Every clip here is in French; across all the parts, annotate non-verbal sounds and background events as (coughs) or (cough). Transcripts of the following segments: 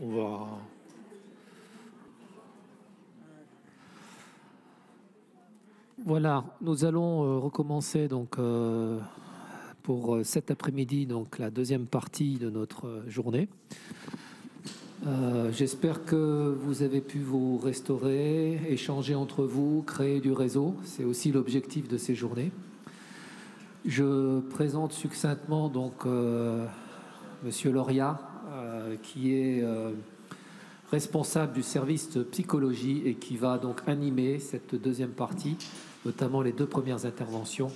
on va. Voilà, nous allons euh, recommencer donc euh, pour euh, cet après-midi, donc la deuxième partie de notre journée. J'espère que vous avez pu vous restaurer, échanger entre vous, créer du réseau. C'est aussi l'objectif de ces journées. Je présente succinctement donc Monsieur Loria, qui est responsable du service de psychologie et qui va donc animer cette deuxième partie, notamment les deux premières interventions.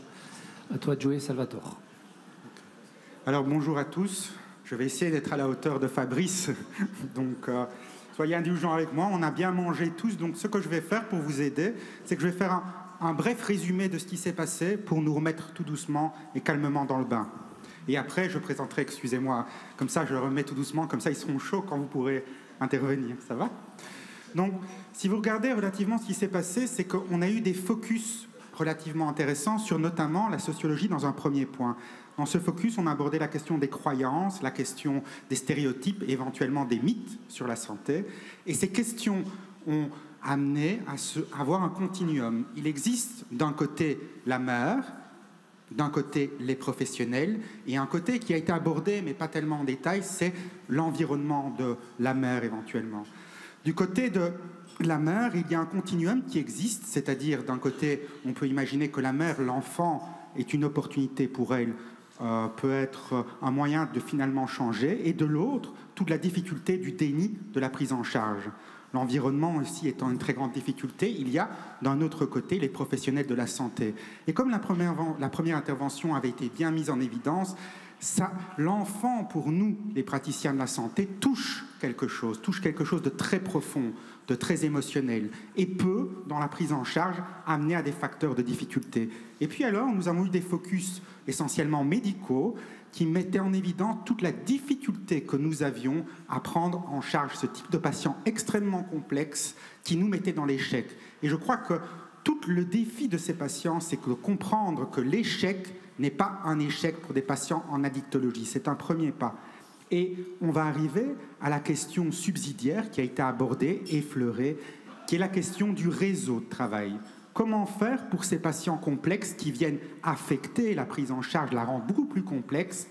À toi de jouer, Salvatore. Alors bonjour à tous. Je vais essayer d'être à la hauteur de Fabrice. (laughs) donc euh, soyez indulgents avec moi. On a bien mangé tous. Donc ce que je vais faire pour vous aider, c'est que je vais faire un bref résumé de ce qui s'est passé pour nous remettre tout doucement et calmement dans le bain. Et après, je présenterai, excusez-moi, comme ça, je remets tout doucement, comme ça, ils seront chauds quand vous pourrez intervenir. Ça va? Donc, si vous regardez relativement ce qui s'est passé, c'est qu'on a eu des focus relativement intéressants sur notamment la sociologie dans un premier point. Dans ce focus, on a abordé la question des croyances, la question des stéréotypes, éventuellement des mythes sur la santé. Et ces questions ont amené à, à avoir un continuum. Il existe d'un côté la mère, d'un côté les professionnels et un côté qui a été abordé mais pas tellement en détail, c'est l'environnement de la mère éventuellement. Du côté de la mère, il y a un continuum qui existe, c'est-à-dire d'un côté, on peut imaginer que la mère, l'enfant, est une opportunité pour elle, euh, peut être un moyen de finalement changer, et de l'autre, toute la difficulté du déni de la prise en charge. L'environnement aussi étant une très grande difficulté, il y a d'un autre côté les professionnels de la santé. Et comme la première, intervention avait été bien mise en évidence, l'enfant, pour nous, les praticiens de la santé, touche quelque chose, touche quelque chose de très profond, de très émotionnel, et peut, dans la prise en charge, amener à des facteurs de difficulté. Et puis alors, nous avons eu des focus essentiellement médicaux, qui mettait en évidence toute la difficulté que nous avions à prendre en charge ce type de patient extrêmement complexe qui nous mettait dans l'échec. Et je crois que tout le défi de ces patients, c'est de comprendre que l'échec n'est pas un échec pour des patients en addictologie. C'est un premier pas. Et on va arriver à la question subsidiaire qui a été abordée, effleurée, qui est la question du réseau de travail. Comment faire pour ces patients complexes qui viennent affecter la prise en charge, la rendre beaucoup plus complexe,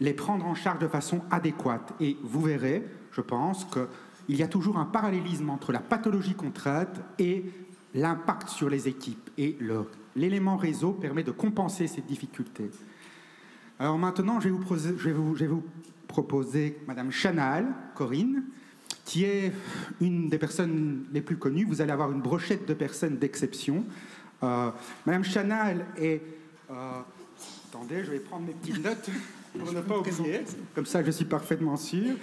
les prendre en charge de façon adéquate? Et vous verrez, je pense, qu'il y a toujours un parallélisme entre la pathologie qu'on traite et l'impact sur les équipes. Et l'élément réseau permet de compenser cette difficulté. Alors maintenant, je vais vous, vous, je proposer Madame Chanal, Corinne, qui est une des personnes les plus connues. Vous allez avoir une brochette de personnes d'exception. Euh, Madame Chanal est... Euh, attendez, je vais prendre mes petites notes pour ne pas oublier. Comme ça, je suis parfaitement sûr.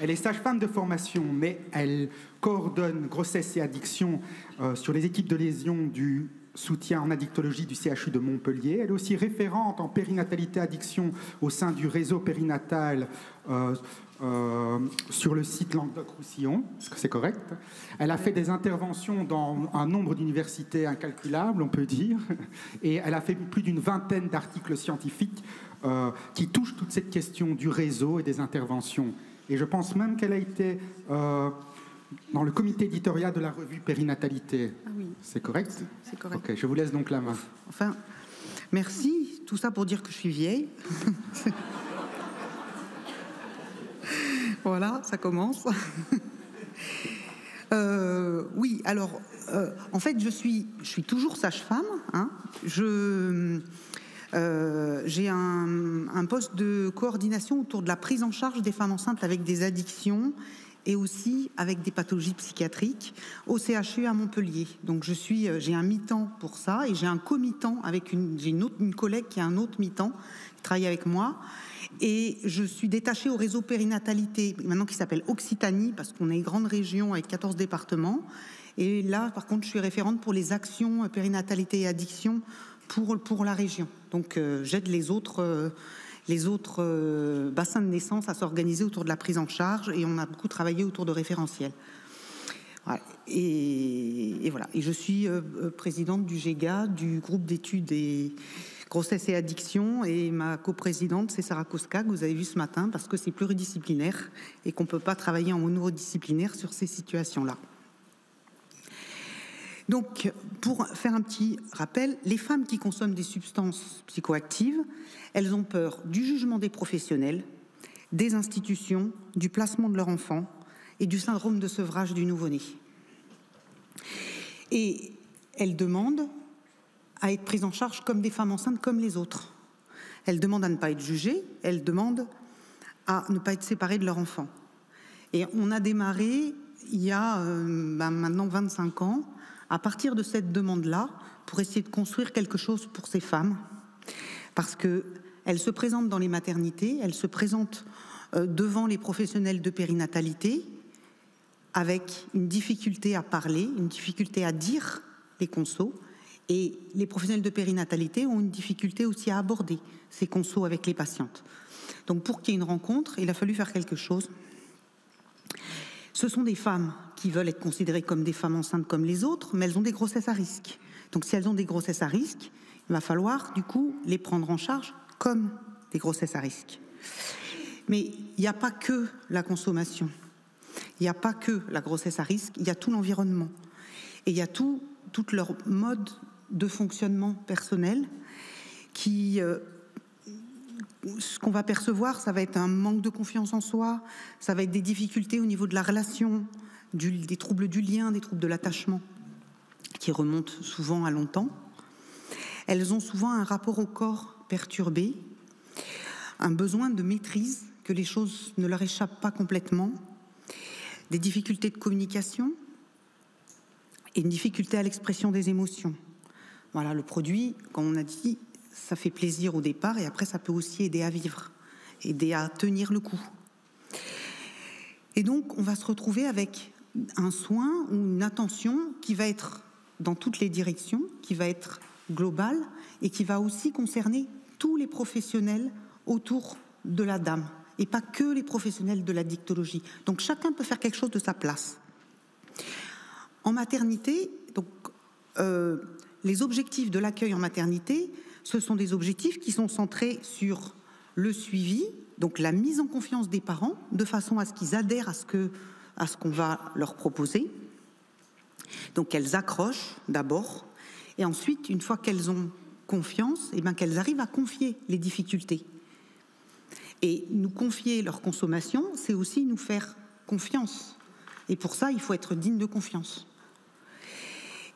Elle est sage-femme de formation, mais elle coordonne grossesse et addiction euh, sur les équipes de lésion du soutien en addictologie du CHU de Montpellier. Elle est aussi référente en périnatalité addiction au sein du réseau périnatal euh, euh, sur le site Languedoc-Roussillon, est-ce que c'est correct? Elle a fait des interventions dans un nombre d'universités incalculable, on peut dire, (laughs) et elle a fait plus d'une vingtaine d'articles scientifiques euh, qui touchent toute cette question du réseau et des interventions. Et je pense même qu'elle a été euh, dans le comité éditorial de la revue Périnatalité. Ah oui. C'est correct? C'est correct. Ok, je vous laisse donc la main. Enfin, merci. Tout ça pour dire que je suis vieille. (laughs) voilà, ça commence. (laughs) Euh, oui, alors, euh, en fait, je suis, je suis toujours sage-femme. Hein. Je, euh, j'ai un, poste de coordination autour de la prise en charge des femmes enceintes avec des addictions et aussi avec des pathologies psychiatriques au CHU à Montpellier. Donc je suis, j'ai un mi-temps pour ça et j'ai un comitant avec une, j'ai une une collègue qui a un autre mi-temps qui travaille avec moi. Et je suis détachée au réseau périnatalité, maintenant qui s'appelle Occitanie, parce qu'on est une grande région avec 14 départements. Et là, par contre, je suis référente pour les actions périnatalité et addiction pour, la région. Donc, euh, j'aide les autres, euh, euh, bassins de naissance à s'organiser autour de la prise en charge et on a beaucoup travaillé autour de référentiels. Et, et, voilà. Et je suis présidente du GEGA, du groupe d'études et grossesse et addiction, et ma coprésidente, c'est Sarah Koska, que vous avez vu ce matin, parce que c'est pluridisciplinaire et qu'on ne peut pas travailler en monodisciplinaire sur ces situations-là. Donc, pour faire un petit rappel, les femmes qui consomment des substances psychoactives, elles ont peur du jugement des professionnels, des institutions, du placement de leur enfant et du syndrome de sevrage du nouveau-né. Et elles demandent à être prises en charge comme des femmes enceintes, comme les autres. Elles demandent à ne pas être jugées, elles demandent à ne pas être séparées de leur enfant. Et on a démarré il y a euh, ben, maintenant 25 ans, à partir de cette demande-là, pour essayer de construire quelque chose pour ces femmes, parce qu'elles se présentent dans les maternités, elles se présentent euh, devant les professionnels de périnatalité, avec une difficulté à parler, une difficulté à dire les consos, et les professionnels de périnatalité ont une difficulté aussi à aborder ces consos avec les patientes. Donc pour qu'il y ait une rencontre, il a fallu faire quelque chose. Ce sont des femmes qui veulent être considérées comme des femmes enceintes comme les autres, mais elles ont des grossesses à risque. Donc si elles ont des grossesses à risque, il va falloir du coup les prendre en charge comme des grossesses à risque. Mais il n'y a pas que la consommation, il n'y a pas que la grossesse à risque, il y a tout l'environnement. Et il y a tout, tout leur mode de fonctionnement personnel qui, euh, ce qu'on va percevoir, ça va être un manque de confiance en soi, ça va être des difficultés au niveau de la relation, des troubles du lien, des troubles de l'attachement, qui remontent souvent à longtemps. Elles ont souvent un rapport au corps perturbé, un besoin de maîtrise, que les choses ne leur échappent pas complètement, des difficultés de communication et une difficulté à l'expression des émotions. Voilà, le produit, comme on a dit, ça fait plaisir au départ et après ça peut aussi aider à vivre, aider à tenir le coup. Et donc on va se retrouver avec un soin ou une attention qui va être dans toutes les directions, qui va être globale et qui va aussi concerner tous les professionnels autour de la dame et pas que les professionnels de la dictologie. Donc chacun peut faire quelque chose de sa place. En maternité, donc euh, les objectifs de l'accueil en maternité, ce sont des objectifs qui sont centrés sur le suivi, donc la mise en confiance des parents, de façon à ce qu'ils adhèrent à ce qu'on va leur proposer. Donc qu'elles accrochent d'abord, et ensuite, une fois qu'elles ont confiance, et eh bien qu'elles arrivent à confier les difficultés. Et nous confier leur consommation, c'est aussi nous faire confiance. Et pour ça, il faut être digne de confiance.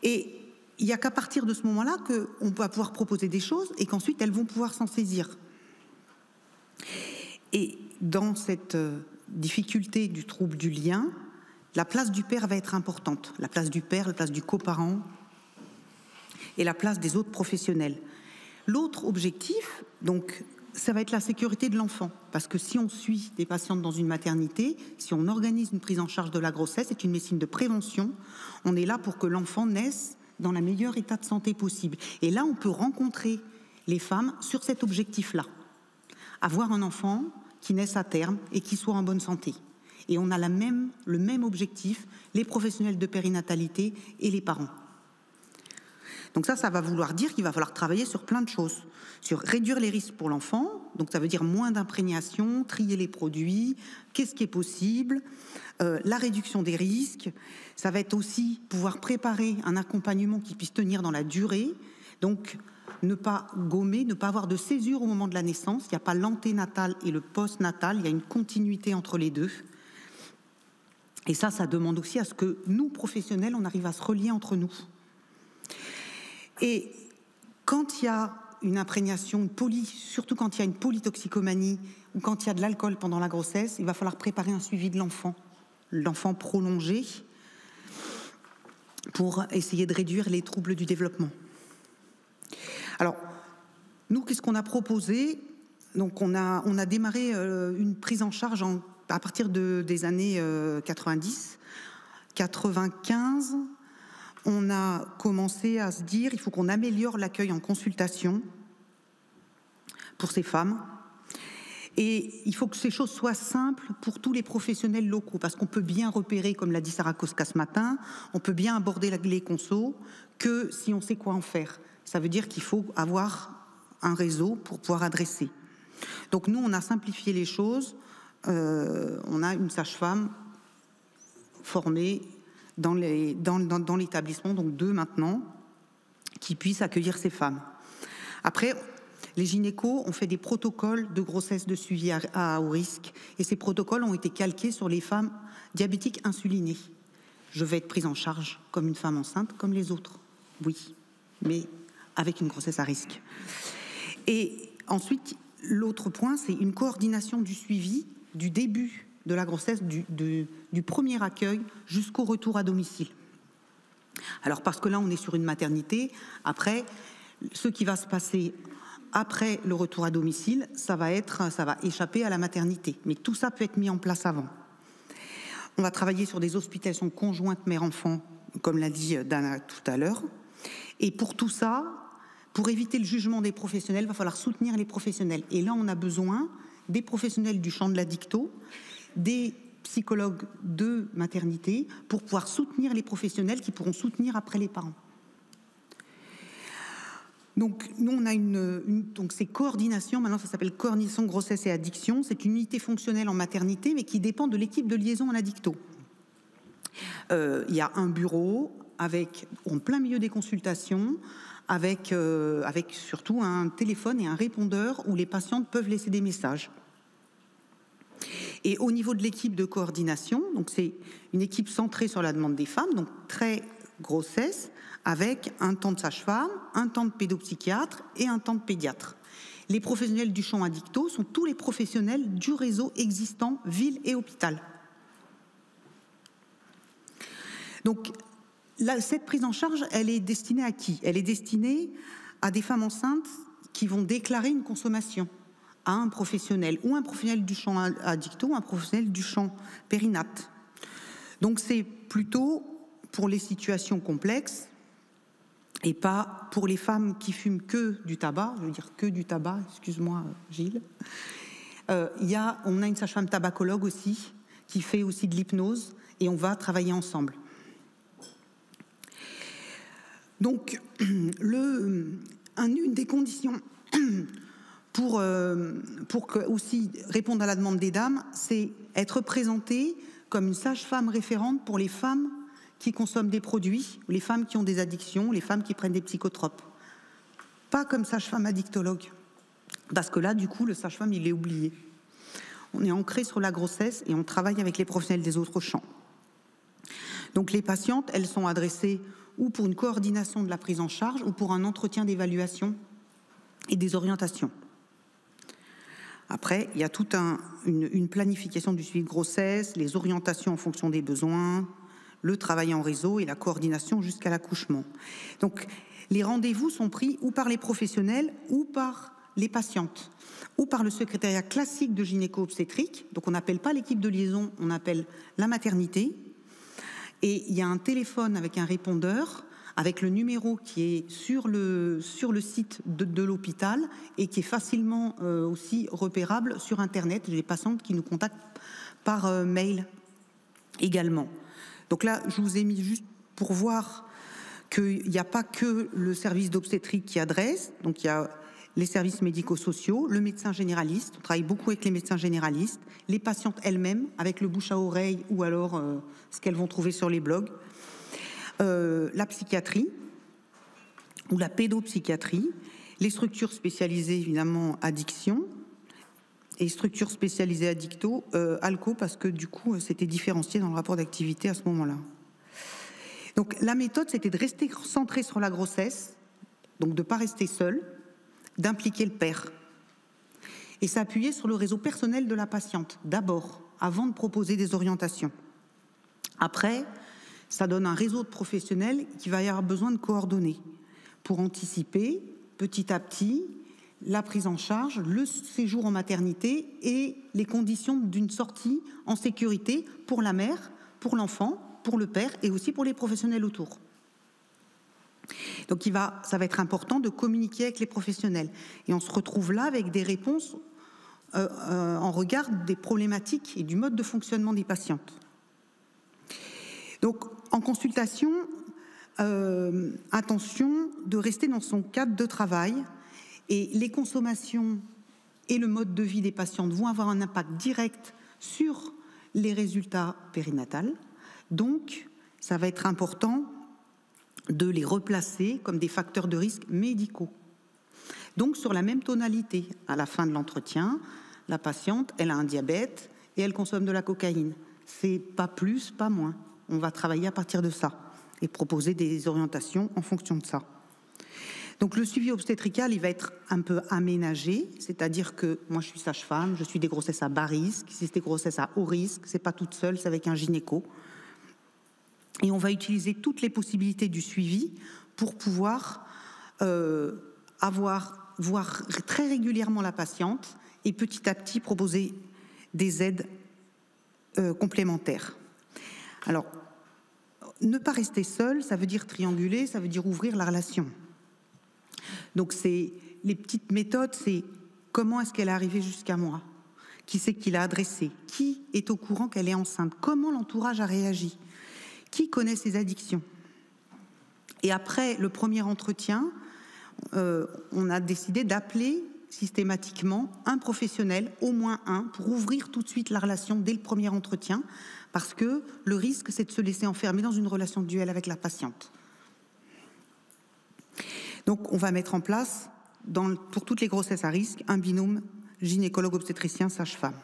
Et il n'y a qu'à partir de ce moment-là qu'on va pouvoir proposer des choses et qu'ensuite elles vont pouvoir s'en saisir. Et dans cette euh, difficulté du trouble du lien, la place du père va être importante. La place du père, la place du coparent et la place des autres professionnels. L'autre objectif, donc, ça va être la sécurité de l'enfant. Parce que si on suit des patientes dans une maternité, si on organise une prise en charge de la grossesse, c'est une médecine de prévention. On est là pour que l'enfant naisse dans le meilleur état de santé possible. Et là, on peut rencontrer les femmes sur cet objectif-là. Avoir un enfant qui naisse à terme et qui soit en bonne santé. Et on a même, le même objectif, les professionnels de périnatalité et les parents. Donc ça, ça va vouloir dire qu'il va falloir travailler sur plein de choses. Sur réduire les risques pour l'enfant, donc ça veut dire moins d'imprégnation, trier les produits, qu'est-ce qui est possible, euh, la réduction des risques. Ça va être aussi pouvoir préparer un accompagnement qui puisse tenir dans la durée. Donc ne pas gommer, ne pas avoir de césure au moment de la naissance. Il n'y a pas l'anténatal et le post-natal, il y a une continuité entre les deux. Et ça, ça demande aussi à ce que nous, professionnels, on arrive à se relier entre nous. Et quand il y a une imprégnation, surtout quand il y a une polytoxicomanie ou quand il y a de l'alcool pendant la grossesse, il va falloir préparer un suivi de l'enfant, l'enfant prolongé, pour essayer de réduire les troubles du développement. Alors, nous, qu'est-ce qu'on a proposé? Donc, on a, on a démarré euh, une prise en charge à partir de, des années 90, euh, 95 on a commencé à se dire il faut qu'on améliore l'accueil en consultation pour ces femmes. Et il faut que ces choses soient simples pour tous les professionnels locaux, parce qu'on peut bien repérer, comme l'a dit Sarah Koska ce matin, on peut bien aborder les consos que si on sait quoi en faire. Ça veut dire qu'il faut avoir un réseau pour pouvoir adresser. Donc nous, on a simplifié les choses. Euh, on a une sage-femme formée dans l'établissement, donc deux maintenant, qui puissent accueillir ces femmes. Après, les gynécos ont fait des protocoles de grossesse de suivi à, haut risque et ces protocoles ont été calqués sur les femmes diabétiques insulinées. Je vais être prise en charge comme une femme enceinte, comme les autres. Oui, mais avec une grossesse à risque. Et ensuite, l'autre point, c'est une coordination du suivi du début de la grossesse, du, du premier accueil jusqu'au retour à domicile. Alors parce que là, on est sur une maternité, après, ce qui va se passer après le retour à domicile, ça va être, ça va échapper à la maternité. Mais tout ça peut être mis en place avant. On va travailler sur des hospitalisations conjointes mère-enfant, comme l'a dit Dana tout à l'heure. Et pour tout ça, pour éviter le jugement des professionnels, il va falloir soutenir les professionnels. Et là, on a besoin des professionnels du champ de la dicto, des psychologues de maternité, pour pouvoir soutenir les professionnels qui pourront soutenir après les parents. Donc, nous, on a une, donc ces coordinations, maintenant ça s'appelle coordination grossesse et addiction. C'est une unité fonctionnelle en maternité, mais qui dépend de l'équipe de liaison en addicto. Euh, il y a un bureau avec, en plein milieu des consultations, avec, euh, avec surtout un téléphone et un répondeur où les patientes peuvent laisser des messages. Et au niveau de l'équipe de coordination, donc c'est une équipe centrée sur la demande des femmes, donc très grossesse, avec un temps de sage-femme, un temps de pédopsychiatre et un temps de pédiatre. Les professionnels du champ addicto sont tous les professionnels du réseau existant ville et hôpital. Donc cette prise en charge, elle est destinée à qui? Elle est destinée à des femmes enceintes qui vont déclarer une consommation à un professionnel, ou un professionnel du champ addicto, ou un professionnel du champ périnate. Donc c'est plutôt pour les situations complexes et pas pour les femmes qui fument que du tabac, je veux dire que du tabac, excuse-moi Gilles. Euh, y a, on a une sage-femme tabacologue aussi qui fait aussi de l'hypnose et on va travailler ensemble. Donc, (clears throat) le, une des conditions (clears throat) pour, euh, pour que, aussi répondre à la demande des dames, c'est être présentée comme une sage-femme référente pour les femmes qui consomment des produits, les femmes qui ont des addictions, les femmes qui prennent des psychotropes. Pas comme sage-femme addictologue. Parce que là, du coup, le sage-femme, il est oublié. On est ancré sur la grossesse et on travaille avec les professionnels des autres champs. Donc les patientes, elles sont adressées ou pour une coordination de la prise en charge ou pour un entretien d'évaluation et des orientations. Après, il y a toute une, planification du suivi de grossesse, les orientations en fonction des besoins, le travail en réseau et la coordination jusqu'à l'accouchement. Donc, les rendez-vous sont pris ou par les professionnels ou par les patientes ou par le secrétariat classique de gynéco-obstétrique. Donc, on n'appelle pas l'équipe de liaison, on appelle la maternité et il y a un téléphone avec un répondeur avec le numéro qui est sur le, sur le site de, l'hôpital et qui est facilement euh, aussi repérable sur Internet. J'ai des patientes qui nous contactent par euh, mail également. Donc là, je vous ai mis juste pour voir qu'il n'y a pas que le service d'obstétrique qui adresse, donc il y a les services médico-sociaux, le médecin généraliste, on travaille beaucoup avec les médecins généralistes, les patientes elles-mêmes avec le bouche à oreille ou alors euh, ce qu'elles vont trouver sur les blogs, euh, la psychiatrie ou la pédopsychiatrie, les structures spécialisées évidemment addiction et structures spécialisées addicto, euh, alco parce que du coup c'était différencié dans le rapport d'activité à ce moment-là. Donc la méthode c'était de rester centré sur la grossesse, donc de ne pas rester seul, d'impliquer le père et s'appuyer sur le réseau personnel de la patiente, d'abord, avant de proposer des orientations. Après, ça donne un réseau de professionnels qui va y avoir besoin de coordonner pour anticiper petit à petit la prise en charge, le séjour en maternité et les conditions d'une sortie en sécurité pour la mère, pour l'enfant, pour le père et aussi pour les professionnels autour. Donc ça va être important de communiquer avec les professionnels. Et on se retrouve là avec des réponses euh, euh, en regard des problématiques et du mode de fonctionnement des patientes. Donc en consultation, euh, attention de rester dans son cadre de travail Et les consommations et le mode de vie des patientes vont avoir un impact direct sur les résultats périnatales. Donc, ça va être important de les replacer comme des facteurs de risque médicaux. Donc, sur la même tonalité, à la fin de l'entretien, la patiente, elle a un diabète et elle consomme de la cocaïne. C'est pas plus, pas moins. On va travailler à partir de ça et proposer des orientations en fonction de ça. Donc le suivi obstétrical, il va être un peu aménagé, c'est-à-dire que moi je suis sage-femme, je suis des grossesses à bas risque, si c'est des grossesses à haut risque, c'est pas toute seule, c'est avec un gynéco. Et on va utiliser toutes les possibilités du suivi pour pouvoir euh, avoir, voir très régulièrement la patiente et petit à petit proposer des aides euh, complémentaires. Alors, ne pas rester seul, ça veut dire trianguler, ça veut dire ouvrir la relation. Donc c'est les petites méthodes, c'est comment est-ce qu'elle est arrivée jusqu'à moi? Qui c'est qui l'a adressée? Qui est au courant qu'elle est enceinte? Comment l'entourage a réagi? Qui connaît ses addictions? Et après le premier entretien, euh, on a décidé d'appeler systématiquement un professionnel, au moins un, pour ouvrir tout de suite la relation dès le premier entretien, parce que le risque, c'est de se laisser enfermer dans une relation de duel avec la patiente. Donc, on va mettre en place, pour toutes les grossesses à risque, un binôme gynécologue-obstétricien-sage-femme.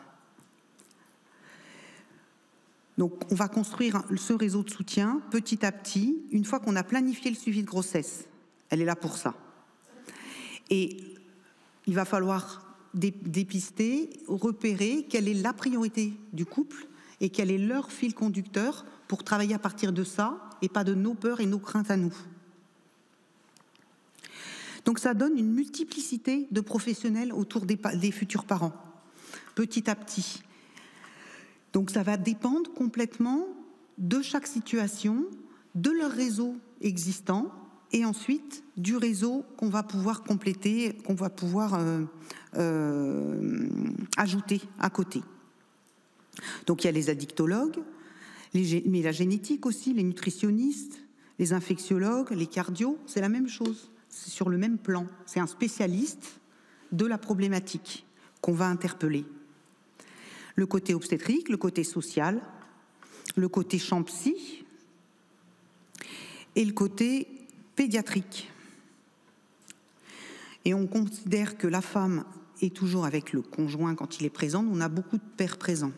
Donc, on va construire ce réseau de soutien petit à petit, une fois qu'on a planifié le suivi de grossesse. Elle est là pour ça. Et il va falloir dépister, repérer quelle est la priorité du couple et quel est leur fil conducteur pour travailler à partir de ça et pas de nos peurs et nos craintes à nous. Donc ça donne une multiplicité de professionnels autour des, futurs parents, petit à petit. Donc ça va dépendre complètement de chaque situation, de leur réseau existant et ensuite du réseau qu'on va pouvoir compléter, qu'on va pouvoir euh, euh, ajouter à côté. Donc il y a les addictologues, mais la génétique aussi, les nutritionnistes, les infectiologues, les cardios, c'est la même chose sur le même plan. C'est un spécialiste de la problématique qu'on va interpeller. Le côté obstétrique, le côté social, le côté champsy et le côté pédiatrique. Et on considère que la femme est toujours avec le conjoint quand il est présent. On a beaucoup de pères présents.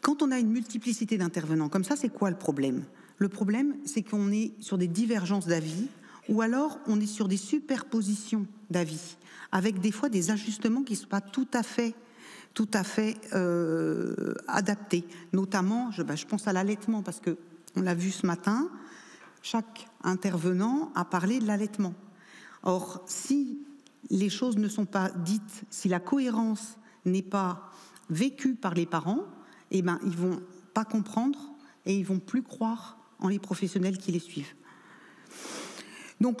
Quand on a une multiplicité d'intervenants comme ça, c'est quoi le problème? Le problème, c'est qu'on est sur des divergences d'avis ou alors on est sur des superpositions d'avis, avec des fois des ajustements qui ne sont pas tout à fait tout à fait euh, adaptés. Notamment, je, ben, je pense à l'allaitement, parce que on l'a vu ce matin, chaque intervenant a parlé de l'allaitement. Or, si les choses ne sont pas dites, si la cohérence n'est pas vécue par les parents, eh ben, ils vont pas comprendre et ils vont plus croire en les professionnels qui les suivent. Donc,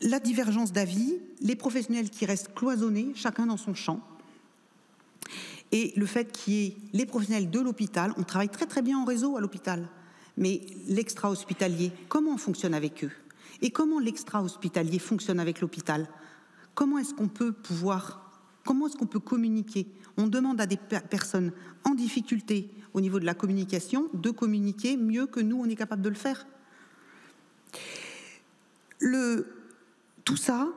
la divergence d'avis, les professionnels qui restent cloisonnés, chacun dans son champ, et le fait qu'il y ait les professionnels de l'hôpital, on travaille très très bien en réseau à l'hôpital, mais l'extra-hospitalier, comment on fonctionne avec eux? Et comment l'extra-hospitalier fonctionne avec l'hôpital? Comment est-ce qu'on peut pouvoir Comment est-ce qu'on peut communiquer? On demande à des personnes en difficulté au niveau de la communication de communiquer mieux que nous, on est capable de le faire. Tout ça,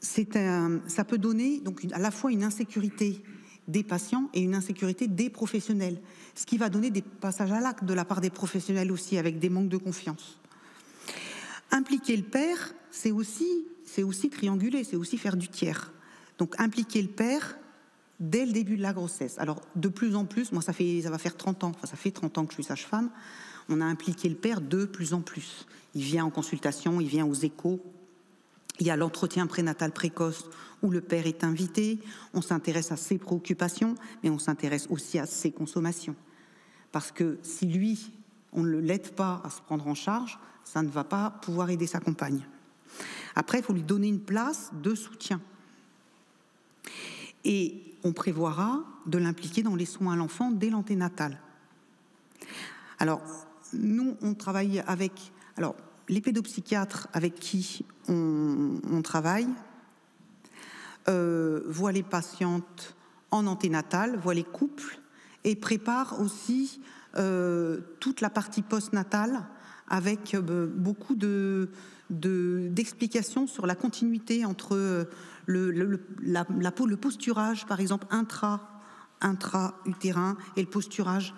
ça peut donner à la fois une insécurité des patients et une insécurité des professionnels, ce qui va donner des passages à l'acte de la part des professionnels aussi, avec des manques de confiance. Impliquer le père, c'est aussi trianguler, c'est aussi faire du tiers. Donc impliquer le père dès le début de la grossesse. Alors de plus en plus, moi ça va faire 30 ans, enfin ça fait 30 ans que je suis sage-femme, on a impliqué le père de plus en plus. Il vient en consultation, il vient aux échos. Il y a l'entretien prénatal précoce où le père est invité, on s'intéresse à ses préoccupations, mais on s'intéresse aussi à ses consommations. Parce que si lui, on ne l'aide pas à se prendre en charge, ça ne va pas pouvoir aider sa compagne. Après, il faut lui donner une place de soutien. Et on prévoira de l'impliquer dans les soins à l'enfant dès l'anténatal. Alors, nous, on travaille avec. Alors, les pédopsychiatres avec qui on, travaille euh, voient les patientes en anténatale, voient les couples et préparent aussi euh, toute la partie postnatale avec euh, beaucoup de, d'explications sur la continuité entre le, le, la, le posturage, par exemple, intra, intra-utérin et le posturage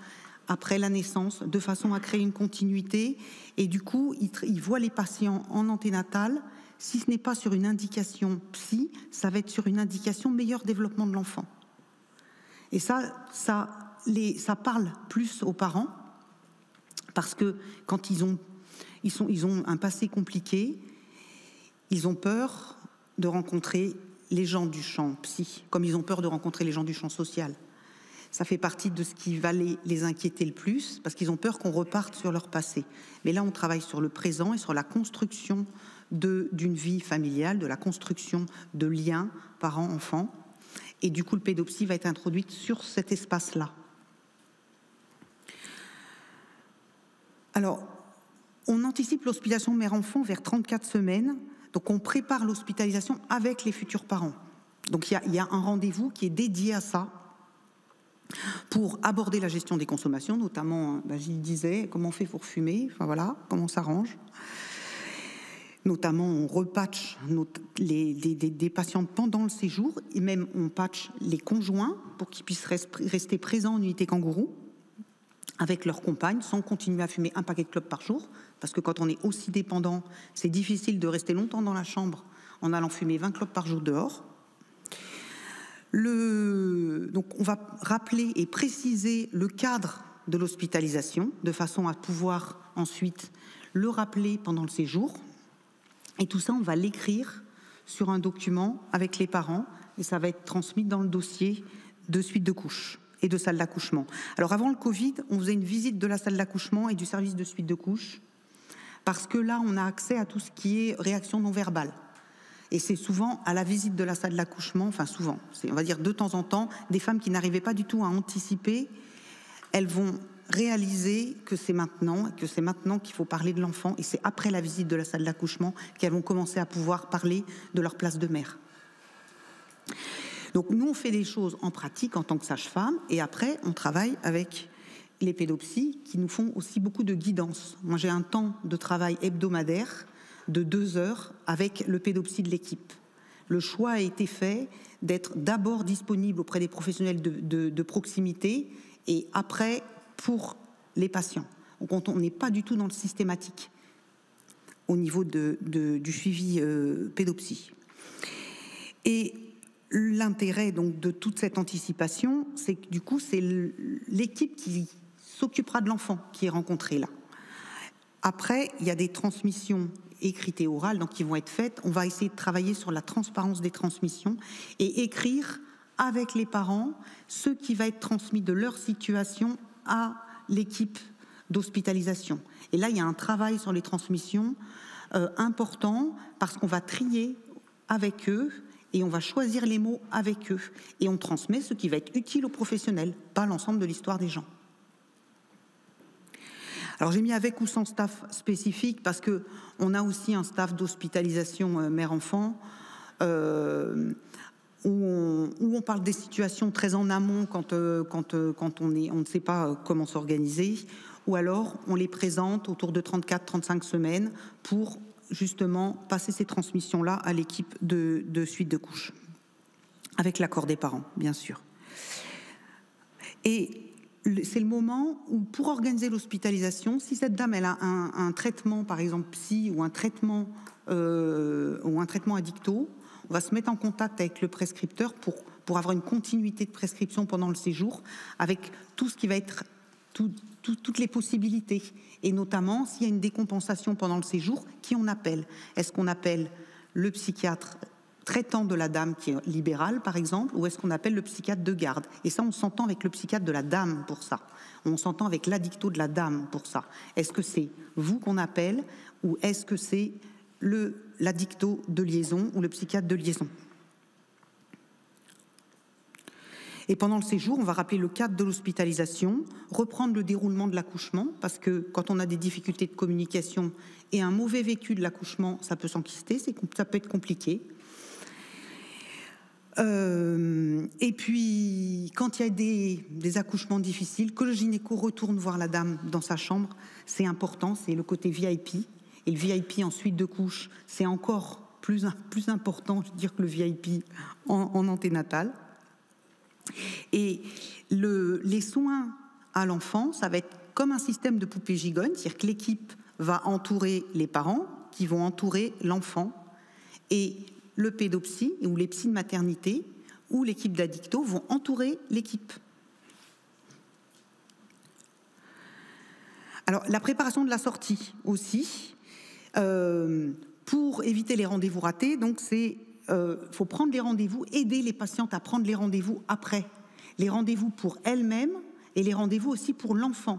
après la naissance, de façon à créer une continuité. Et du coup, ils, voient les patients en anténatal. Si ce n'est pas sur une indication psy, ça va être sur une indication meilleur développement de l'enfant. Et ça, ça, les, ça parle plus aux parents, parce que quand ils ont, ils, sont, ils ont un passé compliqué, ils ont peur de rencontrer les gens du champ psy, comme ils ont peur de rencontrer les gens du champ social ça fait partie de ce qui va les, inquiéter le plus, parce qu'ils ont peur qu'on reparte sur leur passé. Mais là, on travaille sur le présent et sur la construction d'une vie familiale, de la construction de liens parents-enfants. Et du coup, le pédopsie va être introduite sur cet espace-là. Alors, on anticipe l'hospitalisation mère-enfant vers 34 semaines. Donc, on prépare l'hospitalisation avec les futurs parents. Donc, il y a un rendez-vous qui est dédié à ça, pour aborder la gestion des consommations, notamment, ben, Gilles disait, comment on fait pour fumer, enfin voilà, comment on s'arrange. Notamment, on repatch les, des, patients pendant le séjour, et même on patch les conjoints pour qu'ils puissent rester présents en unité kangourou avec leurs compagnes sans continuer à fumer un paquet de clopes par jour, parce que quand on est aussi dépendant, c'est difficile de rester longtemps dans la chambre en allant fumer 20 clopes par jour dehors. Donc on va rappeler et préciser le cadre de l'hospitalisation de façon à pouvoir ensuite le rappeler pendant le séjour. Et tout ça, on va l'écrire sur un document avec les parents et ça va être transmis dans le dossier de suite de couche et de salle d'accouchement. Alors avant le Covid, on faisait une visite de la salle d'accouchement et du service de suite de couche parce que là, on a accès à tout ce qui est réaction non verbale. Et c'est souvent à la visite de la salle d'accouchement, enfin souvent, on va dire de temps en temps, des femmes qui n'arrivaient pas du tout à anticiper, elles vont réaliser que c'est maintenant, que c'est maintenant qu'il faut parler de l'enfant, et c'est après la visite de la salle d'accouchement qu'elles vont commencer à pouvoir parler de leur place de mère. Donc nous, on fait des choses en pratique en tant que sage-femme, et après, on travaille avec les pédopsies qui nous font aussi beaucoup de guidance. Moi, j'ai un temps de travail hebdomadaire de deux heures avec le pédopsie de l'équipe. Le choix a été fait d'être d'abord disponible auprès des professionnels de, proximité et après pour les patients. Donc on n'est pas du tout dans le systématique au niveau de, du suivi euh, pédopsie. Et l'intérêt donc de toute cette anticipation, c'est que du coup c'est l'équipe qui s'occupera de l'enfant qui est rencontré là. Après, il y a des transmissions écrites et orales, donc qui vont être faites. On va essayer de travailler sur la transparence des transmissions et écrire avec les parents ce qui va être transmis de leur situation à l'équipe d'hospitalisation. Et là, il y a un travail sur les transmissions euh, important parce qu'on va trier avec eux et on va choisir les mots avec eux. Et on transmet ce qui va être utile aux professionnels, pas l'ensemble de l'histoire des gens. Alors j'ai mis avec ou sans staff spécifique parce que on a aussi un staff d'hospitalisation euh, mère-enfant. Euh, où on, parle des situations très en amont quand, euh, quand, quand on, est, on ne sait pas comment s'organiser, ou alors on les présente autour de 34-35 semaines pour justement passer ces transmissions-là à l'équipe de, de, suite de couches, avec l'accord des parents, bien sûr. Et c'est le moment où, pour organiser l'hospitalisation, si cette dame elle a un, traitement, par exemple psy ou un traitement euh, ou un traitement addicto, on va se mettre en contact avec le prescripteur pour pour avoir une continuité de prescription pendant le séjour, avec tout ce qui va être toutes les possibilités, et notamment s'il y a une décompensation pendant le séjour, qui on appelle? Est-ce qu'on appelle le psychiatre traitant de la dame qui est libérale, par exemple, ou est-ce qu'on appelle le psychiatre de garde? Et ça, on s'entend avec le psychiatre de la dame pour ça. On s'entend avec l'addicto de la dame pour ça. Est-ce que c'est vous qu'on appelle ou est-ce que c'est le l'addicto de liaison ou le psychiatre de liaison? Et pendant le séjour, on va rappeler le cadre de l'hospitalisation, reprendre le déroulement de l'accouchement, parce que quand on a des difficultés de communication et un mauvais vécu de l'accouchement, ça peut s'enquister, ça peut être compliqué. Euh, et puis, quand il y a des, accouchements difficiles, que le gynéco retourne voir la dame dans sa chambre, c'est important, c'est le côté VIP. Et le VIP en suite de couche, c'est encore plus, important, je veux que le VIP en, en anténatal. Et le, les soins à l'enfant, ça va être comme un système de poupée gigogne, c'est-à-dire que l'équipe va entourer les parents, qui vont entourer l'enfant, et le pédopsie ou les psys de maternité ou l'équipe d'addicto vont entourer l'équipe. Alors la préparation de la sortie aussi, euh, pour éviter les rendez-vous ratés, donc c'est euh, faut prendre les rendez-vous, aider les patientes à prendre les rendez-vous après, les rendez-vous pour elles-mêmes et les rendez-vous aussi pour l'enfant,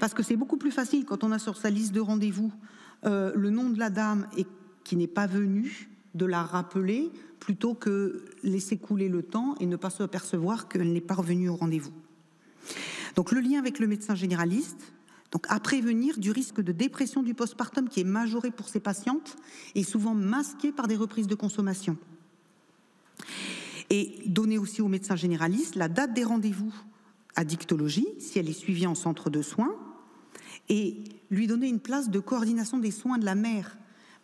parce que c'est beaucoup plus facile quand on a sur sa liste de rendez-vous euh, le nom de la dame et qui n'est pas venue de la rappeler plutôt que laisser couler le temps et ne pas se apercevoir qu'elle n'est pas revenue au rendez-vous. Donc le lien avec le médecin généraliste, donc à prévenir du risque de dépression du postpartum qui est majoré pour ces patientes et souvent masqué par des reprises de consommation. Et donner aussi au médecin généraliste la date des rendez-vous à dictologie, si elle est suivie en centre de soins, et lui donner une place de coordination des soins de la mère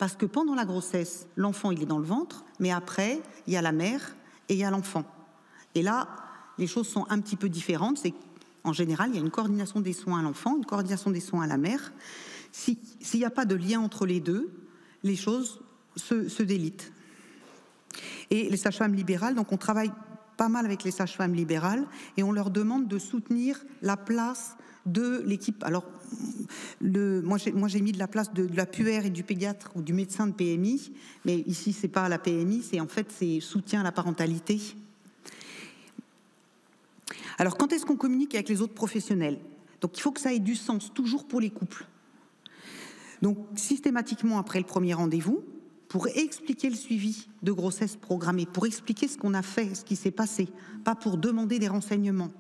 parce que pendant la grossesse, l'enfant, il est dans le ventre, mais après, il y a la mère et il y a l'enfant. Et là, les choses sont un petit peu différentes. C'est en général, il y a une coordination des soins à l'enfant, une coordination des soins à la mère. S'il n'y a pas de lien entre les deux, les choses se, se délitent. Et les sages-femmes libérales, donc on travaille pas mal avec les sages-femmes libérales et on leur demande de soutenir la place de l'équipe. Alors, le, moi, j'ai mis de la place de, la puère et du pédiatre ou du médecin de PMI, mais ici, c'est pas la PMI, c'est en fait c'est soutien à la parentalité. Alors, quand est-ce qu'on communique avec les autres professionnels? Donc, il faut que ça ait du sens, toujours pour les couples. Donc, systématiquement après le premier rendez-vous, pour expliquer le suivi de grossesse programmée, pour expliquer ce qu'on a fait, ce qui s'est passé, pas pour demander des renseignements.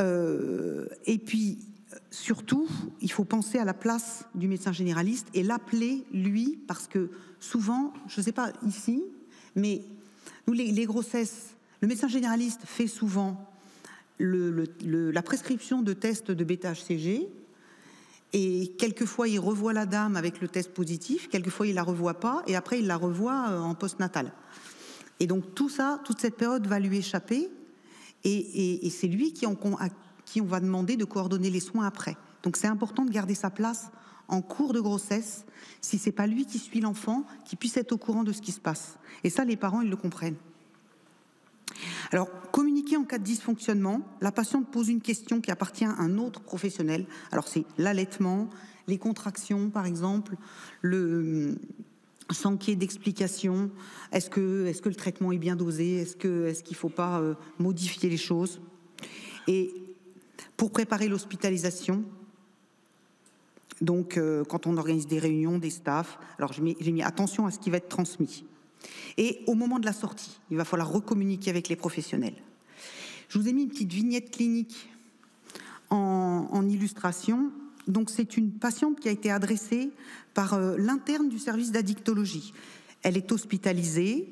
Euh, et puis, surtout, il faut penser à la place du médecin généraliste et l'appeler lui, parce que souvent, je ne sais pas ici, mais nous, les, grossesses, le médecin généraliste fait souvent la prescription de tests de bêta-HCG, et quelquefois il revoit la dame avec le test positif, quelquefois il la revoit pas, et après il la revoit euh, en post-natal. Et donc tout ça, toute cette période va lui échapper, et, c'est lui qui, à qui on va demander de coordonner les soins après. Donc c'est important de garder sa place en cours de grossesse, si c'est pas lui qui suit l'enfant, qui puisse être au courant de ce qui se passe. Et ça, les parents, ils le comprennent. Alors, communiquer en cas de dysfonctionnement, la patiente pose une question qui appartient à un autre professionnel. Alors, c'est l'allaitement, les contractions, par exemple, le, sans qu'il y ait d'explication. Est-ce que, est que le traitement est bien dosé? Est-ce qu'il est ne faut pas euh, modifier les choses? Et pour préparer l'hospitalisation, donc euh, quand on organise des réunions, des staffs, alors j'ai mis, attention à ce qui va être transmis. Et au moment de la sortie, il va falloir recommuniquer avec les professionnels. Je vous ai mis une petite vignette clinique en illustration donc c'est une patiente qui a été adressée par euh, l'interne du service d'addictologie. Elle est hospitalisée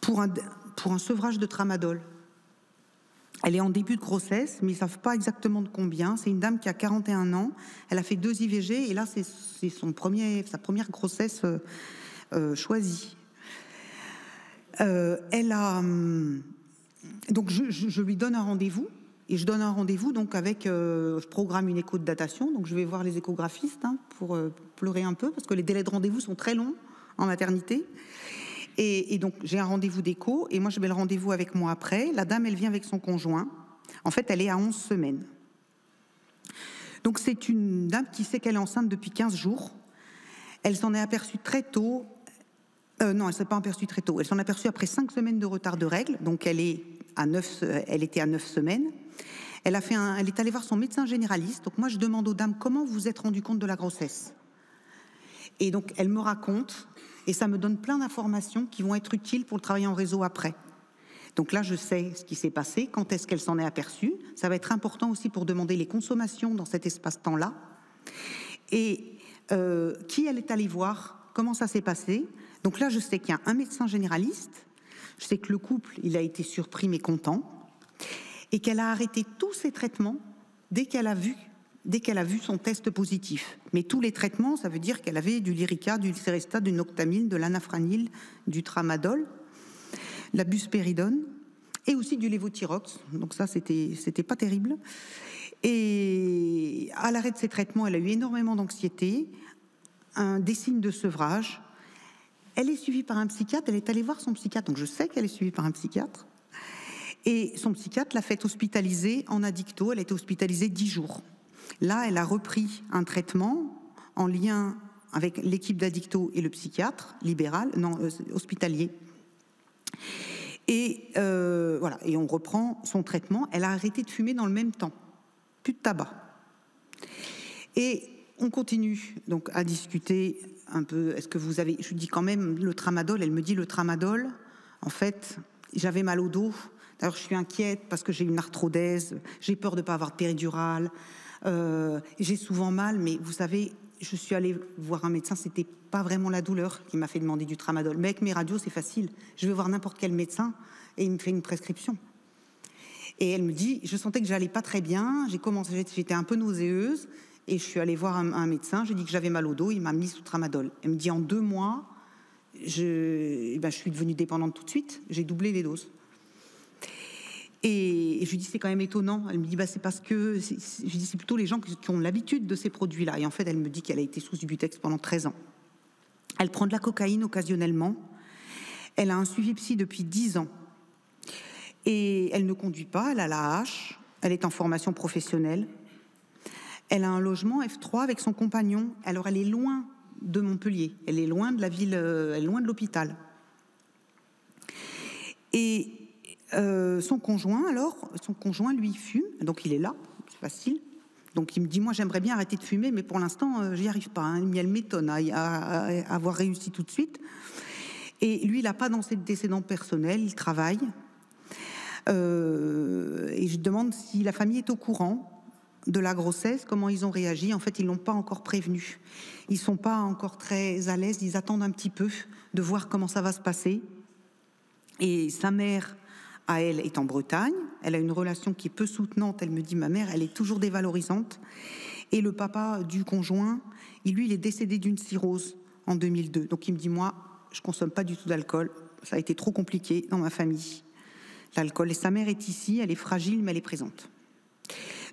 pour un, pour un sevrage de tramadol. Elle est en début de grossesse, mais ils ne savent pas exactement de combien. C'est une dame qui a 41 ans. Elle a fait deux IVG et là, c'est premier, sa première grossesse euh, euh, choisie. elle a. Hum, donc, je lui donne un rendez-vous et je donne un rendez-vous donc avec, euh, je programme une écho de datation, donc je vais voir les échographistes hein, pour euh, pleurer un peu parce que les délais de rendez-vous sont très longs en maternité. Et, donc j'ai un rendez-vous d'écho et moi je mets le rendez-vous avec moi après. La dame elle vient avec son conjoint. En fait elle est à 11 semaines. Donc c'est une dame qui sait qu'elle est enceinte depuis 15 jours. Elle s'en est aperçue très tôt. Euh, non, elle s'est pas aperçue très tôt. Elle s'en est aperçue après 5 semaines de retard de règles. Donc elle est à 9, elle était à 9 semaines. Elle, a fait elle est allée voir son médecin généraliste. Donc moi, je demande aux dames comment vous vous êtes rendu compte de la grossesse? Et donc, elle me raconte, et ça me donne plein d'informations qui vont être utiles pour le travail en réseau après. Donc là, je sais ce qui s'est passé, quand est-ce qu'elle s'en est aperçue. Ça va être important aussi pour demander les consommations dans cet espace-temps-là. Et euh, qui elle est allée voir, comment ça s'est passé? Donc là, je sais qu'il y a un médecin généraliste, je sais que le couple, il a été surpris mais content, et qu'elle a arrêté tous ses traitements dès qu'elle a vu dès qu'elle a vu son test positif. Mais tous les traitements, ça veut dire qu'elle avait du Lyrica, du Seresta, du Noctamine, de l'anafranil, du Tramadol, la buspéridone et aussi du lévothyrox. Donc ça, c'était c'était pas terrible. Et à l'arrêt de ces traitements, elle a eu énormément d'anxiété, un, des signes de sevrage. Elle est suivie par un psychiatre, elle est allée voir son psychiatre, donc je sais qu'elle est suivie par un psychiatre. Et son psychiatre l'a fait hospitaliser en addicto, elle a été hospitalisée dix jours. Là, elle a repris un traitement en lien avec l'équipe d'addicto et le psychiatre libéral, non, euh, hospitalier. Et euh, voilà, et on reprend son traitement. Elle a arrêté de fumer dans le même temps, plus de tabac. Et on continue donc à discuter un peu. Est-ce que vous avez Je lui dis quand même le tramadol. Elle me dit le tramadol. En fait, j'avais mal au dos. D'ailleurs, je suis inquiète parce que j'ai une arthrodèse. J'ai peur de ne pas avoir de péridurale. Euh, j'ai souvent mal, mais vous savez, je suis allée voir un médecin, c'était pas vraiment la douleur qui m'a fait demander du tramadol. Mais avec mes radios, c'est facile. Je vais voir n'importe quel médecin et il me fait une prescription. Et elle me dit, je sentais que j'allais pas très bien, j'ai commencé, j'étais un peu nauséeuse et je suis allée voir un, médecin, je dit que j'avais mal au dos, il m'a mis sous tramadol. Elle me dit en deux mois, je, eh ben, suis devenue dépendante tout de suite, j'ai doublé les doses. Et, je lui dis c'est quand même étonnant. Elle me dit bah c'est parce que je dis c'est plutôt les gens qui, ont l'habitude de ces produits-là. Et en fait elle me dit qu'elle a été sous Subutex pendant 13 ans. Elle prend de la cocaïne occasionnellement. Elle a un suivi psy depuis 10 ans. Et elle ne conduit pas, elle a la hache, elle est en formation professionnelle. Elle a un logement F3 avec son compagnon. Alors elle est loin de Montpellier, elle est loin de la ville, euh, elle est loin de l'hôpital. Et euh, son conjoint, alors, son conjoint, lui, fume, donc il est là, c'est facile. Donc il me dit, moi j'aimerais bien arrêter de fumer, mais pour l'instant, euh, j'y arrive pas. Hein. Elle m'étonne à, avoir réussi tout de suite. Et lui, il n'a pas d'antécédents personnels, il travaille. Et je demande si la famille est au courant de la grossesse, comment ils ont réagi. En fait, ils l'ont pas encore prévenu. Ils sont pas encore très à l'aise, ils attendent un petit peu de voir comment ça va se passer. Et sa mère à elle est en Bretagne. Elle a une relation qui est peu soutenante. Elle me dit, ma mère, elle est toujours dévalorisante. Et le papa du conjoint, il, lui, il est décédé d'une cirrhose en 2002. Donc il me dit, moi, je consomme pas du tout d'alcool. Ça a été trop compliqué dans ma famille. L'alcool. Et sa mère est ici, elle est fragile, mais elle est présente.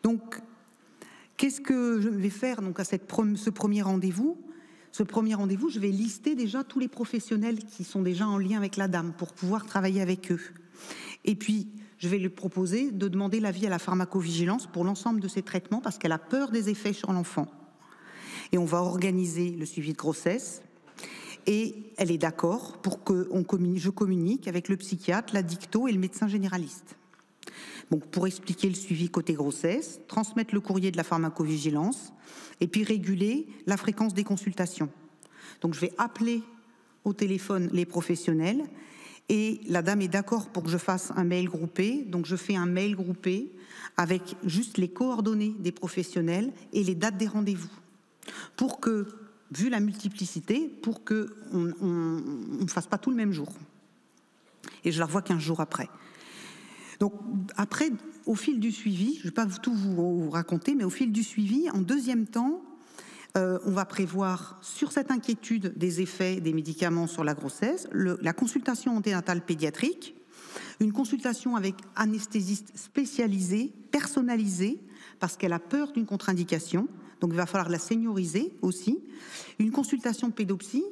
Donc, qu'est-ce que je vais faire donc à ce premier rendez-vous? Ce premier rendez-vous, je vais lister déjà tous les professionnels qui sont déjà en lien avec la dame pour pouvoir travailler avec eux. Et puis, je vais lui proposer de demander l'avis à la pharmacovigilance pour l'ensemble de ces traitements parce qu'elle a peur des effets sur l'enfant. Et on va organiser le suivi de grossesse. Et elle est d'accord pour que je communique avec le psychiatre, l'addicto et le médecin généraliste. Donc, pour expliquer le suivi côté grossesse, transmettre le courrier de la pharmacovigilance et puis réguler la fréquence des consultations. Donc, je vais appeler au téléphone les professionnels et la dame est d'accord pour que je fasse un mail groupé. Donc je fais un mail groupé avec juste les coordonnées des professionnels et les dates des rendez-vous. Pour que, vu la multiplicité, pour qu'on ne fasse pas tout le même jour. Et je la revois 15 jours après. Donc après, au fil du suivi, je ne vais pas tout vous raconter, mais au fil du suivi, en deuxième temps, euh, on va prévoir sur cette inquiétude des effets des médicaments sur la grossesse, la consultation anténatale pédiatrique, une consultation avec anesthésiste spécialisé, personnalisé, parce qu'elle a peur d'une contre-indication, donc il va falloir la senioriser aussi, une consultation pédopsie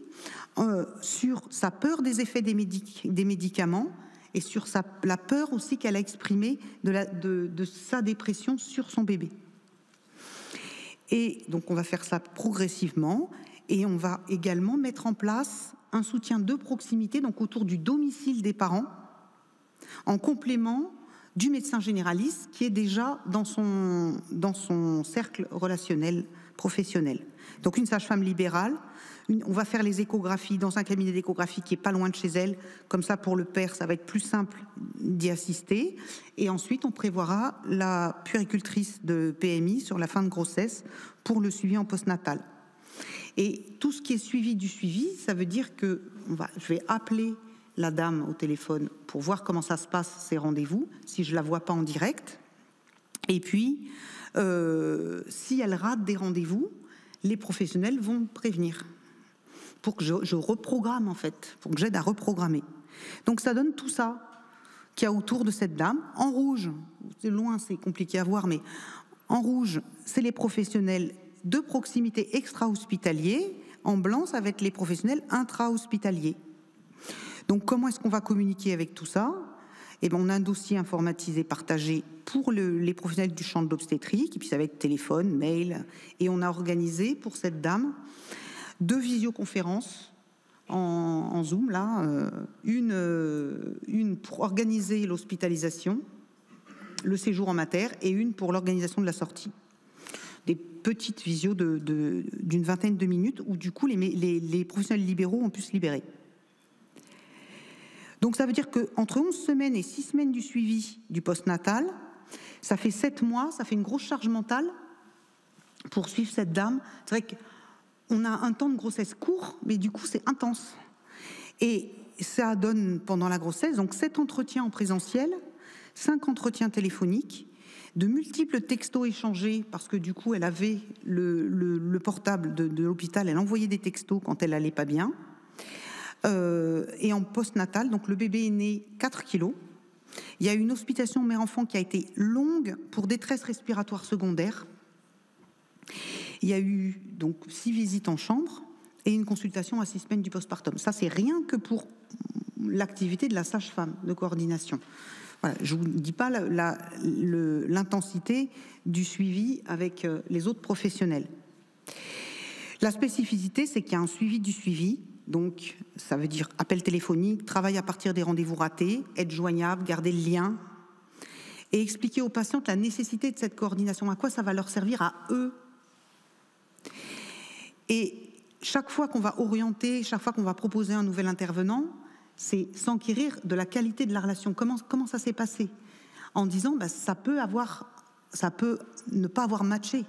euh, sur sa peur des effets des, médicaments et sur la peur aussi qu'elle a exprimée de sa dépression sur son bébé. Et donc on va faire ça progressivement et on va également mettre en place un soutien de proximité, donc autour du domicile des parents, en complément du médecin généraliste qui est déjà dans son, cercle relationnel professionnelle. Donc une sage-femme libérale, on va faire les échographies dans un cabinet d'échographie qui est pas loin de chez elle. Comme ça, pour le père, ça va être plus simple d'y assister. Et ensuite, on prévoira la puéricultrice de PMI sur la fin de grossesse pour le suivi en postnatal. Et tout ce qui est suivi du suivi, ça veut dire que je vais appeler la dame au téléphone pour voir comment ça se passe ces rendez-vous, si je la vois pas en direct. Et puis, euh, si elle rate des rendez-vous, les professionnels vont prévenir pour que je, reprogramme en fait, pour que j'aide à reprogrammer. Donc ça donne tout ça qu'il y a autour de cette dame. En rouge, c'est loin, c'est compliqué à voir, mais en rouge, c'est les professionnels de proximité extra-hospitaliers. En blanc, ça va être les professionnels intra-hospitaliers. Donc comment est-ce qu'on va communiquer avec tout ça? Eh bien, on a un dossier informatisé partagé pour les professionnels du champ de l'obstétrique, et puis ça va être téléphone, mail, et on a organisé pour cette dame deux visioconférences en, Zoom, là, euh, une, euh, une pour organiser l'hospitalisation, le séjour en mater, et une pour l'organisation de la sortie. Des petites visios d'une vingtaine de minutes où du coup les, les, professionnels libéraux ont pu se libérer. Donc ça veut dire qu'entre 11 semaines et 6 semaines du suivi du postnatal, ça fait 7 mois, ça fait une grosse charge mentale pour suivre cette dame. C'est vrai que on a un temps de grossesse court, mais du coup c'est intense. Et ça donne pendant la grossesse donc sept entretiens en présentiel, cinq entretiens téléphoniques, de multiples textos échangés parce que du coup elle avait le, portable de, l'hôpital, elle envoyait des textos quand elle allait pas bien. Euh, et en postnatal, donc le bébé est né 4 kilos. Il y a une hospitalisation mère-enfant qui a été longue pour détresse respiratoire secondaire. Il y a eu donc six visites en chambre et une consultation à six semaines du postpartum. Ça, c'est rien que pour l'activité de la sage-femme de coordination. je ne vous dis pas l'intensité du suivi avec euh, les autres professionnels. La spécificité, c'est qu'il y a un suivi du suivi. Donc, ça veut dire appel téléphonique, travail à partir des rendez-vous ratés, être joignable, garder le lien, et expliquer aux patientes la nécessité de cette coordination, à quoi ça va leur servir à eux et chaque fois qu'on va orienter, chaque fois qu'on va proposer un nouvel intervenant, c'est s'enquérir de la qualité de la relation. Comment, ça s'est passé? En disant, bah, ça peut avoir, ça peut ne pas avoir matché.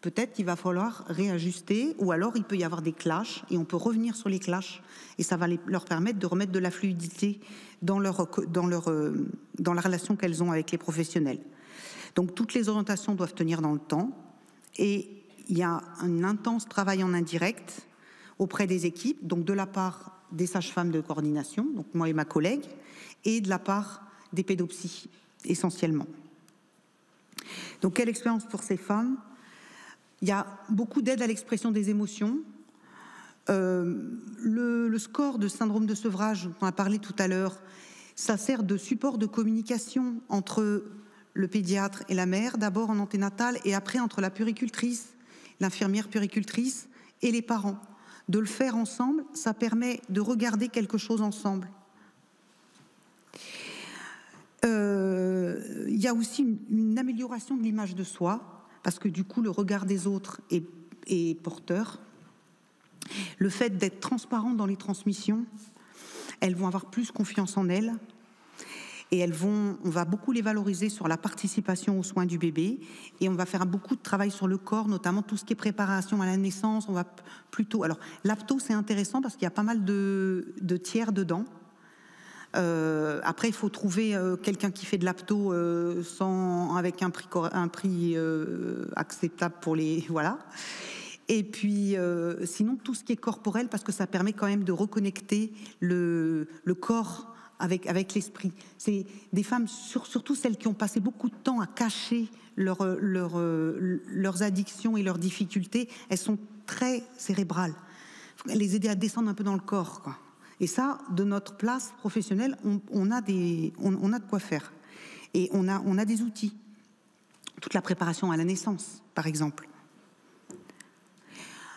Peut-être qu'il va falloir réajuster, ou alors il peut y avoir des clashs, et on peut revenir sur les clashs, et ça va leur permettre de remettre de la fluidité dans, leur, dans, leur, euh, dans la relation qu'elles ont avec les professionnels. Donc toutes les orientations doivent tenir dans le temps, et il y a un intense travail en indirect auprès des équipes, donc de la part des sages-femmes de coordination, donc moi et ma collègue, et de la part des pédopsies essentiellement. Donc quelle expérience pour ces femmes? Il y a beaucoup d'aide à l'expression des émotions. Euh, le, score de syndrome de sevrage dont on a parlé tout à l'heure, ça sert de support de communication entre le pédiatre et la mère, d'abord en anténatal et après entre la puricultrice l'infirmière puricultrice et les parents. De le faire ensemble, ça permet de regarder quelque chose ensemble. Euh, il y a aussi une, amélioration de l'image de soi, parce que du coup, le regard des autres est, est porteur. Le fait d'être transparent dans les transmissions, elles vont avoir plus confiance en elles, et elles vont, on va beaucoup les valoriser sur la participation aux soins du bébé et on va faire beaucoup de travail sur le corps, notamment tout ce qui est préparation à la naissance. On va plutôt, alors l'apto c'est intéressant parce qu'il y a pas mal de, tiers dedans. Euh, après, il faut trouver euh, quelqu'un qui fait de l'apto euh, sans avec un prix, un prix acceptable pour les (laughs) voilà. Et puis, sinon, tout ce qui est corporel, parce que ça permet quand même de reconnecter le, le corps avec, l'esprit. C'est des femmes, surtout celles qui ont passé beaucoup de temps à cacher leur, leur, leurs addictions et leurs difficultés, elles sont très cérébrales. Faut les aider à descendre un peu dans le corps. Et ça, de notre place professionnelle, on, a, des, on, a de quoi faire. Et on a des outils. Toute la préparation à la naissance, par exemple.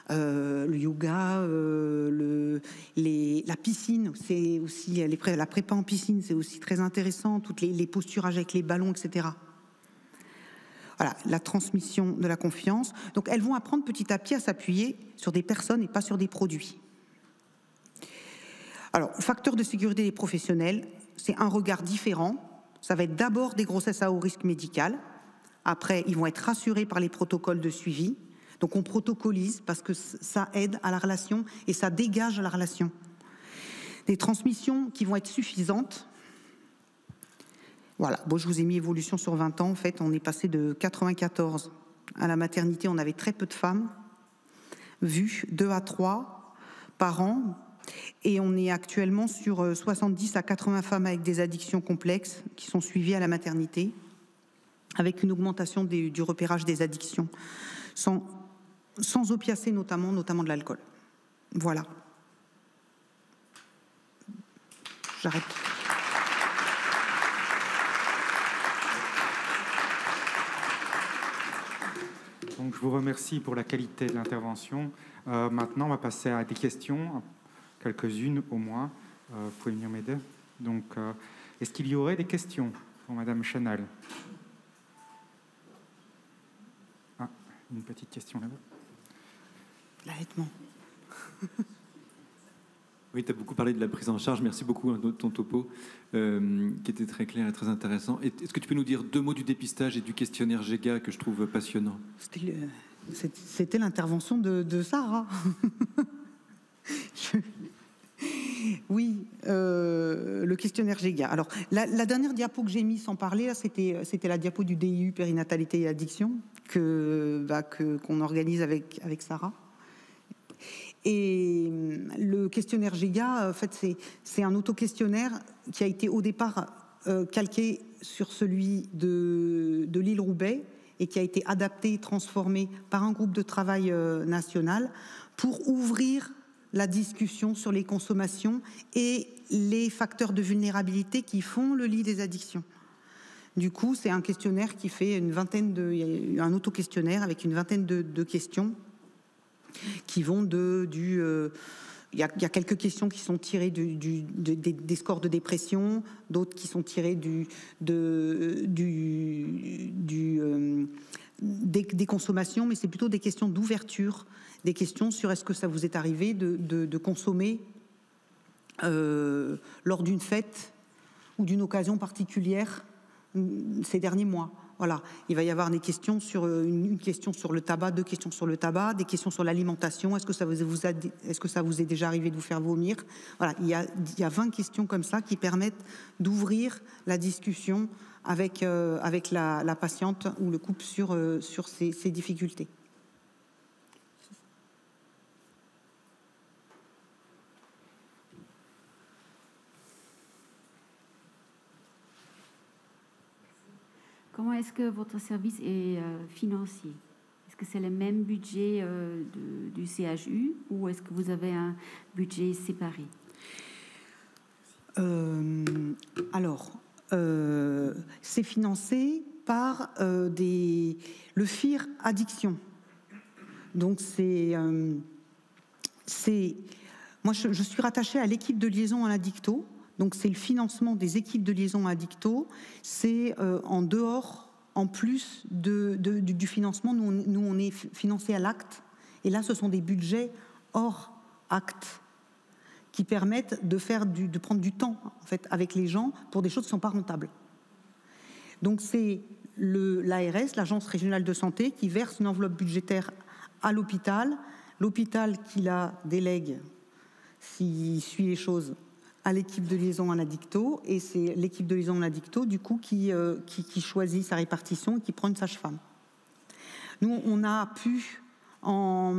Euh, le yoga, euh, la piscine, c'est aussi les, la prépa en piscine, c'est aussi très intéressant. Toutes les, posturages avec les ballons, etc. voilà, la transmission de la confiance. Donc elles vont apprendre petit à petit à s'appuyer sur des personnes et pas sur des produits. Alors, facteur de sécurité des professionnels, c'est un regard différent. Ça va être d'abord des grossesses à haut risque médical. Après, ils vont être rassurés par les protocoles de suivi. Donc on protocolise parce que ça aide à la relation et ça dégage la relation. Des transmissions qui vont être suffisantes. Voilà, bon, je vous ai mis évolution sur 20 ans. En fait, on est passé de 94 à la maternité, on avait très peu de femmes vues, 2 à 3 par an. Et on est actuellement sur 70 à 80 femmes avec des addictions complexes qui sont suivies à la maternité, avec une augmentation du repérage des addictions, sans opiacés notamment, notamment de l'alcool. Voilà. J'arrête. Donc, je vous remercie pour la qualité de l'intervention. Euh, maintenant, on va passer à des questions, quelques-unes au moins. Euh, vous pouvez venir m'aider. Donc, euh, est-ce qu'il y aurait des questions pour Madame Chanel? Ah, une petite question là-bas. L'allaitement. (laughs) Oui, tu as beaucoup parlé de la prise en charge. Merci beaucoup de ton topo, euh, qui était très clair et très intéressant. Est-ce que tu peux nous dire deux mots du dépistage et du questionnaire GEGA que je trouve passionnant? C'était l'intervention de, Sarah. (laughs) Oui, euh, le questionnaire GEGA. Alors, la, dernière diapo que j'ai mise sans parler, c'était la diapo du DIU périnatalité et addiction que bah, qu'on organise avec avec Sarah. Et hum, le questionnaire GIGA, en fait, c'est un auto-questionnaire qui a été au départ euh, calqué sur celui de, l'île Roubaix et qui a été adapté, transformé par un groupe de travail euh, national pour ouvrir la discussion sur les consommations et les facteurs de vulnérabilité qui font le lit des addictions. Du coup, c'est un questionnaire qui fait une vingtaine de, un auto-questionnaire avec une vingtaine de questions qui vont de, du... Euh, il y, a, quelques questions qui sont tirées des, scores de dépression, d'autres qui sont tirées du, euh, des, consommations, mais c'est plutôt des questions d'ouverture, des questions sur est-ce que ça vous est arrivé de, de consommer euh, lors d'une fête ou d'une occasion particulière ces derniers mois. Voilà, il va y avoir des questions sur euh, une, question sur le tabac, deux questions sur le tabac, des questions sur l'alimentation. Est-ce que ça vous, est déjà arrivé de vous faire vomir? Voilà, il y a, il y a 20 questions comme ça qui permettent d'ouvrir la discussion avec, euh, la, patiente ou le couple sur, euh, sur ces difficultés. Comment est-ce que votre service est euh, financé Est-ce que c'est le même budget euh, du CHU ou est-ce que vous avez un budget séparé? Euh, Alors, c'est financé par le FIR Addiction. Donc c'est... moi, je, je, suis rattachée à l'équipe de liaison à l'addicto, donc c'est le financement des équipes de liaison à Dicto. C'est euh, en dehors, en plus du, financement, nous on, est financé à l'acte. Et là, ce sont des budgets hors acte qui permettent de, faire de prendre du temps en fait, avec les gens pour des choses qui ne sont pas rentables. Donc c'est l'ARS, l'Agence régionale de santé, qui verse une enveloppe budgétaire à l'hôpital. L'hôpital qui la délègue, s'il suit les choses, à l'équipe de liaison en addicto et c'est l'équipe de liaison en addicto du coup qui, euh, qui, choisit sa répartition et qui prend une sage-femme. Nous, on a pu en,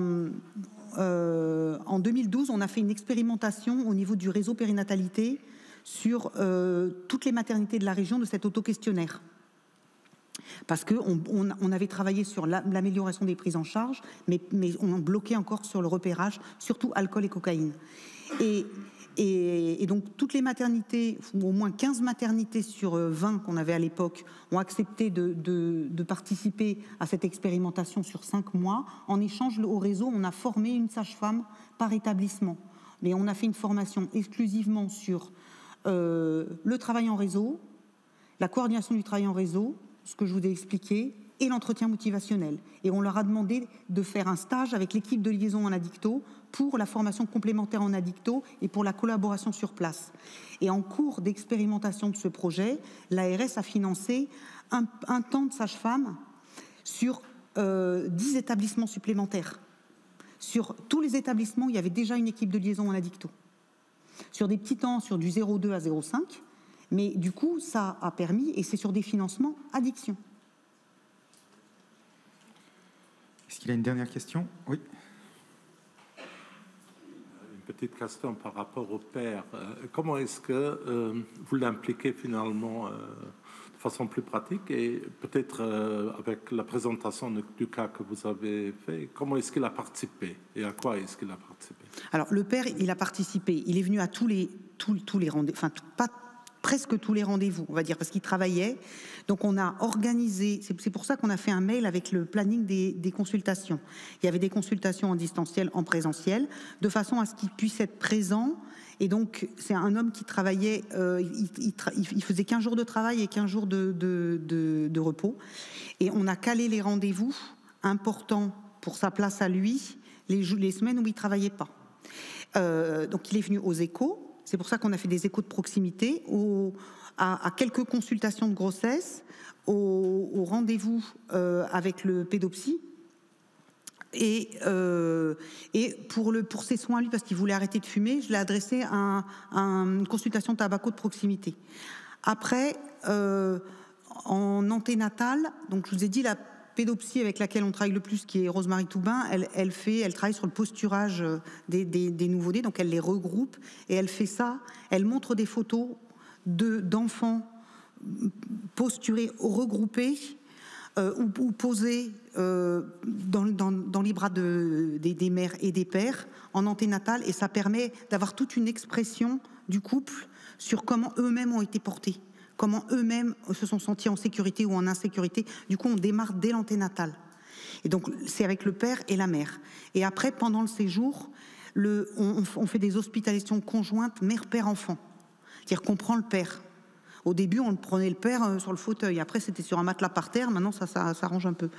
euh, en 2012, on a fait une expérimentation au niveau du réseau périnatalité sur euh, toutes les maternités de la région de cet auto-questionnaire. Parce qu'on on, avait travaillé sur l'amélioration des prises en charge, mais, mais on bloquait encore sur le repérage, surtout alcool et cocaïne. Et et, donc toutes les maternités, au moins 15 maternités sur 20 euh, qu'on avait à l'époque, ont accepté de, participer à cette expérimentation sur 5 mois. En échange, au réseau, on a formé une sage-femme par établissement. Mais on a fait une formation exclusivement sur euh, le travail en réseau, la coordination du travail en réseau, ce que je vous ai expliqué, et l'entretien motivationnel. Et on leur a demandé de faire un stage avec l'équipe de liaison en addicto pour la formation complémentaire en addicto et pour la collaboration sur place. Et en cours d'expérimentation de ce projet, l'ARS a financé un, temps de sage-femme sur euh, 10 établissements supplémentaires. Sur tous les établissements, il y avait déjà une équipe de liaison en addicto. Sur des petits temps, sur du 0,2 à 0,5, mais du coup, ça a permis, et c'est sur des financements addiction. Est-ce qu'il a une dernière question? Oui. Petite question par rapport au père. Euh, comment est-ce que euh, vous l'impliquez finalement euh, de façon plus pratique et peut-être avec la présentation du cas que vous avez fait, comment est-ce qu'il a participé et à quoi est-ce qu'il a participé? Alors le père, il a participé. Il est venu à tous les tous les rendez-vous, enfin pas presque tous les rendez-vous, on va dire, parce qu'il travaillait. Donc on a organisé, c'est pour ça qu'on a fait un mail avec le planning des, consultations. Il y avait des consultations en distanciel, en présentiel, de façon à ce qu'il puisse être présent. Et donc c'est un homme qui travaillait, euh, il, faisait 15 jours de travail et 15 jours de, repos. Et on a calé les rendez-vous importants pour sa place à lui les, les semaines où il travaillait pas. Euh, donc il est venu aux échos, c'est pour ça qu'on a fait des échos de proximité à, quelques consultations de grossesse, au, rendez-vous euh, avec le pédopsie. Et, euh, et pour, le, pour ses soins, lui, parce qu'il voulait arrêter de fumer, je l'ai adressé à, une consultation tabaco de proximité. Après, euh, en anténatal, donc je vous ai dit, la pédopsie avec laquelle on travaille le plus, qui est Rosemary Toubin, elle, fait, elle travaille sur le posturage euh, des, des, nouveaux-nés, donc elle les regroupe et elle fait ça. Elle montre des photos de d'enfants posturés, regroupés euh, ou, posés euh, dans, les bras de, des, des, mères et des pères en anténatal, et ça permet d'avoir toute une expression du couple sur comment eux-mêmes ont été portés comment eux-mêmes se sont sentis en sécurité ou en insécurité. Du coup, on démarre dès l'anténatal. Et donc, c'est avec le père et la mère. Et après, pendant le séjour, on, fait des hospitalisations conjointes mère-père-enfant. C'est-à-dire qu'on prend le père. Au début, on prenait le père euh, sur le fauteuil. Après, c'était sur un matelas par terre. Maintenant, ça, s'arrange un peu.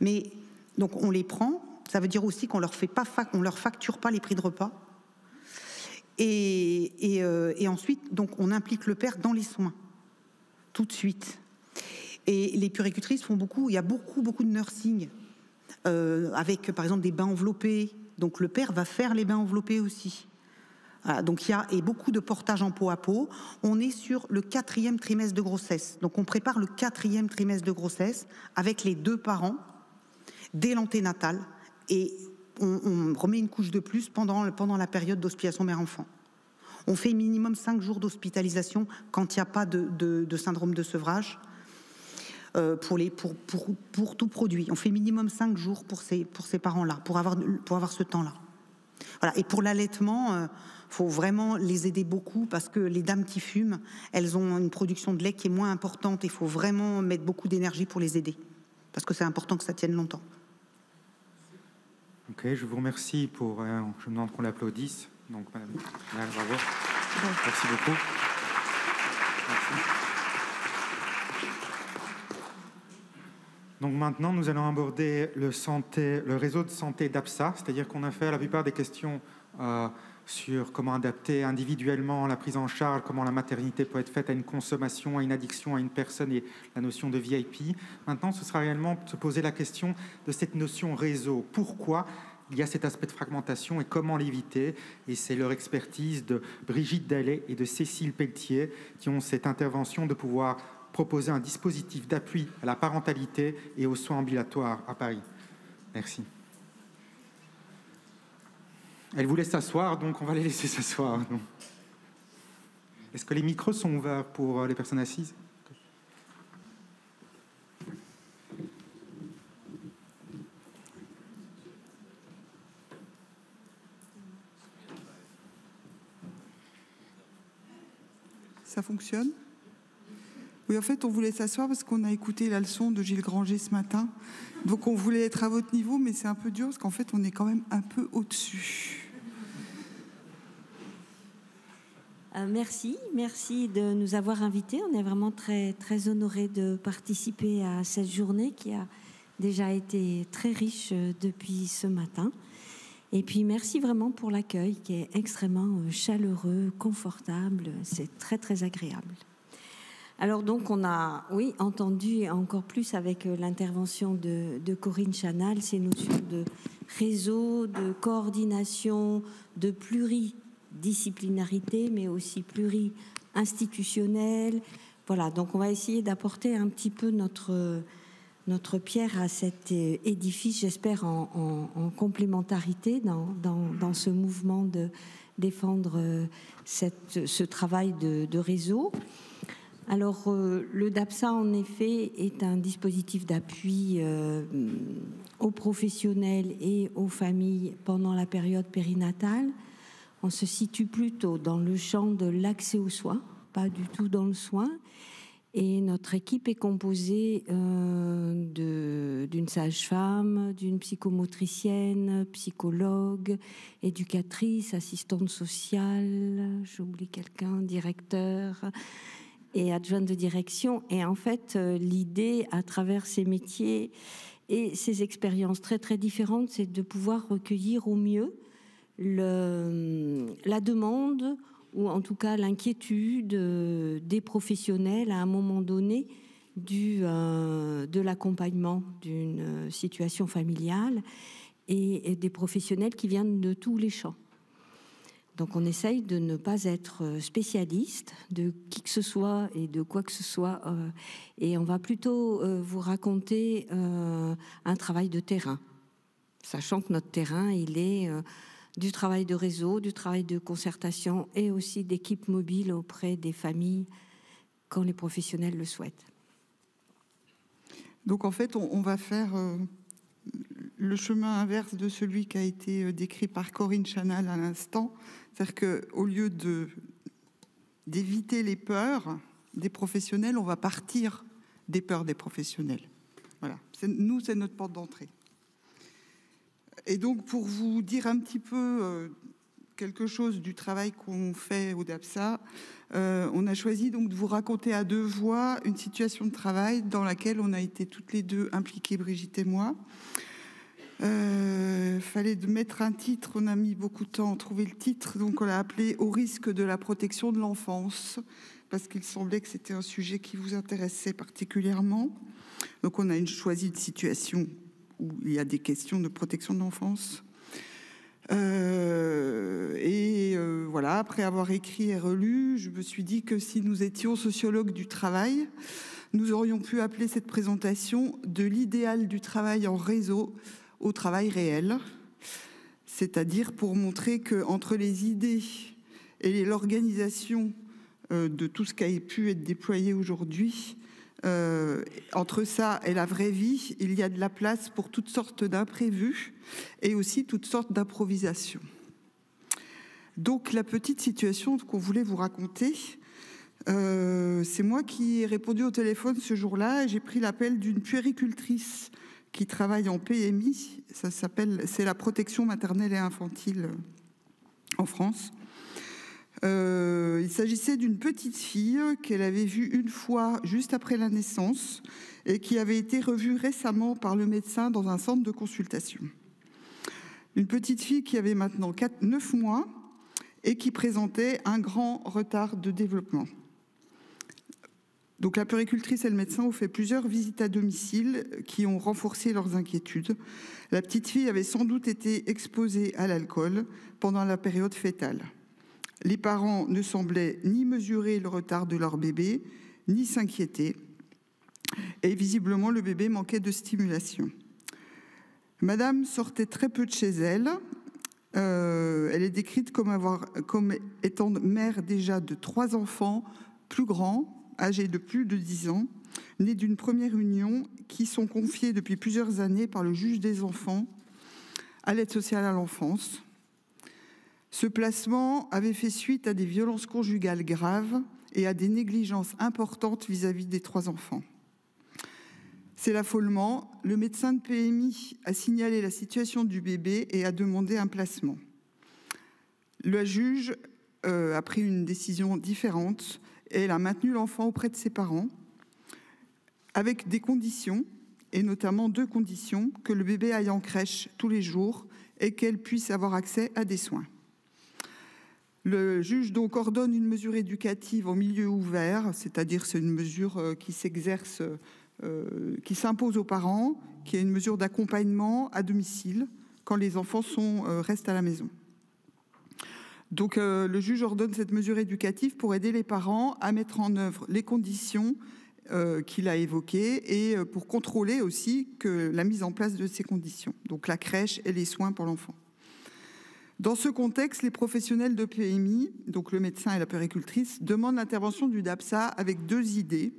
Mais donc, on les prend. Ça veut dire aussi qu'on leur fait pas, leur facture pas les prix de repas. Et, et, euh, et ensuite, donc, on implique le père dans les soins tout de suite. Et les puricultrices font beaucoup, il y a beaucoup, beaucoup de nursing, euh, avec par exemple des bains enveloppés. Donc le père va faire les bains enveloppés aussi. donc il y a et beaucoup de portage en peau à peau. On est sur le quatrième trimestre de grossesse. Donc on prépare le quatrième trimestre de grossesse avec les deux parents dès l'anténatal et on, remet une couche de plus pendant, pendant la période d'hospitalisation mère-enfant. On fait minimum 5 jours d'hospitalisation quand il n'y a pas de, syndrome de sevrage. Euh, pour, tout produit. On fait minimum 5 jours pour ces, parents-là, pour avoir, ce temps-là. Et pour l'allaitement, il euh, faut vraiment les aider beaucoup parce que les dames qui fument, elles ont une production de lait qui est moins importante. Il faut vraiment mettre beaucoup d'énergie pour les aider parce que c'est important que ça tienne longtemps. Ok, je vous remercie pour. Euh, je demande qu'on l'applaudisse. Donc, madame, bravo. Merci beaucoup. Donc maintenant, nous allons aborder le, réseau de santé d'APSA, c'est-à-dire qu'on a fait la plupart des questions euh, sur comment adapter individuellement la prise en charge, comment la maternité peut être faite à une consommation, à une addiction, à une personne et la notion de VIP. Maintenant, ce sera réellement se poser la question de cette notion réseau. Pourquoi il y a cet aspect de fragmentation et comment l'éviter. Et c'est leur expertise de Brigitte Dallet et de Cécile Pelletier qui ont cette intervention de pouvoir proposer un dispositif d'appui à la parentalité et aux soins ambulatoires à Paris. Merci. Elle voulait s'asseoir, donc on va les laisser (laughs) s'asseoir. Est-ce que les micros sont ouverts pour les personnes assises? Ça fonctionne? Oui, en fait, on voulait s'asseoir parce qu'on a écouté la leçon de Gilles Granger ce matin. Donc, on voulait être à votre niveau, mais c'est un peu dur parce qu'en fait, on est quand même un peu au-dessus. Euh, merci, merci de nous avoir invités. On est vraiment très, très honorés de participer à cette journée qui a déjà été très riche depuis ce matin. Et puis merci vraiment pour l'accueil qui est extrêmement chaleureux, confortable, c'est très très agréable. Alors donc on a, oui, entendu encore plus avec euh, l'intervention de, Corinne Chanal ces notions de réseau, de coordination, de pluridisciplinarité, mais aussi pluri-institutionnelle. Voilà, donc on va essayer d'apporter un petit peu notre, notre pierre à cet euh, édifice, j'espère en, complémentarité dans, dans, ce mouvement de défendre euh, ce travail de, réseau. Alors, euh, le DAPSA, en effet, est un dispositif d'appui aux professionnels et aux familles pendant la période périnatale. On se situe plutôt dans le champ de l'accès aux soins, pas du tout dans le soin. Et notre équipe est composée euh, d'une sage-femme, d'une psychomotricienne, psychologue, éducatrice, assistante sociale, j'oublie quelqu'un, directeur, et adjointe de direction. Et en fait, euh, l'idée, à travers ces métiers et ces expériences très très différentes, c'est de pouvoir recueillir au mieux la demande ou en tout cas l'inquiétude euh, des professionnels à un moment donné du, euh, de l'accompagnement d'une situation familiale et, des professionnels qui viennent de tous les champs. Donc on essaye de ne pas être euh, spécialiste de qui que ce soit et de quoi que ce soit. Euh, et on va plutôt euh, vous raconter un travail de terrain, sachant que notre terrain, il est du travail de réseau, du travail de concertation et aussi d'équipe mobile auprès des familles quand les professionnels le souhaitent. Donc en fait, on, va faire le chemin inverse de celui qui a été décrit par Corinne Chanal à l'instant, c'est-à-dire qu'au lieu d'éviter les peurs des professionnels, on va partir des peurs des professionnels. Voilà. nous, c'est notre porte d'entrée. Et donc, pour vous dire un petit peu euh, quelque chose du travail qu'on fait au DAPSA, euh, on a choisi donc de vous raconter à deux voix une situation de travail dans laquelle on a été toutes les deux impliquées, Brigitte et moi. Euh, fallait de mettre un titre, on a mis beaucoup de temps à trouver le titre, donc on l'a appelé Au risque de la protection de l'enfance, parce qu'il semblait que c'était un sujet qui vous intéressait particulièrement. Donc on a une, choisi une situation où il y a des questions de protection de l'enfance. Euh, et euh, voilà, après avoir écrit et relu, je me suis dit que si nous étions sociologues du travail, nous aurions pu appeler cette présentation de l'idéal du travail en réseau au travail réel, c'est-à-dire pour montrer que entre les idées et l'organisation euh, de tout ce qui a pu être déployé aujourd'hui, euh, entre ça et la vraie vie, il y a de la place pour toutes sortes d'imprévus et aussi toutes sortes d'improvisations. Donc la petite situation qu'on voulait vous raconter, euh, c'est moi qui ai répondu au téléphone ce jour-là et j'ai pris l'appel d'une puéricultrice qui travaille en PMI. Ça s'appelle, c'est la protection maternelle et infantile en France. Euh, il s'agissait d'une petite fille qu'elle avait vue une fois juste après la naissance et qui avait été revue récemment par le médecin dans un centre de consultation. Une petite fille qui avait maintenant 4, 9 mois et qui présentait un grand retard de développement. Donc la puricultrice et le médecin ont fait plusieurs visites à domicile qui ont renforcé leurs inquiétudes. La petite fille avait sans doute été exposée à l'alcool pendant la période fétale. Les parents ne semblaient ni mesurer le retard de leur bébé, ni s'inquiéter. Et visiblement, le bébé manquait de stimulation. Madame sortait très peu de chez elle. Euh, elle est décrite comme, comme étant mère déjà de trois enfants plus grands, âgés de plus de 10 ans, nés d'une première union, qui sont confiés depuis plusieurs années par le juge des enfants à l'aide sociale à l'enfance. Ce placement avait fait suite à des violences conjugales graves et à des négligences importantes vis-à-vis des trois enfants. C'est l'affolement. Le médecin de PMI a signalé la situation du bébé et a demandé un placement. Le juge euh, a pris une décision différente elle a maintenu l'enfant auprès de ses parents avec des conditions. et notamment deux conditions, que le bébé aille en crèche tous les jours et qu'elle puisse avoir accès à des soins. Le juge donc ordonne une mesure éducative en milieu ouvert, c'est-à-dire c'est une mesure euh, qui s'exerce, euh, qui s'impose aux parents, qui est une mesure d'accompagnement à domicile quand les enfants sont, euh, restent à la maison. Donc le juge ordonne cette mesure éducative pour aider les parents à mettre en œuvre les conditions qu'il a évoquées et pour contrôler aussi la mise en place de ces conditions, donc la crèche et les soins pour l'enfant. Dans ce contexte, les professionnels de PMI, donc le médecin et la péricultrice, demandent l'intervention du DAPSA avec deux idées.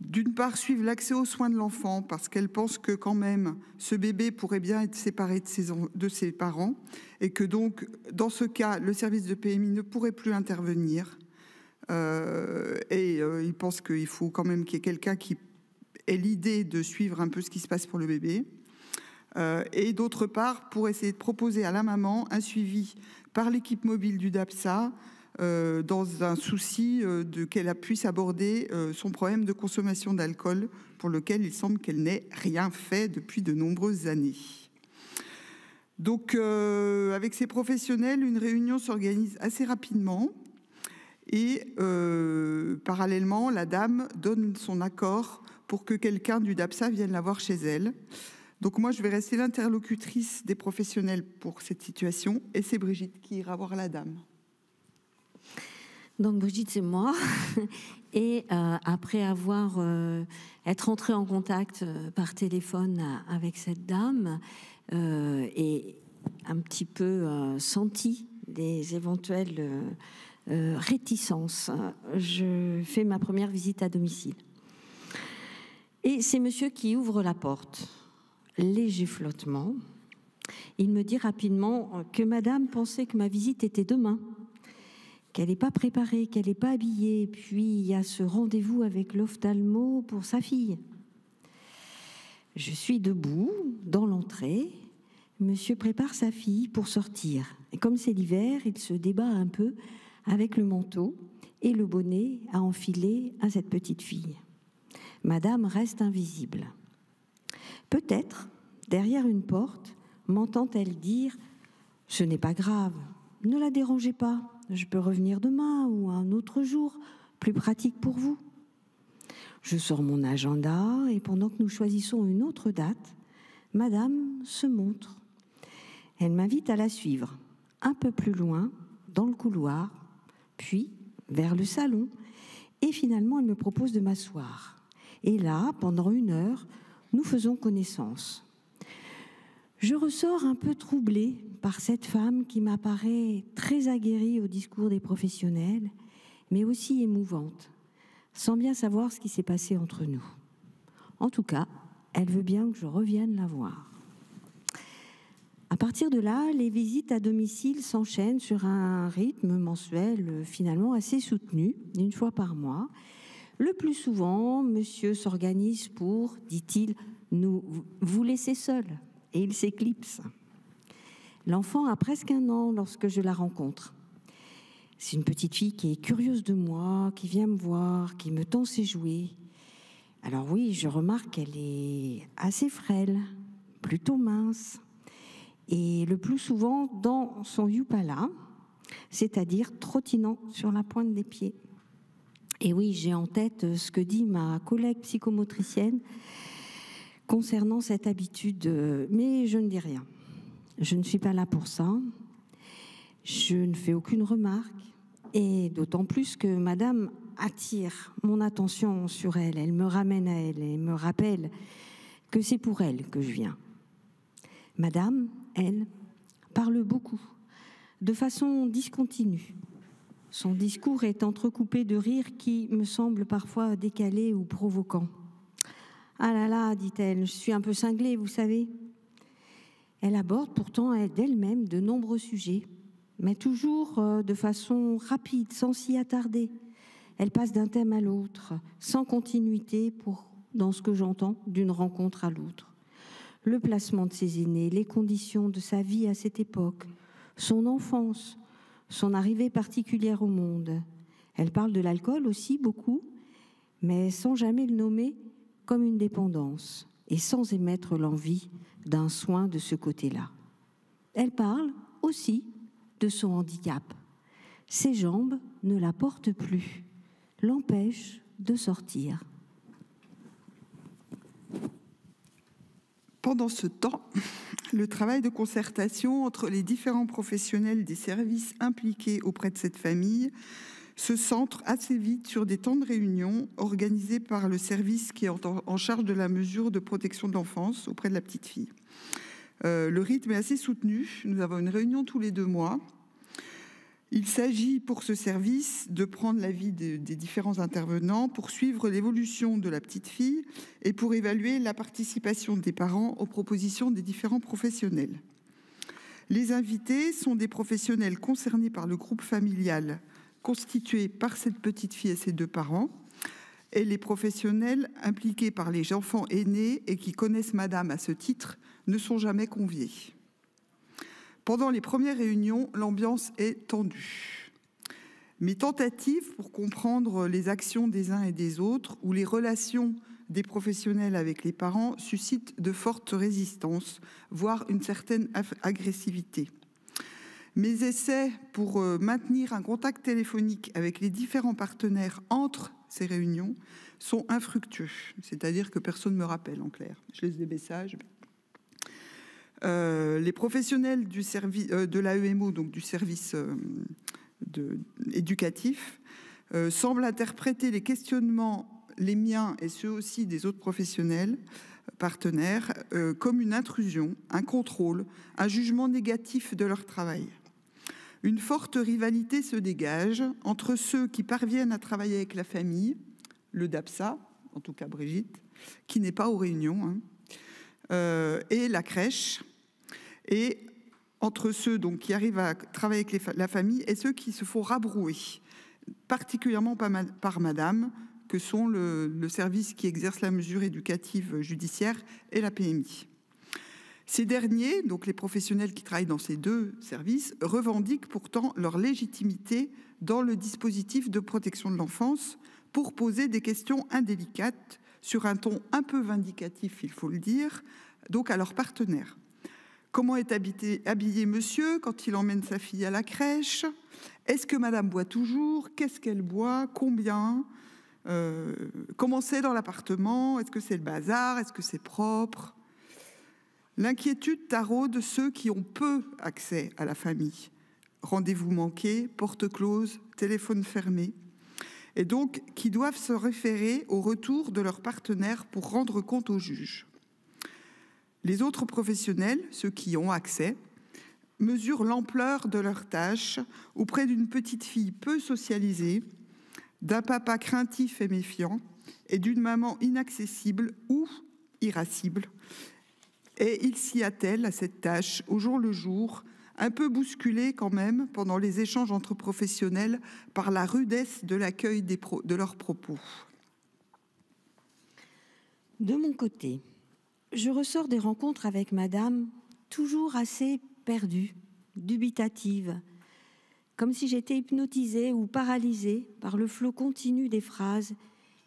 D'une part, suivre l'accès aux soins de l'enfant parce qu'elle pense que quand même ce bébé pourrait bien être séparé de ses, parents et que donc dans ce cas, le service de PMI ne pourrait plus intervenir. Euh, et euh, il pense qu'il faut quand même qu'il y ait quelqu'un qui ait l'idée de suivre un peu ce qui se passe pour le bébé. Euh, et d'autre part pour essayer de proposer à la maman un suivi par l'équipe mobile du DAPSA euh, dans un souci euh, de qu'elle puisse aborder son problème de consommation d'alcool pour lequel il semble qu'elle n'ait rien fait depuis de nombreuses années. Donc avec ces professionnels, une réunion s'organise assez rapidement et parallèlement, la dame donne son accord pour que quelqu'un du DAPSA vienne la voir chez elle. Donc moi, je vais rester l'interlocutrice des professionnels pour cette situation, et c'est Brigitte qui ira voir la dame. Donc Brigitte, c'est moi. (laughs) Et euh, après avoir euh, être entrée en contact euh, par téléphone avec cette dame et un petit peu senti des éventuelles réticences, je fais ma première visite à domicile. Et c'est monsieur qui ouvre la porte léger flottement. Il me dit rapidement que madame pensait que ma visite était demain, qu'elle n'est pas préparée, qu'elle n'est pas habillée, puis il y a ce rendez-vous avec l'ophtalmo pour sa fille. Je suis debout dans l'entrée. Monsieur prépare sa fille pour sortir. Et comme c'est l'hiver, il se débat un peu avec le manteau et le bonnet à enfiler à cette petite fille. Madame reste invisible. Peut-être, derrière une porte, m'entend-elle dire Ce n'est pas grave, ne la dérangez pas, je peux revenir demain ou un autre jour, plus pratique pour vous. Je sors mon agenda et pendant que nous choisissons une autre date, Madame se montre. Elle m'invite à la suivre, un peu plus loin, dans le couloir, puis vers le salon, et finalement elle me propose de m'asseoir. Et là, pendant une heure, nous faisons connaissance. Je ressors un peu troublée par cette femme qui m'apparaît très aguerrie au discours des professionnels, mais aussi émouvante, sans bien savoir ce qui s'est passé entre nous. En tout cas, elle veut bien que je revienne la voir. À partir de là, les visites à domicile s'enchaînent sur un rythme mensuel finalement assez soutenu, une fois par mois, le plus souvent, monsieur s'organise pour, dit-il, nous vous laisser seul. Et il s'éclipse. L'enfant a presque un an lorsque je la rencontre. C'est une petite fille qui est curieuse de moi, qui vient me voir, qui me tend ses jouets. Alors oui, je remarque qu'elle est assez frêle, plutôt mince, et le plus souvent dans son yupala, c'est-à-dire trottinant sur la pointe des pieds. Et oui, j'ai en tête ce que dit ma collègue psychomotricienne concernant cette habitude, mais je ne dis rien. Je ne suis pas là pour ça. Je ne fais aucune remarque. Et d'autant plus que Madame attire mon attention sur elle. Elle me ramène à elle et me rappelle que c'est pour elle que je viens. Madame, elle, parle beaucoup, de façon discontinue. Son discours est entrecoupé de rires qui me semblent parfois décalés ou provoquants. Ah là là, dit-elle, je suis un peu cinglée, vous savez. Elle aborde pourtant d'elle-même de nombreux sujets, mais toujours euh, de façon rapide, sans s'y attarder. Elle passe d'un thème à l'autre, sans continuité dans ce que j'entends, d'une rencontre à l'autre. Le placement de ses aînés, les conditions de sa vie à cette époque, son enfance, son arrivée particulière au monde. Elle parle de l'alcool aussi beaucoup, mais sans jamais le nommer comme une dépendance et sans émettre l'envie d'un soin de ce côté-là. Elle parle aussi de son handicap. Ses jambes ne la portent plus, l'empêchent de sortir. Pendant ce temps, (laughs) le travail de concertation entre les différents professionnels des services impliqués auprès de cette famille se centre assez vite sur des temps de réunion organisés par le service qui est en charge de la mesure de protection de l'enfance auprès de la petite fille. Euh, le rythme est assez soutenu. Nous avons une réunion tous les deux mois. Il s'agit pour ce service de prendre l'avis des différents intervenants pour suivre l'évolution de la petite fille et pour évaluer la participation des parents aux propositions des différents professionnels. Les invités sont des professionnels concernés par le groupe familial constitué par cette petite fille et ses deux parents, et les professionnels impliqués par les enfants aînés et qui connaissent Madame à ce titre ne sont jamais conviés. Pendant les premières réunions, l'ambiance est tendue. Mes tentatives pour comprendre les actions des uns et des autres ou les relations des professionnels avec les parents suscitent de fortes résistances, voire une certaine agressivité. Mes essais pour euh, maintenir un contact téléphonique avec les différents partenaires entre ces réunions sont infructueux, c'est-à-dire que personne ne me rappelle en clair. Je laisse des messages. Euh, les professionnels du service, euh, de l'AEMO, donc du service éducatif, semblent interpréter les questionnements, les miens et ceux aussi des autres professionnels partenaires, comme une intrusion, un contrôle, un jugement négatif de leur travail. Une forte rivalité se dégage entre ceux qui parviennent à travailler avec la famille, le DAPSA, en tout cas Brigitte, qui n'est pas aux réunions, hein, euh, et la crèche, et entre ceux donc, qui arrivent à travailler avec la famille et ceux qui se font rabrouer, particulièrement par, Madame, que sont le service qui exerce la mesure éducative judiciaire et la PMI. Ces derniers, donc les professionnels qui travaillent dans ces deux services, revendiquent pourtant leur légitimité dans le dispositif de protection de l'enfance pour poser des questions indélicates sur un ton un peu vindicatif, il faut le dire, donc à leurs partenaires. Comment est habillé monsieur quand il emmène sa fille à la crèche? Est-ce que madame boit toujours? Qu'est-ce qu'elle boit? Combien? Euh, Comment c'est dans l'appartement? Est-ce que c'est le bazar? Est-ce que c'est propre? L'inquiétude taraude ceux qui ont peu accès à la famille. Rendez-vous manqués, porte close, téléphone fermé. Et donc qui doivent se référer au retour de leur partenaire pour rendre compte au juge. Les autres professionnels, ceux qui ont accès, mesurent l'ampleur de leur tâche auprès d'une petite fille peu socialisée, d'un papa craintif et méfiant, et d'une maman inaccessible ou irascible, et il s'y attelle à cette tâche au jour le jour, un peu bousculé quand même pendant les échanges entre professionnels par la rudesse de l'accueil de leurs propos. De mon côté, je ressors des rencontres avec Madame toujours assez perdue, dubitative, comme si j'étais hypnotisée ou paralysée par le flot continu des phrases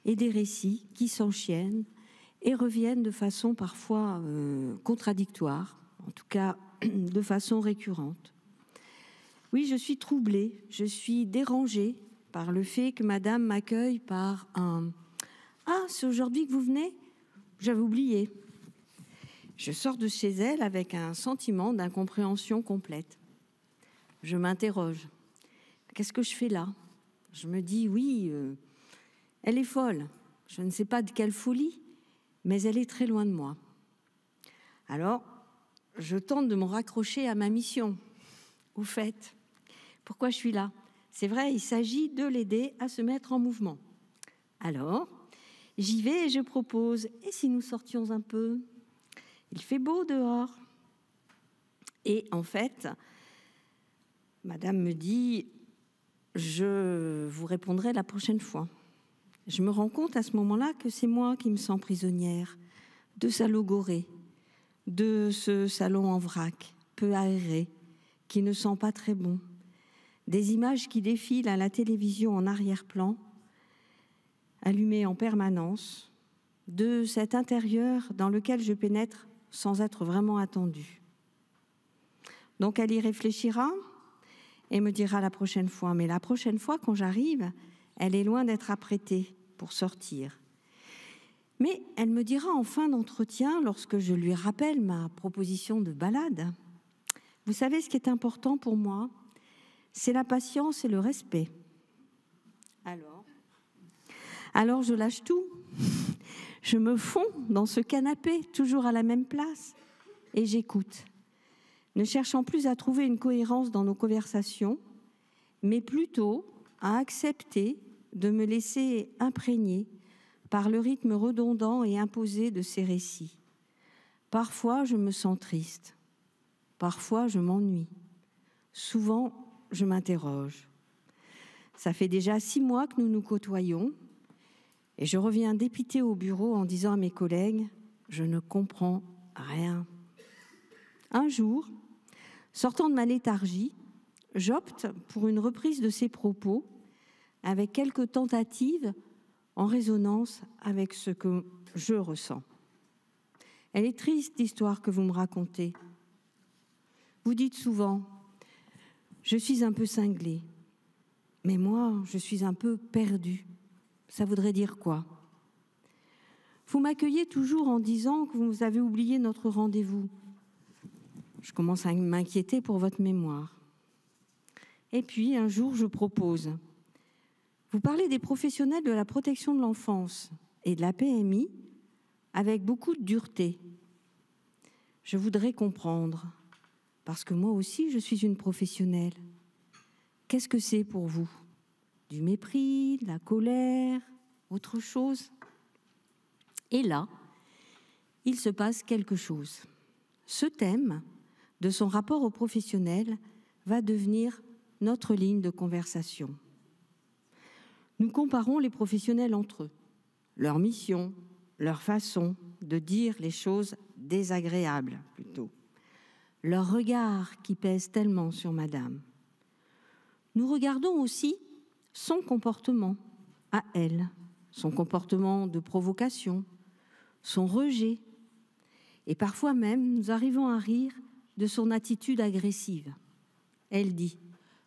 et des récits qui s'enchaînent et reviennent de façon parfois euh, contradictoire, en tout cas (clears throat) de façon récurrente. Oui, je suis troublée, je suis dérangée par le fait que Madame m'accueille par un Ah, c'est aujourd'hui que vous venez? J'avais oublié. Je sors de chez elle avec un sentiment d'incompréhension complète. Je m'interroge. Qu'est-ce que je fais là? Je me dis Oui, euh, elle est folle. Je ne sais pas de quelle folie mais elle est très loin de moi. Alors, je tente de me raccrocher à ma mission. Au fait, pourquoi je suis là? C'est vrai, il s'agit de l'aider à se mettre en mouvement. Alors, j'y vais et je propose, et si nous sortions un peu? Il fait beau dehors. Et en fait, Madame me dit, je vous répondrai la prochaine fois. Je me rends compte à ce moment-là que c'est moi qui me sens prisonnière de sa logorée, de ce salon en vrac, peu aéré, qui ne sent pas très bon, des images qui défilent à la télévision en arrière-plan, allumées en permanence, de cet intérieur dans lequel je pénètre sans être vraiment attendue. Donc elle y réfléchira et me dira la prochaine fois, mais la prochaine fois quand j'arrive, elle est loin d'être apprêtée pour sortir. Mais elle me dira en fin d'entretien, lorsque je lui rappelle ma proposition de balade, vous savez ce qui est important pour moi, c'est la patience et le respect. Alors? Alors je lâche tout. Je me fonds dans ce canapé, toujours à la même place, et j'écoute, ne cherchant plus à trouver une cohérence dans nos conversations, mais plutôt à accepter de me laisser imprégner par le rythme redondant et imposé de ces récits. Parfois, je me sens triste. Parfois, je m'ennuie. Souvent, je m'interroge. Ça fait déjà six mois que nous nous côtoyons et je reviens dépité au bureau en disant à mes collègues, je ne comprends rien. Un jour, sortant de ma léthargie, j'opte pour une reprise de ses propos avec quelques tentatives en résonance avec ce que je ressens. Elle est triste l'histoire que vous me racontez. Vous dites souvent, je suis un peu cinglée, mais moi, je suis un peu perdue. Ça voudrait dire quoi? Vous m'accueillez toujours en disant que vous avez oublié notre rendez-vous. Je commence à m'inquiéter pour votre mémoire. Et puis, un jour, je propose vous parlez des professionnels de la protection de l'enfance et de la PMI avec beaucoup de dureté. Je voudrais comprendre, parce que moi aussi je suis une professionnelle. Qu'est-ce que c'est pour vous? Du mépris, de la colère, autre chose? Et là, il se passe quelque chose. Ce thème de son rapport aux professionnels va devenir notre ligne de conversation. Nous comparons les professionnels entre eux, leur mission, leur façon de dire les choses désagréables plutôt, leur regard qui pèse tellement sur Madame. Nous regardons aussi son comportement à elle, son comportement de provocation, son rejet, et parfois même nous arrivons à rire de son attitude agressive. Elle dit,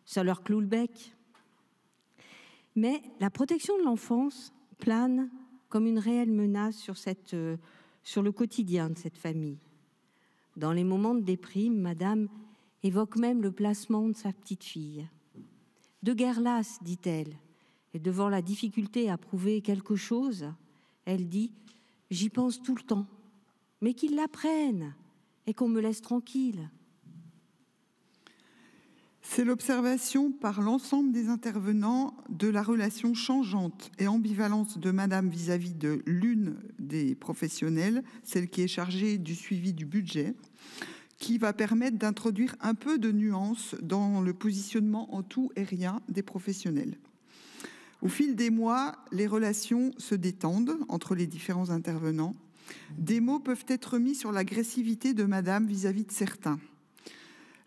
ça leur cloue le bec, mais la protection de l'enfance plane comme une réelle menace euh, sur le quotidien de cette famille. Dans les moments de déprime, Madame évoque même le placement de sa petite fille. De guerre lasse, dit-elle, et devant la difficulté à prouver quelque chose, elle dit J'y pense tout le temps, mais qu'ils l'apprennent et qu'on me laisse tranquille. C'est l'observation par l'ensemble des intervenants de la relation changeante et ambivalente de Madame vis-à-vis de l'une des professionnelles, celle qui est chargée du suivi du budget, qui va permettre d'introduire un peu de nuance dans le positionnement en tout et rien des professionnels. Au fil des mois, les relations se détendent entre les différents intervenants. Des mots peuvent être mis sur l'agressivité de Madame vis-à-vis -vis de certains.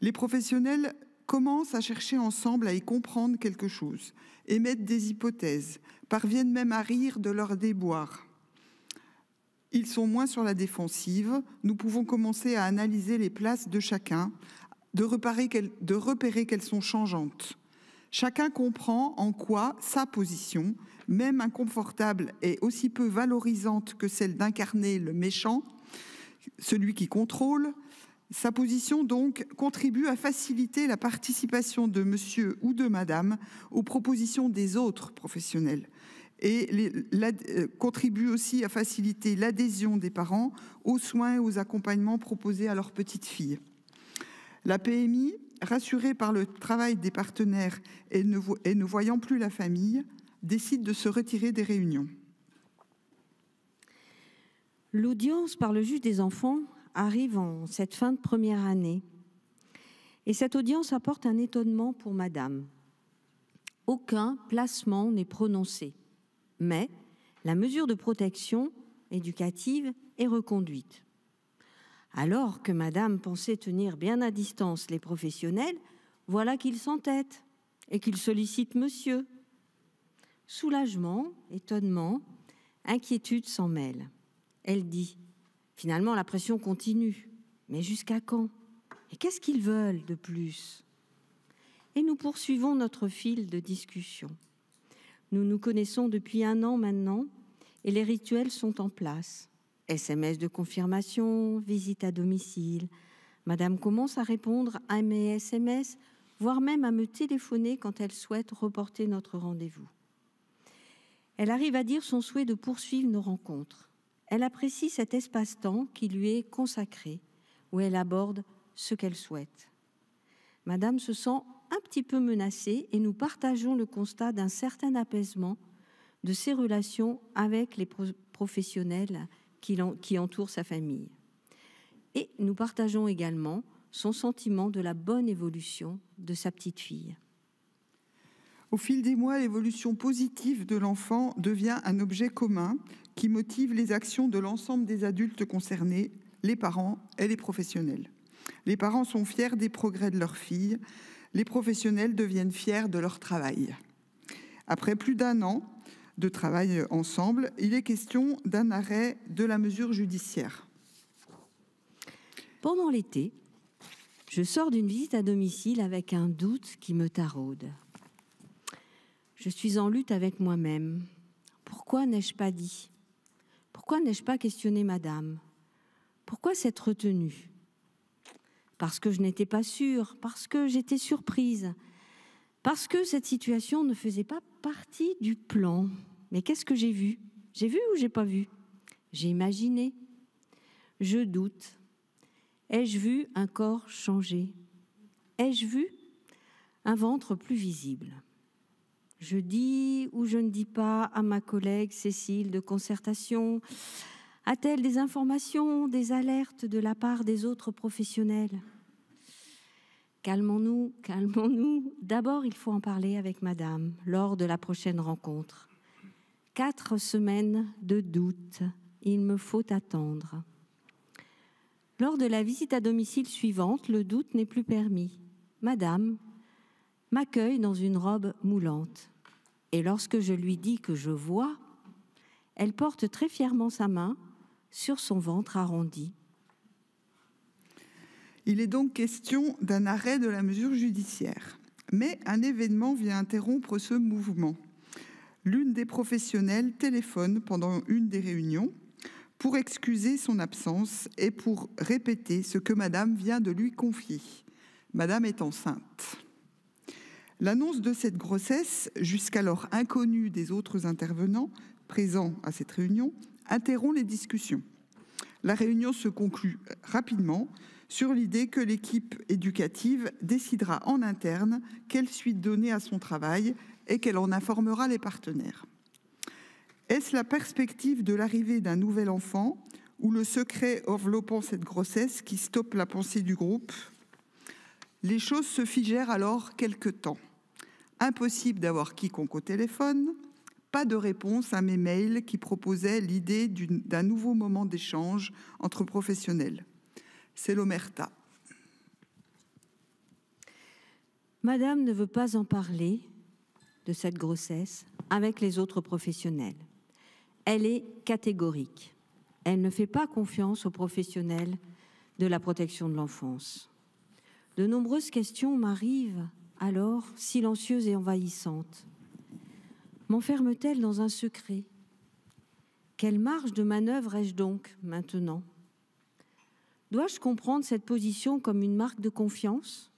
Les professionnels commencent à chercher ensemble à y comprendre quelque chose, émettent des hypothèses, parviennent même à rire de leur déboire. Ils sont moins sur la défensive, nous pouvons commencer à analyser les places de chacun, de repérer, de repérer qu'elles sont changeantes. Chacun comprend en quoi sa position, même inconfortable, est aussi peu valorisante que celle d'incarner le méchant, celui qui contrôle, sa position, donc, contribue à faciliter la participation de monsieur ou de madame aux propositions des autres professionnels et euh, contribue aussi à faciliter l'adhésion des parents aux soins et aux accompagnements proposés à leur petite fille. La PMI, rassurée par le travail des partenaires et ne, et ne voyant plus la famille, décide de se retirer des réunions. L'audience par le juge des enfants arrive en cette fin de première année. Et cette audience apporte un étonnement pour Madame. Aucun placement n'est prononcé, mais la mesure de protection éducative est reconduite. Alors que Madame pensait tenir bien à distance les professionnels, voilà qu'il s'entête et qu'il sollicite Monsieur. Soulagement, étonnement, inquiétude s'en mêlent. Elle dit Finalement, la pression continue. Mais jusqu'à quand? Et qu'est-ce qu'ils veulent de plus? Et nous poursuivons notre fil de discussion. Nous nous connaissons depuis un an maintenant et les rituels sont en place. SMS de confirmation, visite à domicile. Madame commence à répondre à mes SMS, voire même à me téléphoner quand elle souhaite reporter notre rendez-vous. Elle arrive à dire son souhait de poursuivre nos rencontres. Elle apprécie cet espace-temps qui lui est consacré, où elle aborde ce qu'elle souhaite. Madame se sent un petit peu menacée et nous partageons le constat d'un certain apaisement de ses relations avec les professionnels qui, entourent sa famille. Et nous partageons également son sentiment de la bonne évolution de sa petite fille. Au fil des mois, l'évolution positive de l'enfant devient un objet commun qui motive les actions de l'ensemble des adultes concernés, les parents et les professionnels. Les parents sont fiers des progrès de leur fille, les professionnels deviennent fiers de leur travail. Après plus d'un an de travail ensemble, il est question d'un arrêt de la mesure judiciaire. Pendant l'été, je sors d'une visite à domicile avec un doute qui me taraude. Je suis en lutte avec moi-même. Pourquoi n'ai-je pas dit? Pourquoi n'ai-je pas questionné madame? Pourquoi cette retenue? Parce que je n'étais pas sûre, parce que j'étais surprise, parce que cette situation ne faisait pas partie du plan. Mais qu'est-ce que j'ai vu? J'ai vu ou j'ai pas vu? J'ai imaginé. Je doute. Ai-je vu un corps changer? Ai-je vu un ventre plus visible? Je dis ou je ne dis pas à ma collègue Cécile de concertation A-t-elle des informations, des alertes de la part des autres professionnels? Calmons-nous, calmons-nous. D'abord, il faut en parler avec Madame lors de la prochaine rencontre. Quatre semaines de doute, il me faut attendre. Lors de la visite à domicile suivante, le doute n'est plus permis. Madame m'accueille dans une robe moulante. Et lorsque je lui dis que je vois, elle porte très fièrement sa main sur son ventre arrondi. Il est donc question d'un arrêt de la mesure judiciaire. Mais un événement vient interrompre ce mouvement. L'une des professionnelles téléphone pendant une des réunions pour excuser son absence et pour répéter ce que Madame vient de lui confier. Madame est enceinte. L'annonce de cette grossesse, jusqu'alors inconnue des autres intervenants présents à cette réunion, interrompt les discussions. La réunion se conclut rapidement sur l'idée que l'équipe éducative décidera en interne quelle suite donner à son travail et qu'elle en informera les partenaires. Est-ce la perspective de l'arrivée d'un nouvel enfant ou le secret enveloppant cette grossesse qui stoppe la pensée du groupe? Les choses se figèrent alors quelque temps. Impossible d'avoir quiconque au téléphone, pas de réponse à mes mails qui proposaient l'idée d'un nouveau moment d'échange entre professionnels. C'est l'omerta. Madame ne veut pas en parler de cette grossesse avec les autres professionnels. Elle est catégorique. Elle ne fait pas confiance aux professionnels de la protection de l'enfance. De nombreuses questions m'arrivent alors, silencieuses et envahissantes. M'enferme-t-elle dans un secret? Quelle marge de manœuvre ai-je donc maintenant? Dois-je comprendre cette position comme une marque de confiance?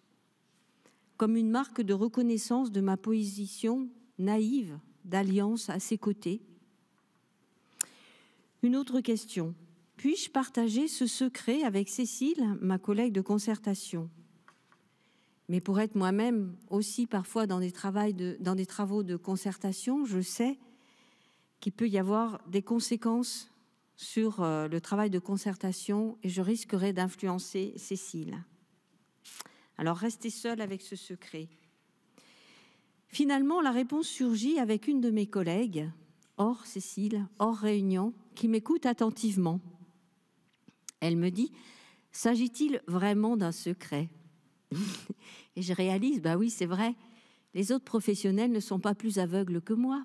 Comme une marque de reconnaissance de ma position naïve d'alliance à ses côtés? Une autre question. Puis-je partager ce secret avec Cécile, ma collègue de concertation? Mais pour être moi-même aussi parfois dans des, travaux de concertation, je sais qu'il peut y avoir des conséquences sur euh, le travail de concertation et je risquerais d'influencer Cécile. Alors restez seul avec ce secret. Finalement, la réponse surgit avec une de mes collègues, hors Cécile, hors réunion, qui m'écoute attentivement. Elle me dit, s'agit-il vraiment d'un secret? Et je réalise, bah oui, c'est vrai, les autres professionnels ne sont pas plus aveugles que moi.